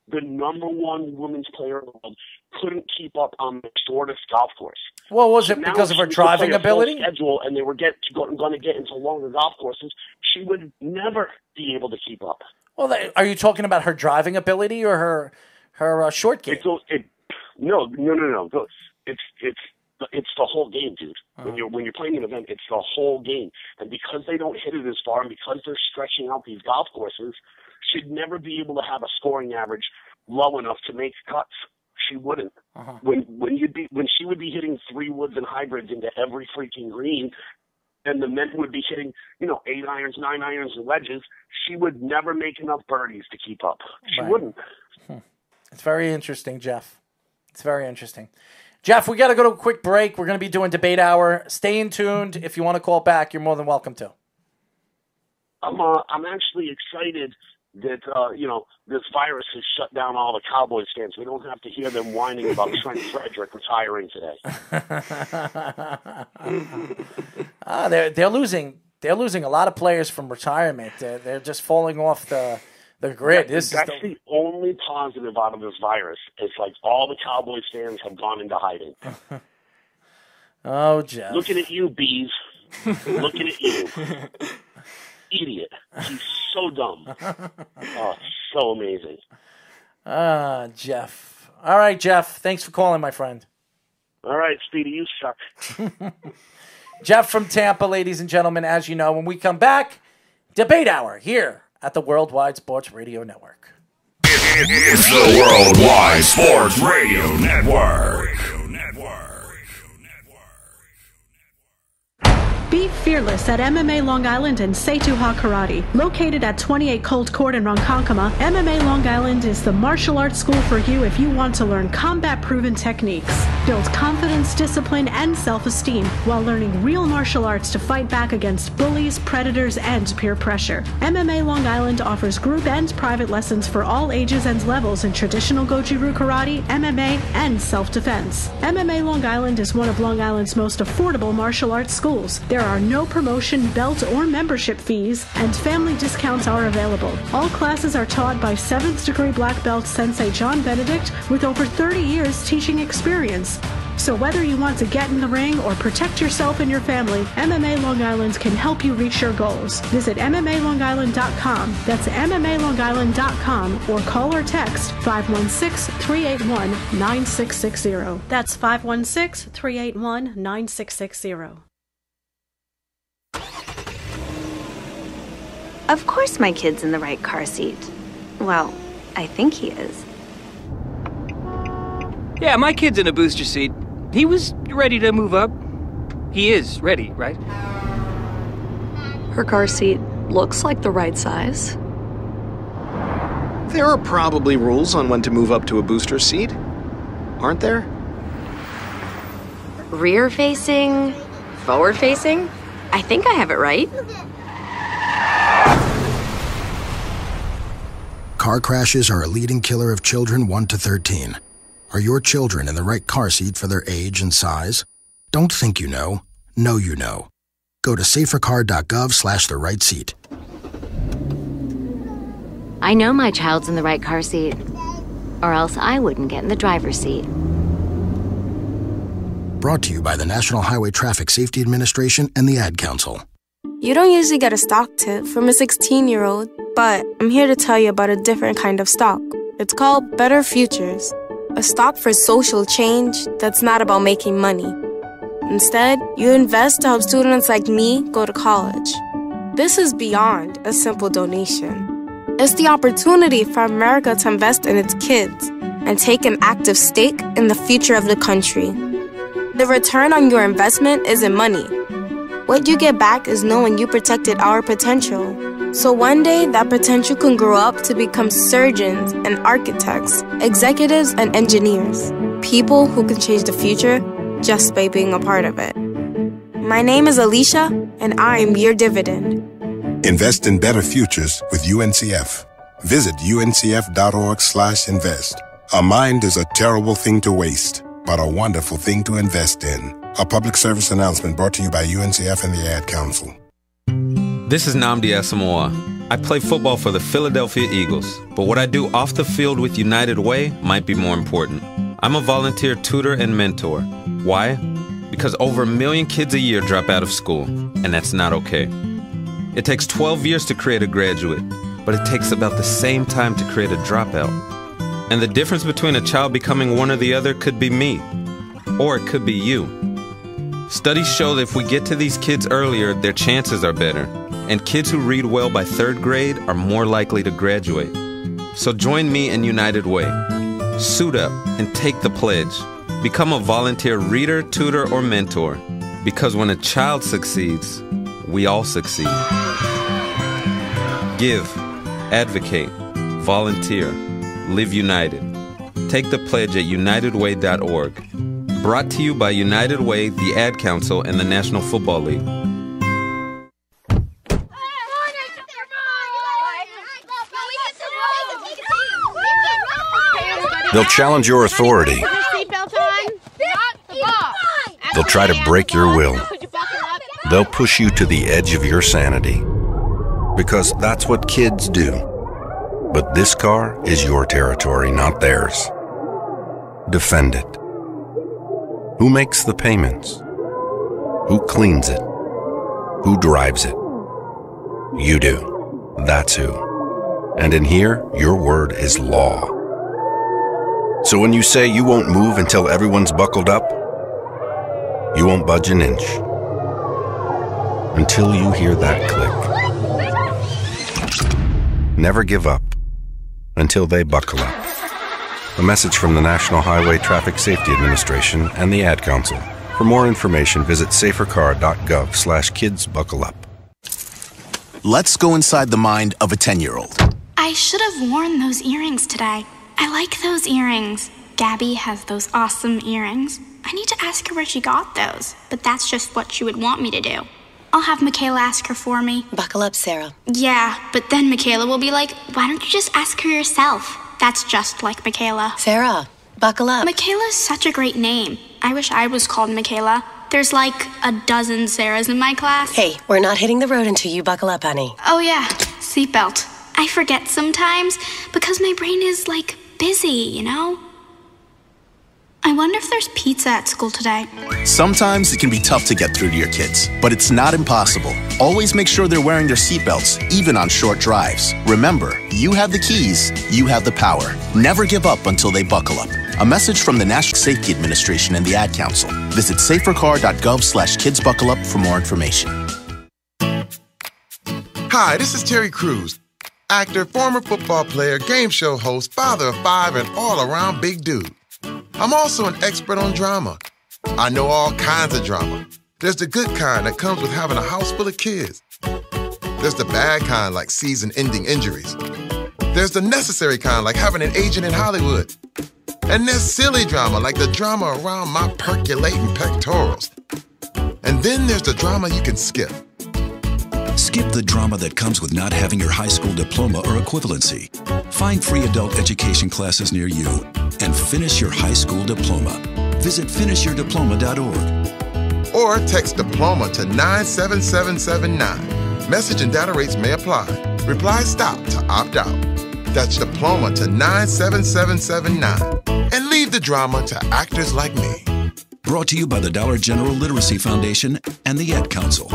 The number one women's player in the world couldn't keep up on the shortest golf course. Well, was it Now because of her driving ability? Schedule, and they were get going to get into longer golf courses. She would never be able to keep up. Well, are you talking about her driving ability or her her uh, short game? It goes. It no, no, no, no. It's it's it's the whole game, dude. When you're when you're playing an event, it's the whole game. And because they don't hit it as far, and because they're stretching out these golf courses, she'd never be able to have a scoring average low enough to make cuts. She wouldn't. When when you'd be when she would be hitting three woods and hybrids into every freaking green, and the men would be hitting you know eight irons, nine irons, and wedges, she would never make enough birdies to keep up. She Right. wouldn't. It's very interesting, Jeff. It's very interesting. Jeff, we got to go to a quick break. We're going to be doing debate hour. Stay in tuned. If you want to call back, you're more than welcome to. I'm uh, I'm actually excited that uh, you know this virus has shut down all the Cowboys fans. We don't have to hear them whining about *laughs* Trent Frederick retiring today. *laughs* ah, they're they're losing. They're losing a lot of players from retirement. They're, they're just falling off the the grid. That- This is that's the, the only positive out of this virus. It's like all the Cowboys fans have gone into hiding. *laughs* oh, Jeff. Looking at you, bees. Looking at you, idiot. He's so dumb. *laughs* Oh, so amazing. Ah, Jeff. All right, Jeff. Thanks for calling, my friend. All right, Speedy, you suck. *laughs* Jeff from Tampa, ladies and gentlemen. As you know, when we come back, debate hour here at the Worldwide Sports Radio Network. It's the Worldwide Sports Radio Network. Be fearless at MMA Long Island and Setuha Karate. Located at 28 Cold Court in Ronkonkoma, MMA Long Island is the martial arts school for you if you want to learn combat proven techniques, build confidence, discipline, and self esteem while learning real martial arts to fight back against bullies, predators, and peer pressure. MMA Long Island offers group and private lessons for all ages and levels in traditional Goju-Ryu karate, MMA, and self defense. MMA Long Island is one of Long Island's most affordable martial arts schools. There are no promotion, belt, or membership fees, and family discounts are available. All classes are taught by 7th degree black belt Sensei John Benedict with over 30 years teaching experience. So whether you want to get in the ring or protect yourself and your family, MMA Long Island can help you reach your goals. Visit MMALongIsland.com. That's MMALongIsland.com or call or text 516-381-9660. That's 516-381-9660. Of course, my kid's in the right car seat. Well, I think he is. Yeah, my kid's in a booster seat. He was ready to move up. He is ready, right? Her car seat looks like the right size. There are probably rules on when to move up to a booster seat, aren't there? Rear facing, forward facing. I think I have it right. Car crashes are a leading killer of children 1 to 13. Are your children in the right car seat for their age and size? Don't think you know. Know you know. Go to safercar.gov slash the right seat. I know my child's in the right car seat, or else I wouldn't get in the driver's seat. Brought to you by the National Highway Traffic Safety Administration and the Ad Council. You don't usually get a stock tip from a 16 year old, but I'm here to tell you about a different kind of stock. It's called Better Futures, a stock for social change that's not about making money. Instead, you invest to help students like me go to college. This is beyond a simple donation. It's the opportunity for America to invest in its kids and take an active stake in the future of the country. The return on your investment isn't money. What you get back is knowing you protected our potential. So one day, that potential can grow up to become surgeons and architects, executives and engineers, people who can change the future just by being a part of it. My name is Alicia, and I'm your dividend. Invest in better futures with UNCF. Visit uncf.org/invest. A mind is a terrible thing to waste, but a wonderful thing to invest in. A public service announcement brought to you by UNCF and the Ad Council. This is Nnamdi Asomugha. I play football for the Philadelphia Eagles, but what I do off the field with United Way might be more important. I'm a volunteer tutor and mentor. Why? Because over a million kids a year drop out of school, and that's not okay. It takes 12 years to create a graduate, but it takes about the same time to create a dropout. And the difference between a child becoming one or the other could be me, or it could be you. Studies show that if we get to these kids earlier, their chances are better, and kids who read well by third grade are more likely to graduate. So join me in United Way. Suit up and take the pledge. Become a volunteer reader, tutor, or mentor, because when a child succeeds, we all succeed. Give, advocate, volunteer, live united. Take the pledge at unitedway.org. Brought to you by United Way, the Ad Council, and the National Football League. They'll challenge your authority. They'll try to break your will. They'll push you to the edge of your sanity. Because that's what kids do. But this car is your territory, not theirs. Defend it. Who makes the payments? Who cleans it? Who drives it? You do. That's who. And in here, your word is law. So when you say you won't move until everyone's buckled up, you won't budge an inch. Until you hear that click. Never give up until they buckle up. A message from the National Highway Traffic Safety Administration and the Ad Council. For more information, visit safercar.gov slash kids buckle up. Let's go inside the mind of a 10 year old. I should have worn those earrings today. I like those earrings. Gabby has those awesome earrings. I need to ask her where she got those, but that's just what she would want me to do. I'll have Michaela ask her for me. Buckle up, Sarah. Yeah, but then Michaela will be like, why don't you just ask her yourself? That's just like Michaela. Sarah, buckle up. Michaela's such a great name. I wish I was called Michaela. There's like a dozen Sarahs in my class. Hey, we're not hitting the road until you buckle up, honey. Oh, yeah, seatbelt. I forget sometimes because my brain is like busy, you know? I wonder if there's pizza at school today. Sometimes it can be tough to get through to your kids, but it's not impossible. Always make sure they're wearing their seatbelts, even on short drives. Remember, you have the keys, you have the power. Never give up until they buckle up. A message from the National Safety Administration and the Ad Council. Visit safercar.gov slash kidsbuckleup for more information. Hi, this is Terry Crews, actor, former football player, game show host, father of five, and all around big dude. I'm also an expert on drama. I know all kinds of drama. There's the good kind that comes with having a house full of kids. There's the bad kind like season ending injuries. There's the necessary kind like having an agent in Hollywood. And there's silly drama like the drama around my percolating pectorals. And then there's the drama you can skip. Skip the drama that comes with not having your high school diploma or equivalency. Find free adult education classes near you and finish your high school diploma. Visit finishyourdiploma.org. Or text diploma to 97779. Message and data rates may apply. Reply stop to opt out. That's diploma to 97779. And leave the drama to actors like me. Brought to you by the Dollar General Literacy Foundation and the Ad Council.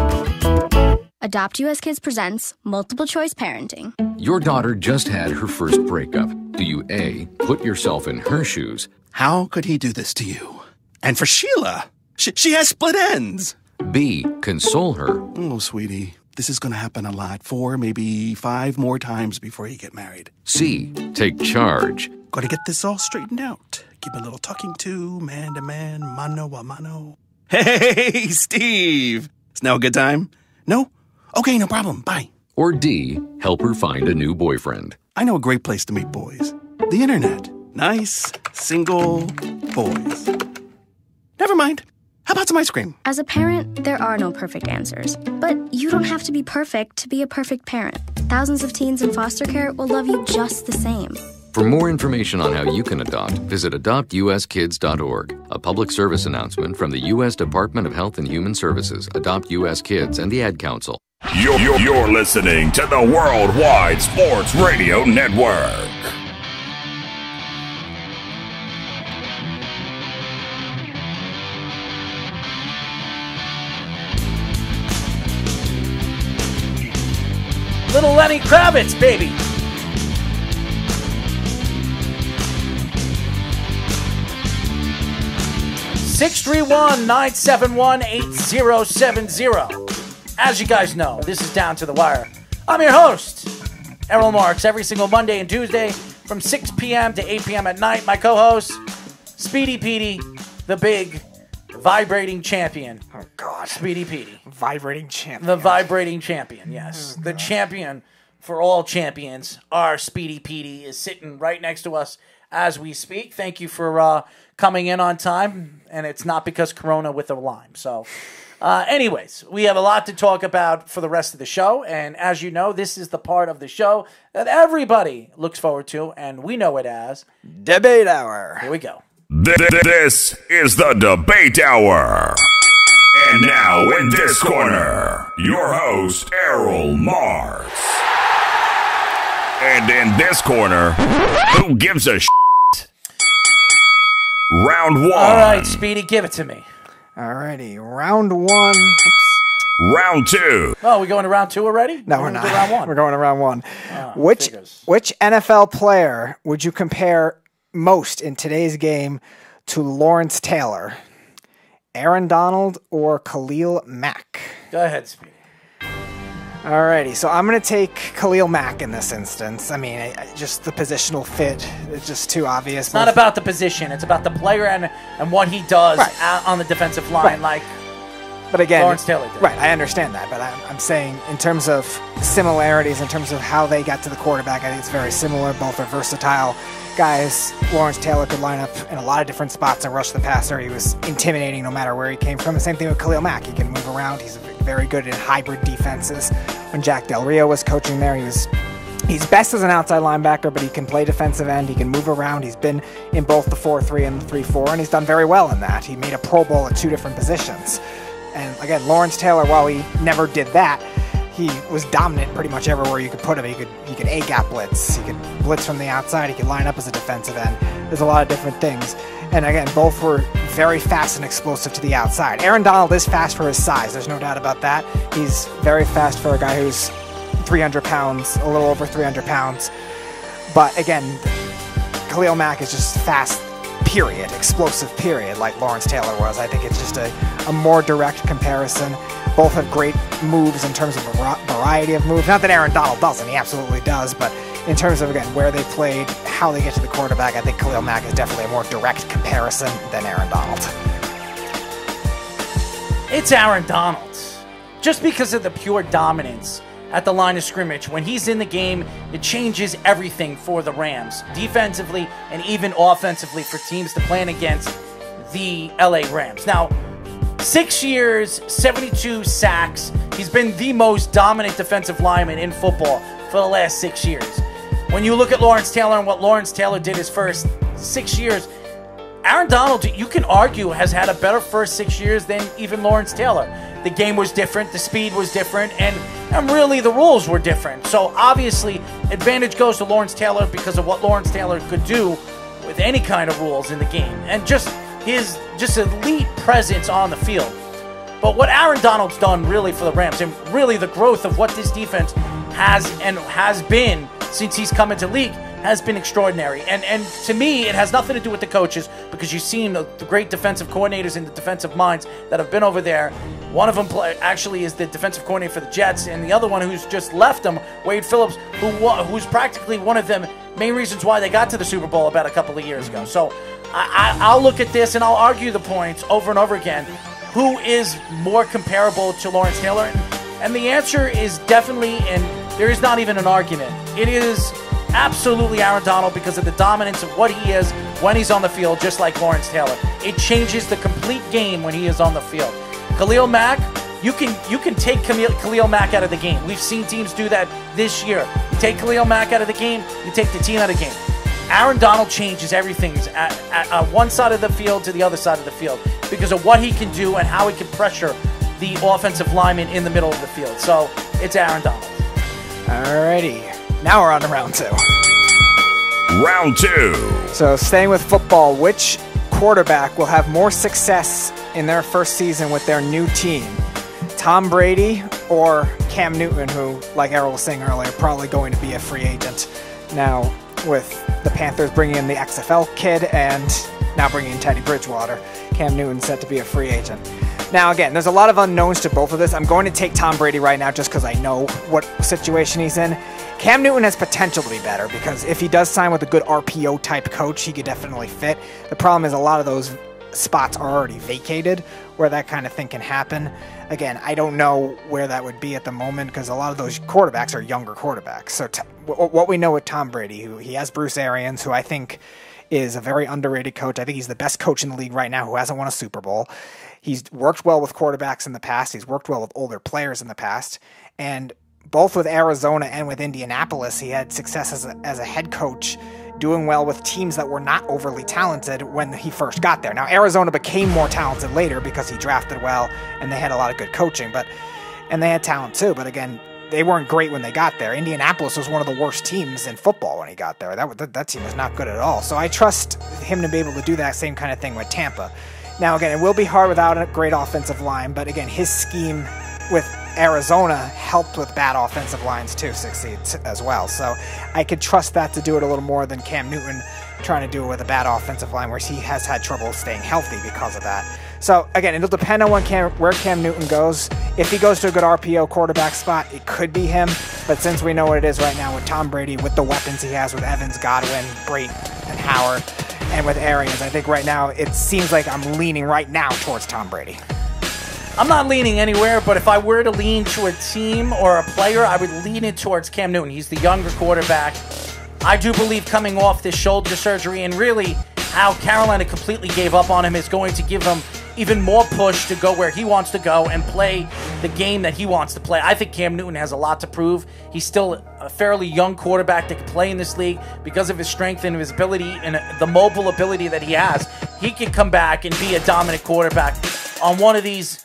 Adopt US Kids presents Multiple Choice Parenting. Your daughter just had her first breakup. Do you A, put yourself in her shoes? How could he do this to you? And for Sheila, she, she has split ends. B, console her? Oh, sweetie, this is going to happen a lot. Four, maybe five more times before you get married. C, take charge? Got to get this all straightened out. Give a little talking to, man to man, mano a mano. *laughs* Hey, Steve! Is now a good time? No? Okay, no problem. Bye. Or D, help her find a new boyfriend? I know a great place to meet boys the internet. Nice, single boys. Never mind. How about some ice cream? As a parent, there are no perfect answers. But you don't have to be perfect to be a perfect parent. Thousands of teens in foster care will love you just the same. For more information on how you can adopt, visit adoptuskids.org. A public service announcement from the U.S. Department of Health and Human Services, Adopt U.S. Kids, and the Ad Council. You're, you're, you're listening to the Worldwide Sports Radio Network. Little Lenny Kravitz, baby. Six three one nine seven one eight zero seven zero. As you guys know, this is Down to the Wire. I'm your host, Errol Marks, every single Monday and Tuesday from 6 p.m. to 8 p.m. at night. My co host, Speedy Petey, the big vibrating champion. Oh, God. Speedy Petey. Vibrating champion. The vibrating champion, yes. the champion for all champions. Our Speedy Petey is sitting right next to us as we speak. Thank you for uh, coming in on time, and it's not because Corona with a lime. So, uh, anyways, we have a lot to talk about for the rest of the show, and as you know, this is the part of the show that everybody looks forward to, and we know it as Debate Hour. Here we go. Th- th- This is the Debate Hour. And now in this corner, your host, Errol Marks. And in this corner, who gives a shit? Round one. All right, Speedy, give it to me. Alrighty, round one. Oops. Round two. Oh, we going to round two already? No, we're we not. Round one. *laughs* We're going to round one. Ah, which figures. which NFL player would you compare most in today's game to Lawrence Taylor? Aaron Donald or Khalil Mack? Go ahead, Speedy. Alrighty, so I'm going to take Khalil Mack in this instance. I mean, I, I- just the positional fit, is just too obvious. It's not about the position; it's about the player and and what he does Right. on the defensive line. Right. Like But again, Lawrence Taylor did. Right, I understand that, but I'm, I'm saying in terms of similarities, in terms of how they got to the quarterback, I think it's very similar. Both are versatile guys. Lawrence Taylor could line up in a lot of different spots and rush the passer. He was intimidating no matter where he came from. The same thing with Khalil Mack. He can move around. He's very good in hybrid defenses. When Jack Del Rio was coaching there, he was He's best as an outside linebacker, but he can play defensive end. He can move around. He's been in both the 4 3 and the 3 4, and he's done very well in that. He made a Pro Bowl at two different positions. And again, Lawrence Taylor, while he never did that, he was dominant pretty much everywhere you could put him. He could he could A gap blitz. He could blitz from the outside. He could line up as a defensive end. There's a lot of different things. And again, both were very fast and explosive to the outside. Aaron Donald is fast for his size. There's no doubt about that. He's very fast for a guy who's 300 pounds, a little over 300 pounds. But again, Khalil Mack is just fast, period, explosive, period, like Lawrence Taylor was. I think it's just a, a more direct comparison. Both have great moves in terms of a variety of moves. Not that Aaron Donald doesn't, he absolutely does, but in terms of, again, where they played, how they get to the quarterback, I think Khalil Mack is definitely a more direct comparison than Aaron Donald. It's Aaron Donald. Just because of the pure dominance at the line of scrimmage, when he's in the game, it changes everything for the Rams, defensively and even offensively for teams to plan against the LA Rams. Now, six years, 72 sacks. He's been the most dominant defensive lineman in football for the last six years. When you look at Lawrence Taylor and what Lawrence Taylor did his first six years, Aaron Donald, you can argue, has had a better first six years than even Lawrence Taylor. The game was different, the speed was different, and, and really the rules were different. So obviously, advantage goes to Lawrence Taylor because of what Lawrence Taylor could do with any kind of rules in the game, and just his just elite presence on the field. But what Aaron Donald's done really for the Rams and really the growth of what this defense has and has been since he's come into league has been extraordinary. And and to me, it has nothing to do with the coaches because you've seen the, the great defensive coordinators and the defensive minds that have been over there. One of them play, actually is the defensive coordinator for the Jets, and the other one who's just left them, Wade Phillips, who who's practically one of them main reasons why they got to the Super Bowl about a couple of years ago. So I, I, I'll look at this and I'll argue the points over and over again. Who is more comparable to Lawrence Taylor? And the answer is definitely, and there is not even an argument. It is absolutely Aaron Donald because of the dominance of what he is when he's on the field, just like Lawrence Taylor. It changes the complete game when he is on the field. Khalil Mack, you can you can take Camille, Khalil Mack out of the game. We've seen teams do that this year. You take Khalil Mack out of the game, you take the team out of the game. Aaron Donald changes everything at, at, at uh, one side of the field to the other side of the field because of what he can do and how he can pressure the offensive lineman in the middle of the field. So it's Aaron Donald. Alrighty. Now we're on to round two. Round two. So, staying with football, which quarterback will have more success in their first season with their new team? Tom Brady or Cam Newton, who, like Errol was saying earlier, probably going to be a free agent now with the Panthers bringing in the XFL kid and now bringing in Teddy Bridgewater. Cam Newton set to be a free agent. Now, again, there's a lot of unknowns to both of this. I'm going to take Tom Brady right now just because I know what situation he's in. Cam Newton has potential to be better because if he does sign with a good RPO type coach, he could definitely fit. The problem is a lot of those spots are already vacated where that kind of thing can happen. Again, I don't know where that would be at the moment because a lot of those quarterbacks are younger quarterbacks. So, what we know with Tom Brady, who he has Bruce Arians, who I think is a very underrated coach. I think he's the best coach in the league right now who hasn't won a Super Bowl. He's worked well with quarterbacks in the past. He's worked well with older players in the past. And both with Arizona and with Indianapolis, he had success as a, as a head coach doing well with teams that were not overly talented when he first got there. Now, Arizona became more talented later because he drafted well and they had a lot of good coaching, but and they had talent too. But again, they weren't great when they got there. Indianapolis was one of the worst teams in football when he got there. That, that, that team was not good at all. So I trust him to be able to do that same kind of thing with Tampa. Now, again, it will be hard without a great offensive line, but again, his scheme with Arizona helped with bad offensive lines to succeed as well. So I could trust that to do it a little more than Cam Newton trying to do it with a bad offensive line where he has had trouble staying healthy because of that. So again, it'll depend on Cam, where Cam Newton goes. If he goes to a good RPO quarterback spot, it could be him. But since we know what it is right now with Tom Brady, with the weapons he has with Evans, Godwin, Brate, and Howard, and with Arians, I think right now it seems like I'm leaning right now towards Tom Brady. I'm not leaning anywhere, but if I were to lean to a team or a player, I would lean it towards Cam Newton. He's the younger quarterback. I do believe coming off this shoulder surgery and really how Carolina completely gave up on him is going to give him even more push to go where he wants to go and play the game that he wants to play. I think Cam Newton has a lot to prove. He's still a fairly young quarterback that can play in this league because of his strength and his ability and uh, the mobile ability that he has. He can come back and be a dominant quarterback on one of these,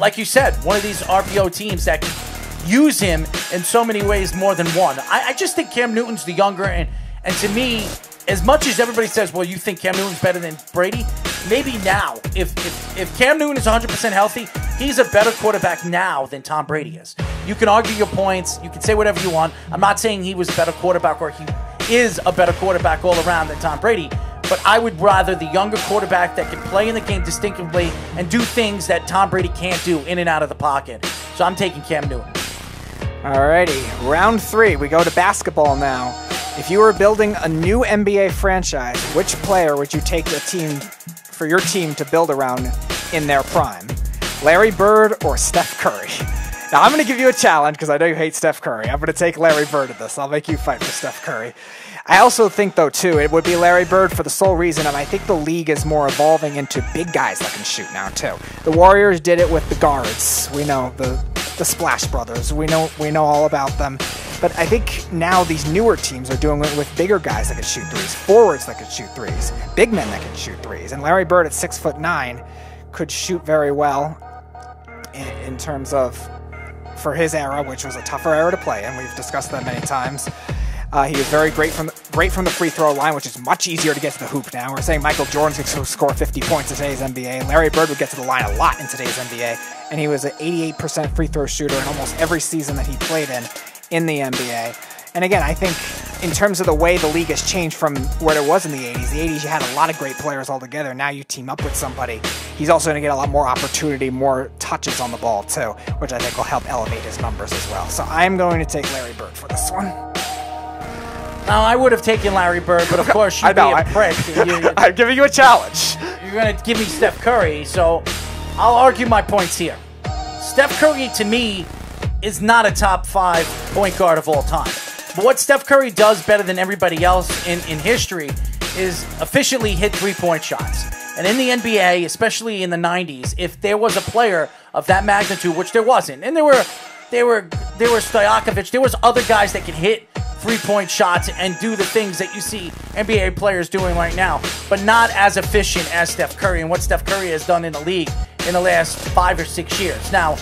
like you said, one of these RPO teams that can use him in so many ways more than one. I, I just think Cam Newton's the younger and and to me, as much as everybody says, well, you think Cam Newton's better than Brady, maybe now, if if, if Cam Newton is 100% healthy, he's a better quarterback now than Tom Brady is. You can argue your points, you can say whatever you want. I'm not saying he was a better quarterback or he is a better quarterback all around than Tom Brady, but I would rather the younger quarterback that can play in the game distinctively and do things that Tom Brady can't do in and out of the pocket. So I'm taking Cam Newton. Alrighty, round three. We go to basketball now. If you were building a new NBA franchise, which player would you take the team for your team to build around in their prime? Larry Bird or Steph Curry? Now I'm going to give you a challenge because I know you hate Steph Curry. I'm going to take Larry Bird at this. I'll make you fight for Steph Curry. I also think, though, too, it would be Larry Bird for the sole reason of I think the league is more evolving into big guys that can shoot now, too. The Warriors did it with the guards. We know the the Splash Brothers. We know we know all about them. But I think now these newer teams are doing it with bigger guys that can shoot threes, forwards that can shoot threes, big men that can shoot threes. And Larry Bird at six foot nine could shoot very well in, in terms of for his era, which was a tougher era to play and We've discussed that many times. Uh, he was very great from the, right from the free throw line, which is much easier to get to the hoop now. We're saying Michael Jordan could score 50 points in today's NBA. Larry Bird would get to the line a lot in today's NBA, and he was an 88% free throw shooter in almost every season that he played in in the NBA. And again, I think in terms of the way the league has changed from what it was in the 80s, the 80s you had a lot of great players all together. Now you team up with somebody. He's also going to get a lot more opportunity, more touches on the ball too, which I think will help elevate his numbers as well. So I'm going to take Larry Bird for this one. Now, I would have taken Larry Bird, but of *laughs* course, you'd be know, a I- prick. *laughs* You, I'm giving you a challenge. You're going to give me Steph Curry, so I'll argue my points here. Steph Curry, to me, is not a top five point guard of all time. But what Steph Curry does better than everybody else in, in history is efficiently hit three point shots. And in the NBA, especially in the 90s, if there was a player of that magnitude, which there wasn't, and there were there were there were Stojakovic, there was other guys that could hit three point shots and do the things that you see NBA players doing right now, but not as efficient as Steph Curry and what Steph Curry has done in the league in the last five or six years. Now,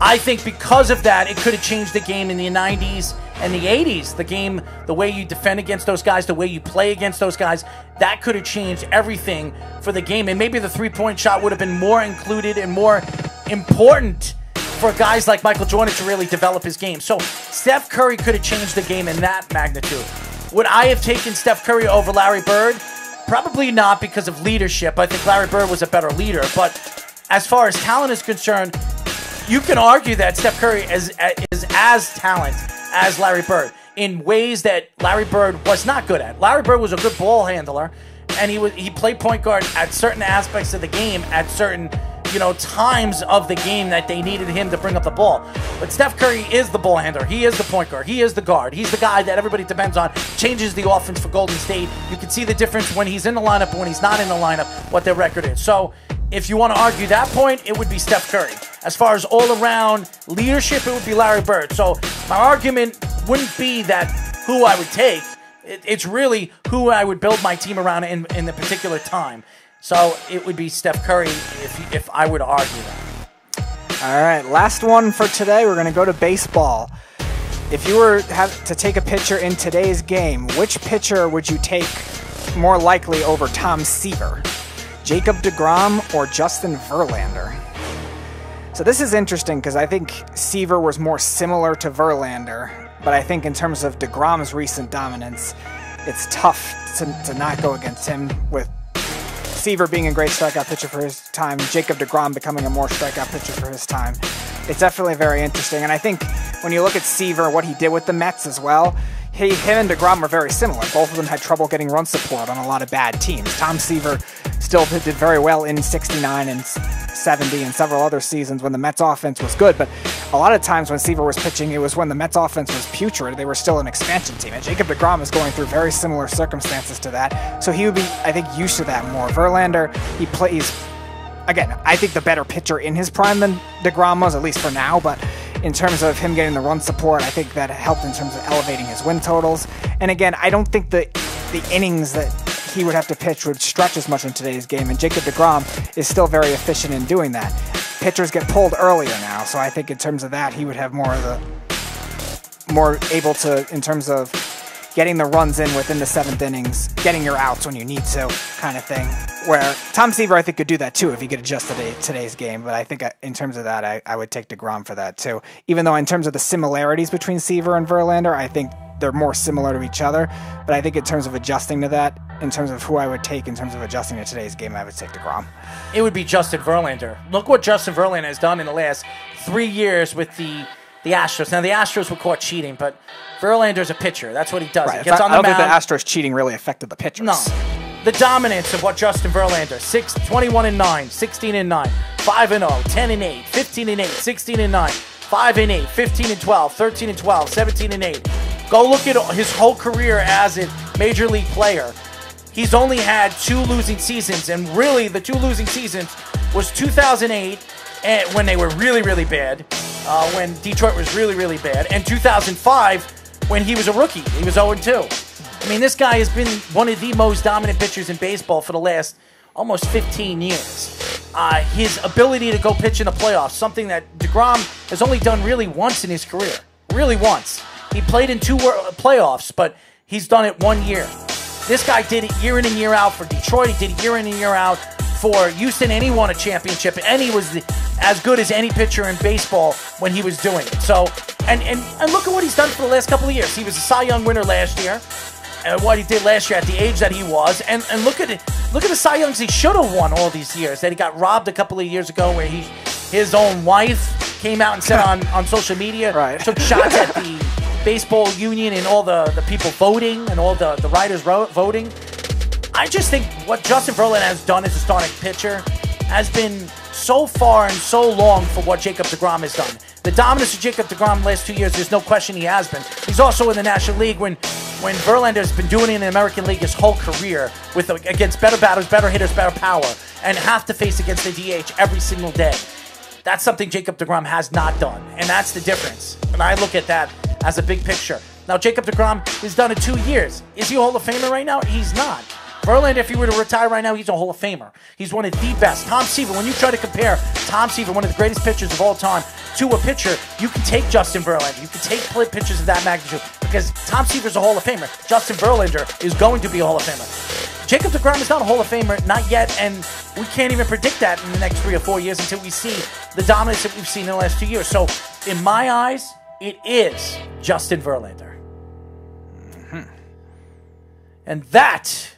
I think because of that, it could have changed the game in the 90s and the 80s. The game, the way you defend against those guys, the way you play against those guys, that could have changed everything for the game. And maybe the three point shot would have been more included and more important for guys like Michael Jordan to really develop his game. So Steph Curry could have changed the game in that magnitude. Would I have taken Steph Curry over Larry Bird? Probably not because of leadership. I think Larry Bird was a better leader. But as far as talent is concerned, you can argue that Steph Curry is, is as talent as Larry Bird in ways that Larry Bird was not good at. Larry Bird was a good ball handler, and he was he played point guard at certain aspects of the game at certain you know times of the game that they needed him to bring up the ball. But Steph Curry is the ball handler. He is the point guard. He is the guard. He's the guy that everybody depends on. Changes the offense for Golden State. You can see the difference when he's in the lineup and when he's not in the lineup. What their record is. So if you want to argue that point, it would be Steph Curry. As far as all around leadership, it would be Larry Bird. So my argument wouldn't be that who I would take. It's really who I would build my team around in, in the particular time. So it would be Steph Curry if, if I were to argue that. All right, last one for today. We're going to go to baseball. If you were have to take a pitcher in today's game, which pitcher would you take more likely over Tom Seaver? Jacob DeGrom or Justin Verlander? So this is interesting because I think Seaver was more similar to Verlander, but I think in terms of DeGrom's recent dominance, it's tough to, to not go against him with Seaver being a great strikeout pitcher for his time, Jacob DeGrom becoming a more strikeout pitcher for his time. It's definitely very interesting. And I think when you look at Seaver, what he did with the Mets as well, he, him and DeGrom were very similar. Both of them had trouble getting run support on a lot of bad teams. Tom Seaver still did very well in 69 and 70 and several other seasons when the Mets offense was good, but a lot of times when Seaver was pitching, it was when the Mets offense was putrid. They were still an expansion team. And Jacob DeGrom is going through very similar circumstances to that. So he would be, I think, used to that more. Verlander, he plays, again, I think the better pitcher in his prime than DeGrom was, at least for now, but in terms of him getting the run support, I think that helped in terms of elevating his win totals. And again, I don't think the the innings that he would have to pitch would stretch as much in today's game. And Jacob DeGrom is still very efficient in doing that. Pitchers get pulled earlier now, so I think in terms of that, he would have more of the more able to in terms of getting the runs in within the seventh innings, getting your outs when you need to, kind of thing. Where Tom Seaver, I think, could do that too if he could adjust to today's game. But I think uh, in terms of that, I, I would take DeGrom for that too. Even though in terms of the similarities between Seaver and Verlander, I think they're more similar to each other. But I think in terms of adjusting to that, in terms of who I would take in terms of adjusting to today's game, I would take DeGrom. It would be Justin Verlander. Look what Justin Verlander has done in the last three years with the the Astros. Now the Astros were caught cheating, but Verlander's a pitcher. That's what he does. Right. He gets not- on I the don't mound. think the Astros cheating really affected the pitchers. No. The dominance of what Justin Verlander, 6, 21 and 9, 16 and 9, 5 and 0, 10 and 8, 15 and 8, 16 and 9, 5 and 8, 15 and 12, 13 and 12, 17 and 8. Go look at his whole career as a major league player. He's only had two losing seasons, and really the two losing seasons was 2008 and when they were really, really bad, uh, when Detroit was really, really bad, and 2005 when he was a rookie. He was 0 2. I mean, this guy has been one of the most dominant pitchers in baseball for the last almost 15 years. Uh, his ability to go pitch in the playoffs, something that DeGrom has only done really once in his career. Really once. He played in two playoffs, but He's done it one year. This guy did it year in and year out for Detroit. He did it year in and year out for Houston, and he won a championship. And he was the, as good as any pitcher in baseball when he was doing it. So, and, and and look at what he's done for the last couple of years. He was a Cy Young winner last year, and what he did last year at the age that he was. And and look at it. Look at the Cy Youngs he should have won all these years. That he got robbed a couple of years ago, where he his own wife came out and said *laughs* on on social media, right. took shots at the baseball union and all the, the people voting and all the, the writers voting. I just think what Justin Verlander has done as a starting pitcher has been so far and so long for what Jacob DeGrom has done. The dominance of Jacob DeGrom last two years, there's no question he has been. He's also in the National League when when Verlander's been doing it in the American League his whole career with against better batters, better hitters, better power, and have to face against the DH every single day. That's something Jacob DeGrom has not done, and that's the difference. And I look at that as a big picture. Now, Jacob DeGrom has done it two years. Is he a Hall of Famer right now? He's not. Verlander, if he were to retire right now, he's a Hall of Famer. He's one of the best. Tom Seaver, when you try to compare Tom Seaver, one of the greatest pitchers of all time, to a pitcher, you can take Justin Verlander. You can take pitchers of that magnitude because Tom Seaver's a Hall of Famer. Justin Verlander is going to be a Hall of Famer. Jacob DeGrom is not a Hall of Famer, not yet, and we can't even predict that in the next three or four years until we see the dominance that we've seen in the last two years. So, in my eyes, it is Justin Verlander. Mm-hmm. And that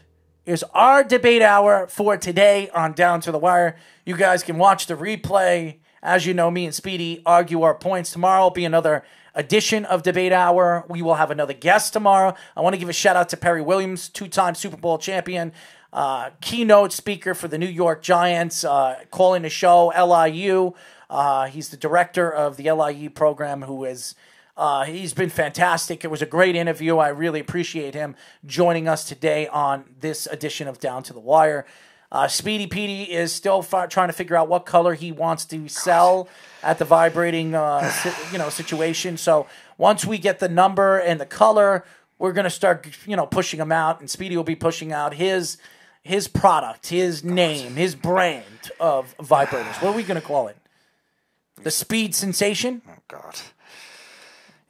is our debate hour for today on Down to the Wire. You guys can watch the replay. As you know, me and Speedy argue our points. Tomorrow will be another edition of Debate Hour. We will have another guest tomorrow. I want to give a shout out to Perry Williams, two time Super Bowl champion, uh, keynote speaker for the New York Giants, uh, calling the show LIU. Uh, he's the director of the LIE program who is. Uh, he's been fantastic. It was a great interview. I really appreciate him joining us today on this edition of Down to the Wire. Uh, Speedy Petey is still fi- trying to figure out what color he wants to sell at the vibrating, uh, si- you know, situation. So once we get the number and the color, we're gonna start, you know, pushing him out, and Speedy will be pushing out his his product, his name, his brand of vibrators. What are we gonna call it? The Speed Sensation. Oh God.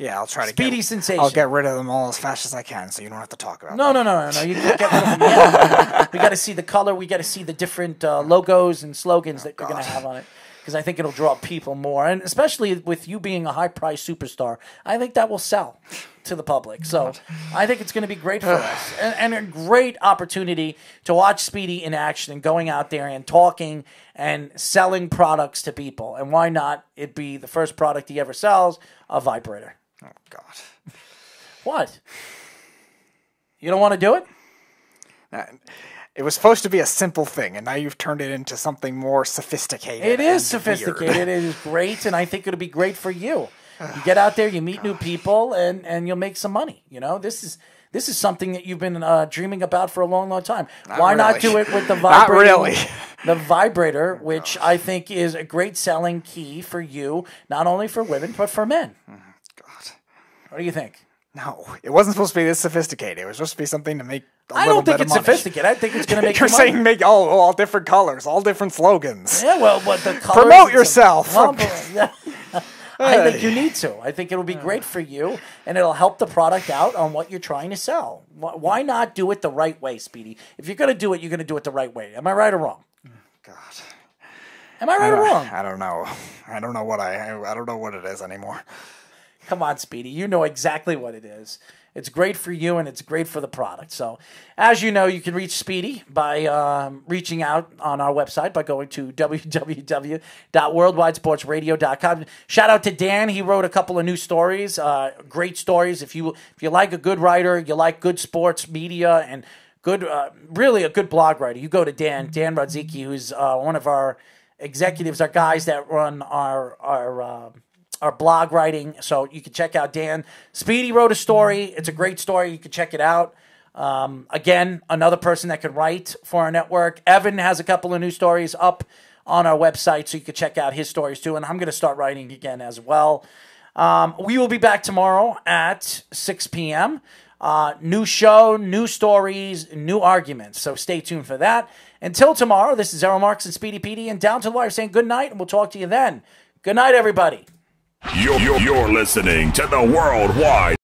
Yeah, I'll try to Speedy get, Sensation. I'll get rid of them all as fast as I can, so you don't have to talk about. Them. No, no, no, no, no. You get rid of them *laughs* we got to see the color. We got to see the different uh, logos and slogans that you're going to have on it. Because I think it'll draw people more, and especially with you being a high-priced superstar, I think that will sell to the public. So I think it's going to be great for us, and, and a great opportunity to watch Speedy in action and going out there and talking and selling products to people. And why not it be the first product he ever sells, a vibrator? Oh God. What? You don't want to do it? Uh, It was supposed to be a simple thing, and now you've turned it into something more sophisticated. It is sophisticated. It is great, and I think it'll be great for you. *sighs* You get out there, you meet new people, and and you'll make some money. You know, this is this is something that you've been uh, dreaming about for a long, long time. Not Why not do it with the *laughs* Not vibrator? really. *laughs* The vibrator, which I think is a great selling key for you, not only for women but for men. God. What do you think? No, it wasn't supposed to be this sophisticated. It was supposed to be something to make. I I don't think it's sophisticated. I think it's going *laughs* to make You're you money. saying make all all different colors, all different slogans. Yeah, well, but the *laughs* colors Promote yourself. *laughs* Well, but- yeah. I think you need to. I think it'll be great for you, and it'll help the product out on what you're trying to sell. Why not do it the right way, Speedy? If you're going to do it, you're going to do it the right way. Am I right or wrong? God. Am I right or wrong? I don't know. I don't know what I. I don't know what it is anymore. Come on, Speedy. You know exactly what it is. It's great for you and it's great for the product. So, as you know, you can reach Speedy by um, reaching out on our website by going to www.worldwidesportsradio.com. Shout out to Dan. He wrote a couple of new stories, uh, great stories. If you if you like a good writer, you like good sports media and good, uh, really a good blog writer, you go to Dan Dan Rodzicki, who's uh, one of our executives, our guys that run our our. Our blog writing. So you can check out Dan. Speedy wrote a story. It's a great story. You can check it out. Um, again, another person that can write for our network. Evan has a couple of new stories up on our website, so you can check out his stories too. And I'm going to start writing again as well. Um, we will be back tomorrow at 6 p.m. Uh, new show, new stories, new arguments. So stay tuned for that. Until tomorrow, this is Errol Marks and Speedy PD and Down to the Wire saying good night, and we'll talk to you then. Good night, everybody. You're, you're, you're listening to the Worldwide